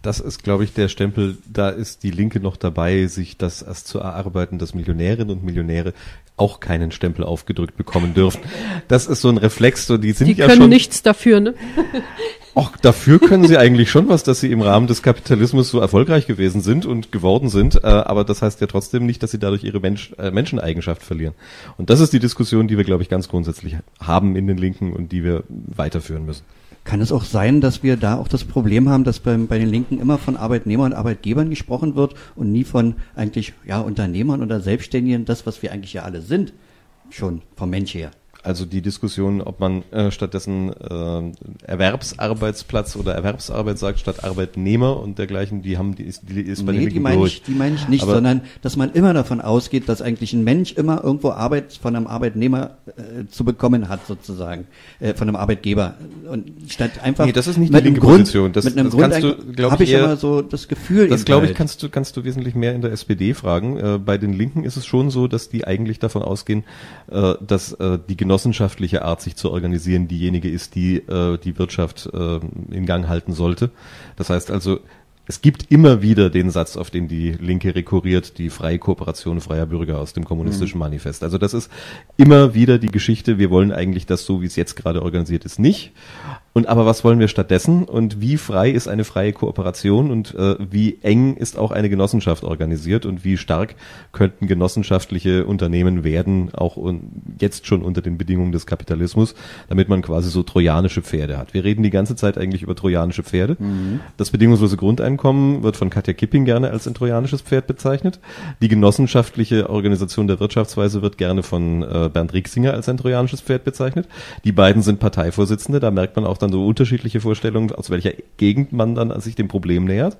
Das ist, glaube ich, der Stempel, da ist die Linke noch dabei, sich das erst zu erarbeiten, dass Millionärinnen und Millionäre auch keinen Stempel aufgedrückt bekommen dürfen. Das ist so ein Reflex, so die sind die ja schon. Die können nichts dafür, ne? Auch dafür können sie eigentlich schon was, dass sie im Rahmen des Kapitalismus so erfolgreich gewesen sind und geworden sind. Äh, aber das heißt ja trotzdem nicht, dass sie dadurch ihre Mensch, äh, Menscheneigenschaft verlieren. Und das ist die Diskussion, die wir, glaube ich, ganz grundsätzlich haben in den Linken und die wir weiterführen müssen. Kann es auch sein, dass wir da auch das Problem haben, dass beim, bei den Linken immer von Arbeitnehmern und Arbeitgebern gesprochen wird und nie von eigentlich ja, Unternehmern oder Selbstständigen, das, was wir eigentlich ja alle sind, schon vom Mensch her? Also die Diskussion, ob man äh, stattdessen äh, Erwerbsarbeitsplatz oder Erwerbsarbeit sagt statt Arbeitnehmer und dergleichen, die haben die ist, die ist bei nee, den die meine ich, die meine ich nicht, Aber sondern dass man immer davon ausgeht, dass eigentlich ein Mensch immer irgendwo Arbeit von einem Arbeitnehmer äh, zu bekommen hat sozusagen, äh, von einem Arbeitgeber. Und statt einfach Nee, das ist nicht die linke Grund, Position, das, mit einem das Grund kannst du glaube ich, ich immer so das Gefühl, das glaube ich, kannst du kannst du wesentlich mehr in der SPD fragen. Äh, bei den Linken ist es schon so, dass die eigentlich davon ausgehen, äh, dass äh, die genossenschaftliche Art, sich zu organisieren, diejenige ist, die äh, die Wirtschaft äh, in Gang halten sollte. Das heißt also, es gibt immer wieder den Satz, auf den die Linke rekurriert, die freie Kooperation freier Bürger aus dem kommunistischen mhm. Manifest. Also das ist immer wieder die Geschichte, wir wollen eigentlich das so, wie es jetzt gerade organisiert ist, nicht. Und aber was wollen wir stattdessen? Und wie frei ist eine freie Kooperation und äh, wie eng ist auch eine Genossenschaft organisiert und wie stark könnten genossenschaftliche Unternehmen werden, auch jetzt schon unter den Bedingungen des Kapitalismus, damit man quasi so trojanische Pferde hat. Wir reden die ganze Zeit eigentlich über trojanische Pferde. Mhm. Das bedingungslose Grundeinkommen wird von Katja Kipping gerne als ein trojanisches Pferd bezeichnet. Die genossenschaftliche Organisation der Wirtschaftsweise wird gerne von äh, Bernd Rieksinger als ein trojanisches Pferd bezeichnet. Die beiden sind Parteivorsitzende, da merkt man auch dann dann so unterschiedliche Vorstellungen, aus welcher Gegend man dann sich dem Problem nähert.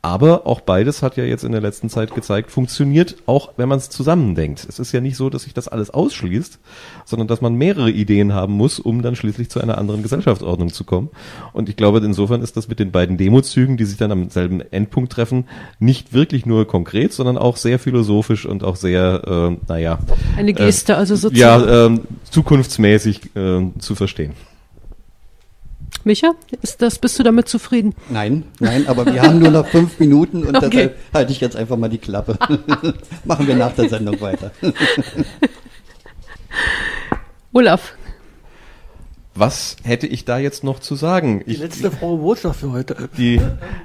Aber auch beides hat ja jetzt in der letzten Zeit gezeigt, funktioniert auch, wenn man es zusammendenkt. Es ist ja nicht so, dass sich das alles ausschließt, sondern dass man mehrere Ideen haben muss, um dann schließlich zu einer anderen Gesellschaftsordnung zu kommen. Und ich glaube, insofern ist das mit den beiden Demozügen, die sich dann am selben Endpunkt treffen, nicht wirklich nur konkret, sondern auch sehr philosophisch und auch sehr, äh, naja. Eine Geste, äh, also sozusagen. Ja, äh, zukunftsmäßig äh, zu verstehen. Micha, ist das, bist du damit zufrieden? Nein, nein, aber wir haben nur noch fünf Minuten und [LAUGHS] okay. deshalb halte ich jetzt einfach mal die Klappe. [LAUGHS] Machen wir nach der Sendung weiter. [LAUGHS] Olaf. Was hätte ich da jetzt noch zu sagen? Die ich, letzte frohe Botschaft für heute. Die,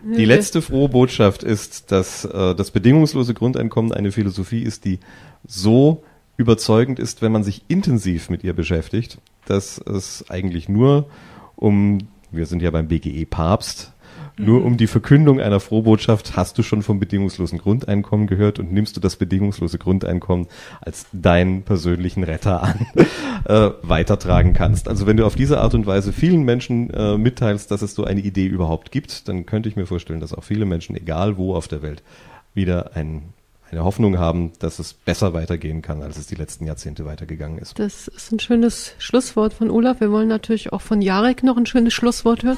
die letzte frohe Botschaft ist, dass äh, das bedingungslose Grundeinkommen eine Philosophie ist, die so überzeugend ist, wenn man sich intensiv mit ihr beschäftigt, dass es eigentlich nur um, wir sind ja beim BGE Papst, nur mhm. um die Verkündung einer Frohbotschaft hast du schon vom bedingungslosen Grundeinkommen gehört und nimmst du das bedingungslose Grundeinkommen als deinen persönlichen Retter an, [LAUGHS] äh, weitertragen kannst. Also wenn du auf diese Art und Weise vielen Menschen äh, mitteilst, dass es so eine Idee überhaupt gibt, dann könnte ich mir vorstellen, dass auch viele Menschen, egal wo auf der Welt, wieder ein eine Hoffnung haben, dass es besser weitergehen kann, als es die letzten Jahrzehnte weitergegangen ist. Das ist ein schönes Schlusswort von Olaf. Wir wollen natürlich auch von Jarek noch ein schönes Schlusswort hören.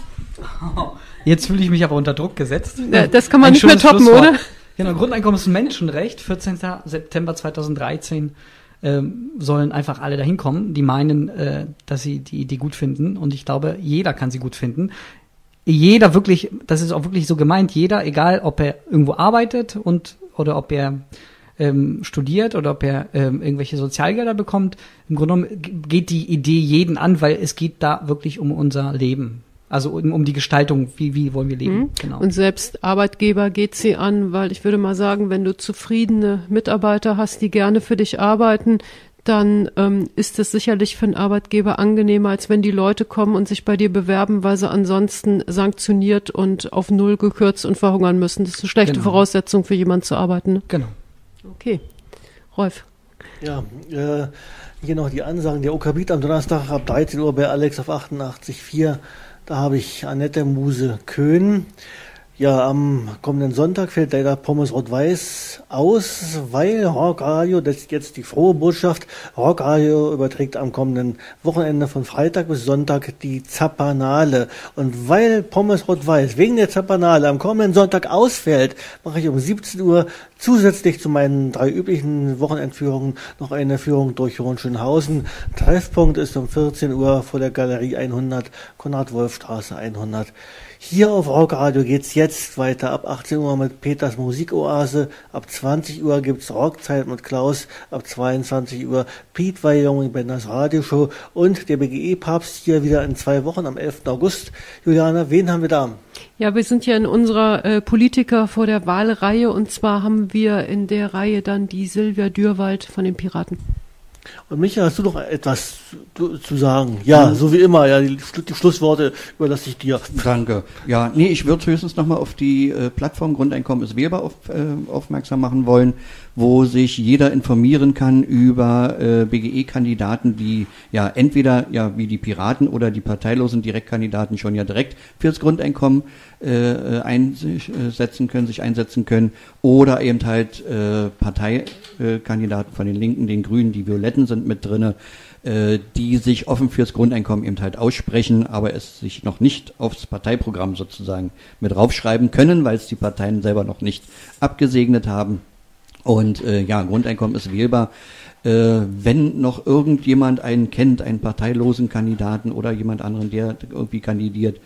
[LAUGHS] Jetzt fühle ich mich aber unter Druck gesetzt. Ja, das kann man ein nicht mehr toppen, oder? Genau, Grundeinkommen ist ein Menschenrecht. 14. September 2013 ähm, sollen einfach alle dahin kommen, die meinen, äh, dass sie die Idee gut finden. Und ich glaube, jeder kann sie gut finden. Jeder wirklich, das ist auch wirklich so gemeint, jeder, egal ob er irgendwo arbeitet und oder ob er ähm, studiert oder ob er ähm, irgendwelche Sozialgelder bekommt. Im Grunde genommen geht die Idee jeden an, weil es geht da wirklich um unser Leben. Also um, um die Gestaltung, wie, wie wollen wir leben. Mhm. Genau. Und selbst Arbeitgeber geht sie an, weil ich würde mal sagen, wenn du zufriedene Mitarbeiter hast, die gerne für dich arbeiten, dann ähm, ist es sicherlich für einen Arbeitgeber angenehmer, als wenn die Leute kommen und sich bei dir bewerben, weil sie ansonsten sanktioniert und auf Null gekürzt und verhungern müssen. Das ist eine schlechte genau. Voraussetzung für jemanden zu arbeiten. Ne? Genau. Okay. Rolf. Ja, äh, hier noch die Ansagen. Der Okabit am Donnerstag ab 13 Uhr bei Alex auf 88.4. Da habe ich Annette Muse Köhn. Ja, am kommenden Sonntag fällt leider Pommes Rot-Weiß aus, weil Rockradio, das ist jetzt die frohe Botschaft, Rockradio überträgt am kommenden Wochenende von Freitag bis Sonntag die Zapanale. Und weil Pommes Rot-Weiß wegen der Zapanale am kommenden Sonntag ausfällt, mache ich um 17 Uhr zusätzlich zu meinen drei üblichen Wochenendführungen noch eine Führung durch Hohenschönhausen. Treffpunkt ist um 14 Uhr vor der Galerie 100, Konrad-Wolf-Straße 100. Hier auf Rockradio geht's jetzt weiter. Ab 18 Uhr mit Peters Musikoase. Ab 20 Uhr gibt's Rockzeit mit Klaus. Ab 22 Uhr Pete Wyoming Benders Radioshow. Und der BGE-Papst hier wieder in zwei Wochen am 11. August. Juliana, wen haben wir da? Ja, wir sind ja in unserer äh, Politiker vor der Wahlreihe. Und zwar haben wir in der Reihe dann die Silvia Dürwald von den Piraten. Und Micha, hast du noch etwas zu sagen? Ja, so wie immer, ja, die, die Schlussworte überlasse ich dir. Danke. Ja, nee, ich würde höchstens nochmal auf die äh, Plattform Grundeinkommen ist wählbar auf, äh, aufmerksam machen wollen wo sich jeder informieren kann über äh, BGE-Kandidaten, die ja entweder ja wie die Piraten oder die parteilosen Direktkandidaten schon ja direkt fürs Grundeinkommen äh, einsetzen können, sich einsetzen können, oder eben halt äh, Parteikandidaten von den Linken, den Grünen, die Violetten sind mit drinne, äh, die sich offen fürs Grundeinkommen eben halt aussprechen, aber es sich noch nicht aufs Parteiprogramm sozusagen mit raufschreiben können, weil es die Parteien selber noch nicht abgesegnet haben. Und äh, ja, Grundeinkommen ist wählbar. Äh, wenn noch irgendjemand einen kennt, einen parteilosen Kandidaten oder jemand anderen, der irgendwie kandidiert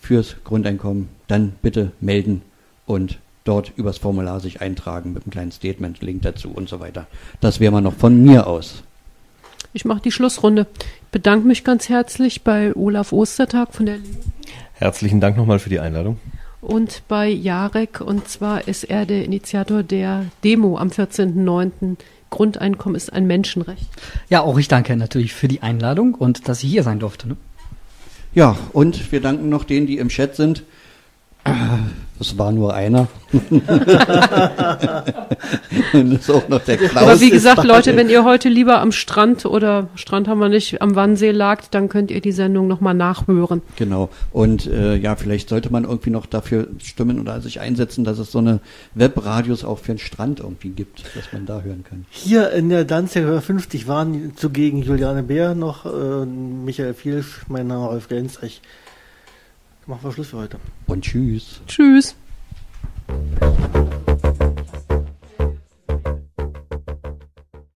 fürs Grundeinkommen, dann bitte melden und dort übers Formular sich eintragen mit einem kleinen Statement, Link dazu und so weiter. Das wäre mal noch von mir aus. Ich mache die Schlussrunde. Ich bedanke mich ganz herzlich bei Olaf Ostertag von der Liga. Herzlichen Dank nochmal für die Einladung und bei Jarek. Und zwar ist er der Initiator der Demo am 14.09. Grundeinkommen ist ein Menschenrecht. Ja, auch ich danke natürlich für die Einladung und dass ich hier sein durfte. Ne? Ja, und wir danken noch denen, die im Chat sind. Das war nur einer. [LAUGHS] ist auch noch der Klaus Aber wie gesagt, Leute, wenn ihr heute lieber am Strand oder Strand haben wir nicht, am Wannsee lagt, dann könnt ihr die Sendung nochmal nachhören. Genau. Und äh, ja, vielleicht sollte man irgendwie noch dafür stimmen oder sich einsetzen, dass es so eine Webradios auch für den Strand irgendwie gibt, dass man da hören kann. Hier in der Danziger 50 waren zugegen Juliane Bär noch, äh, Michael Fielsch, mein Name Rolf Gensrich. Machen wir Schluss für heute. Und tschüss. Tschüss.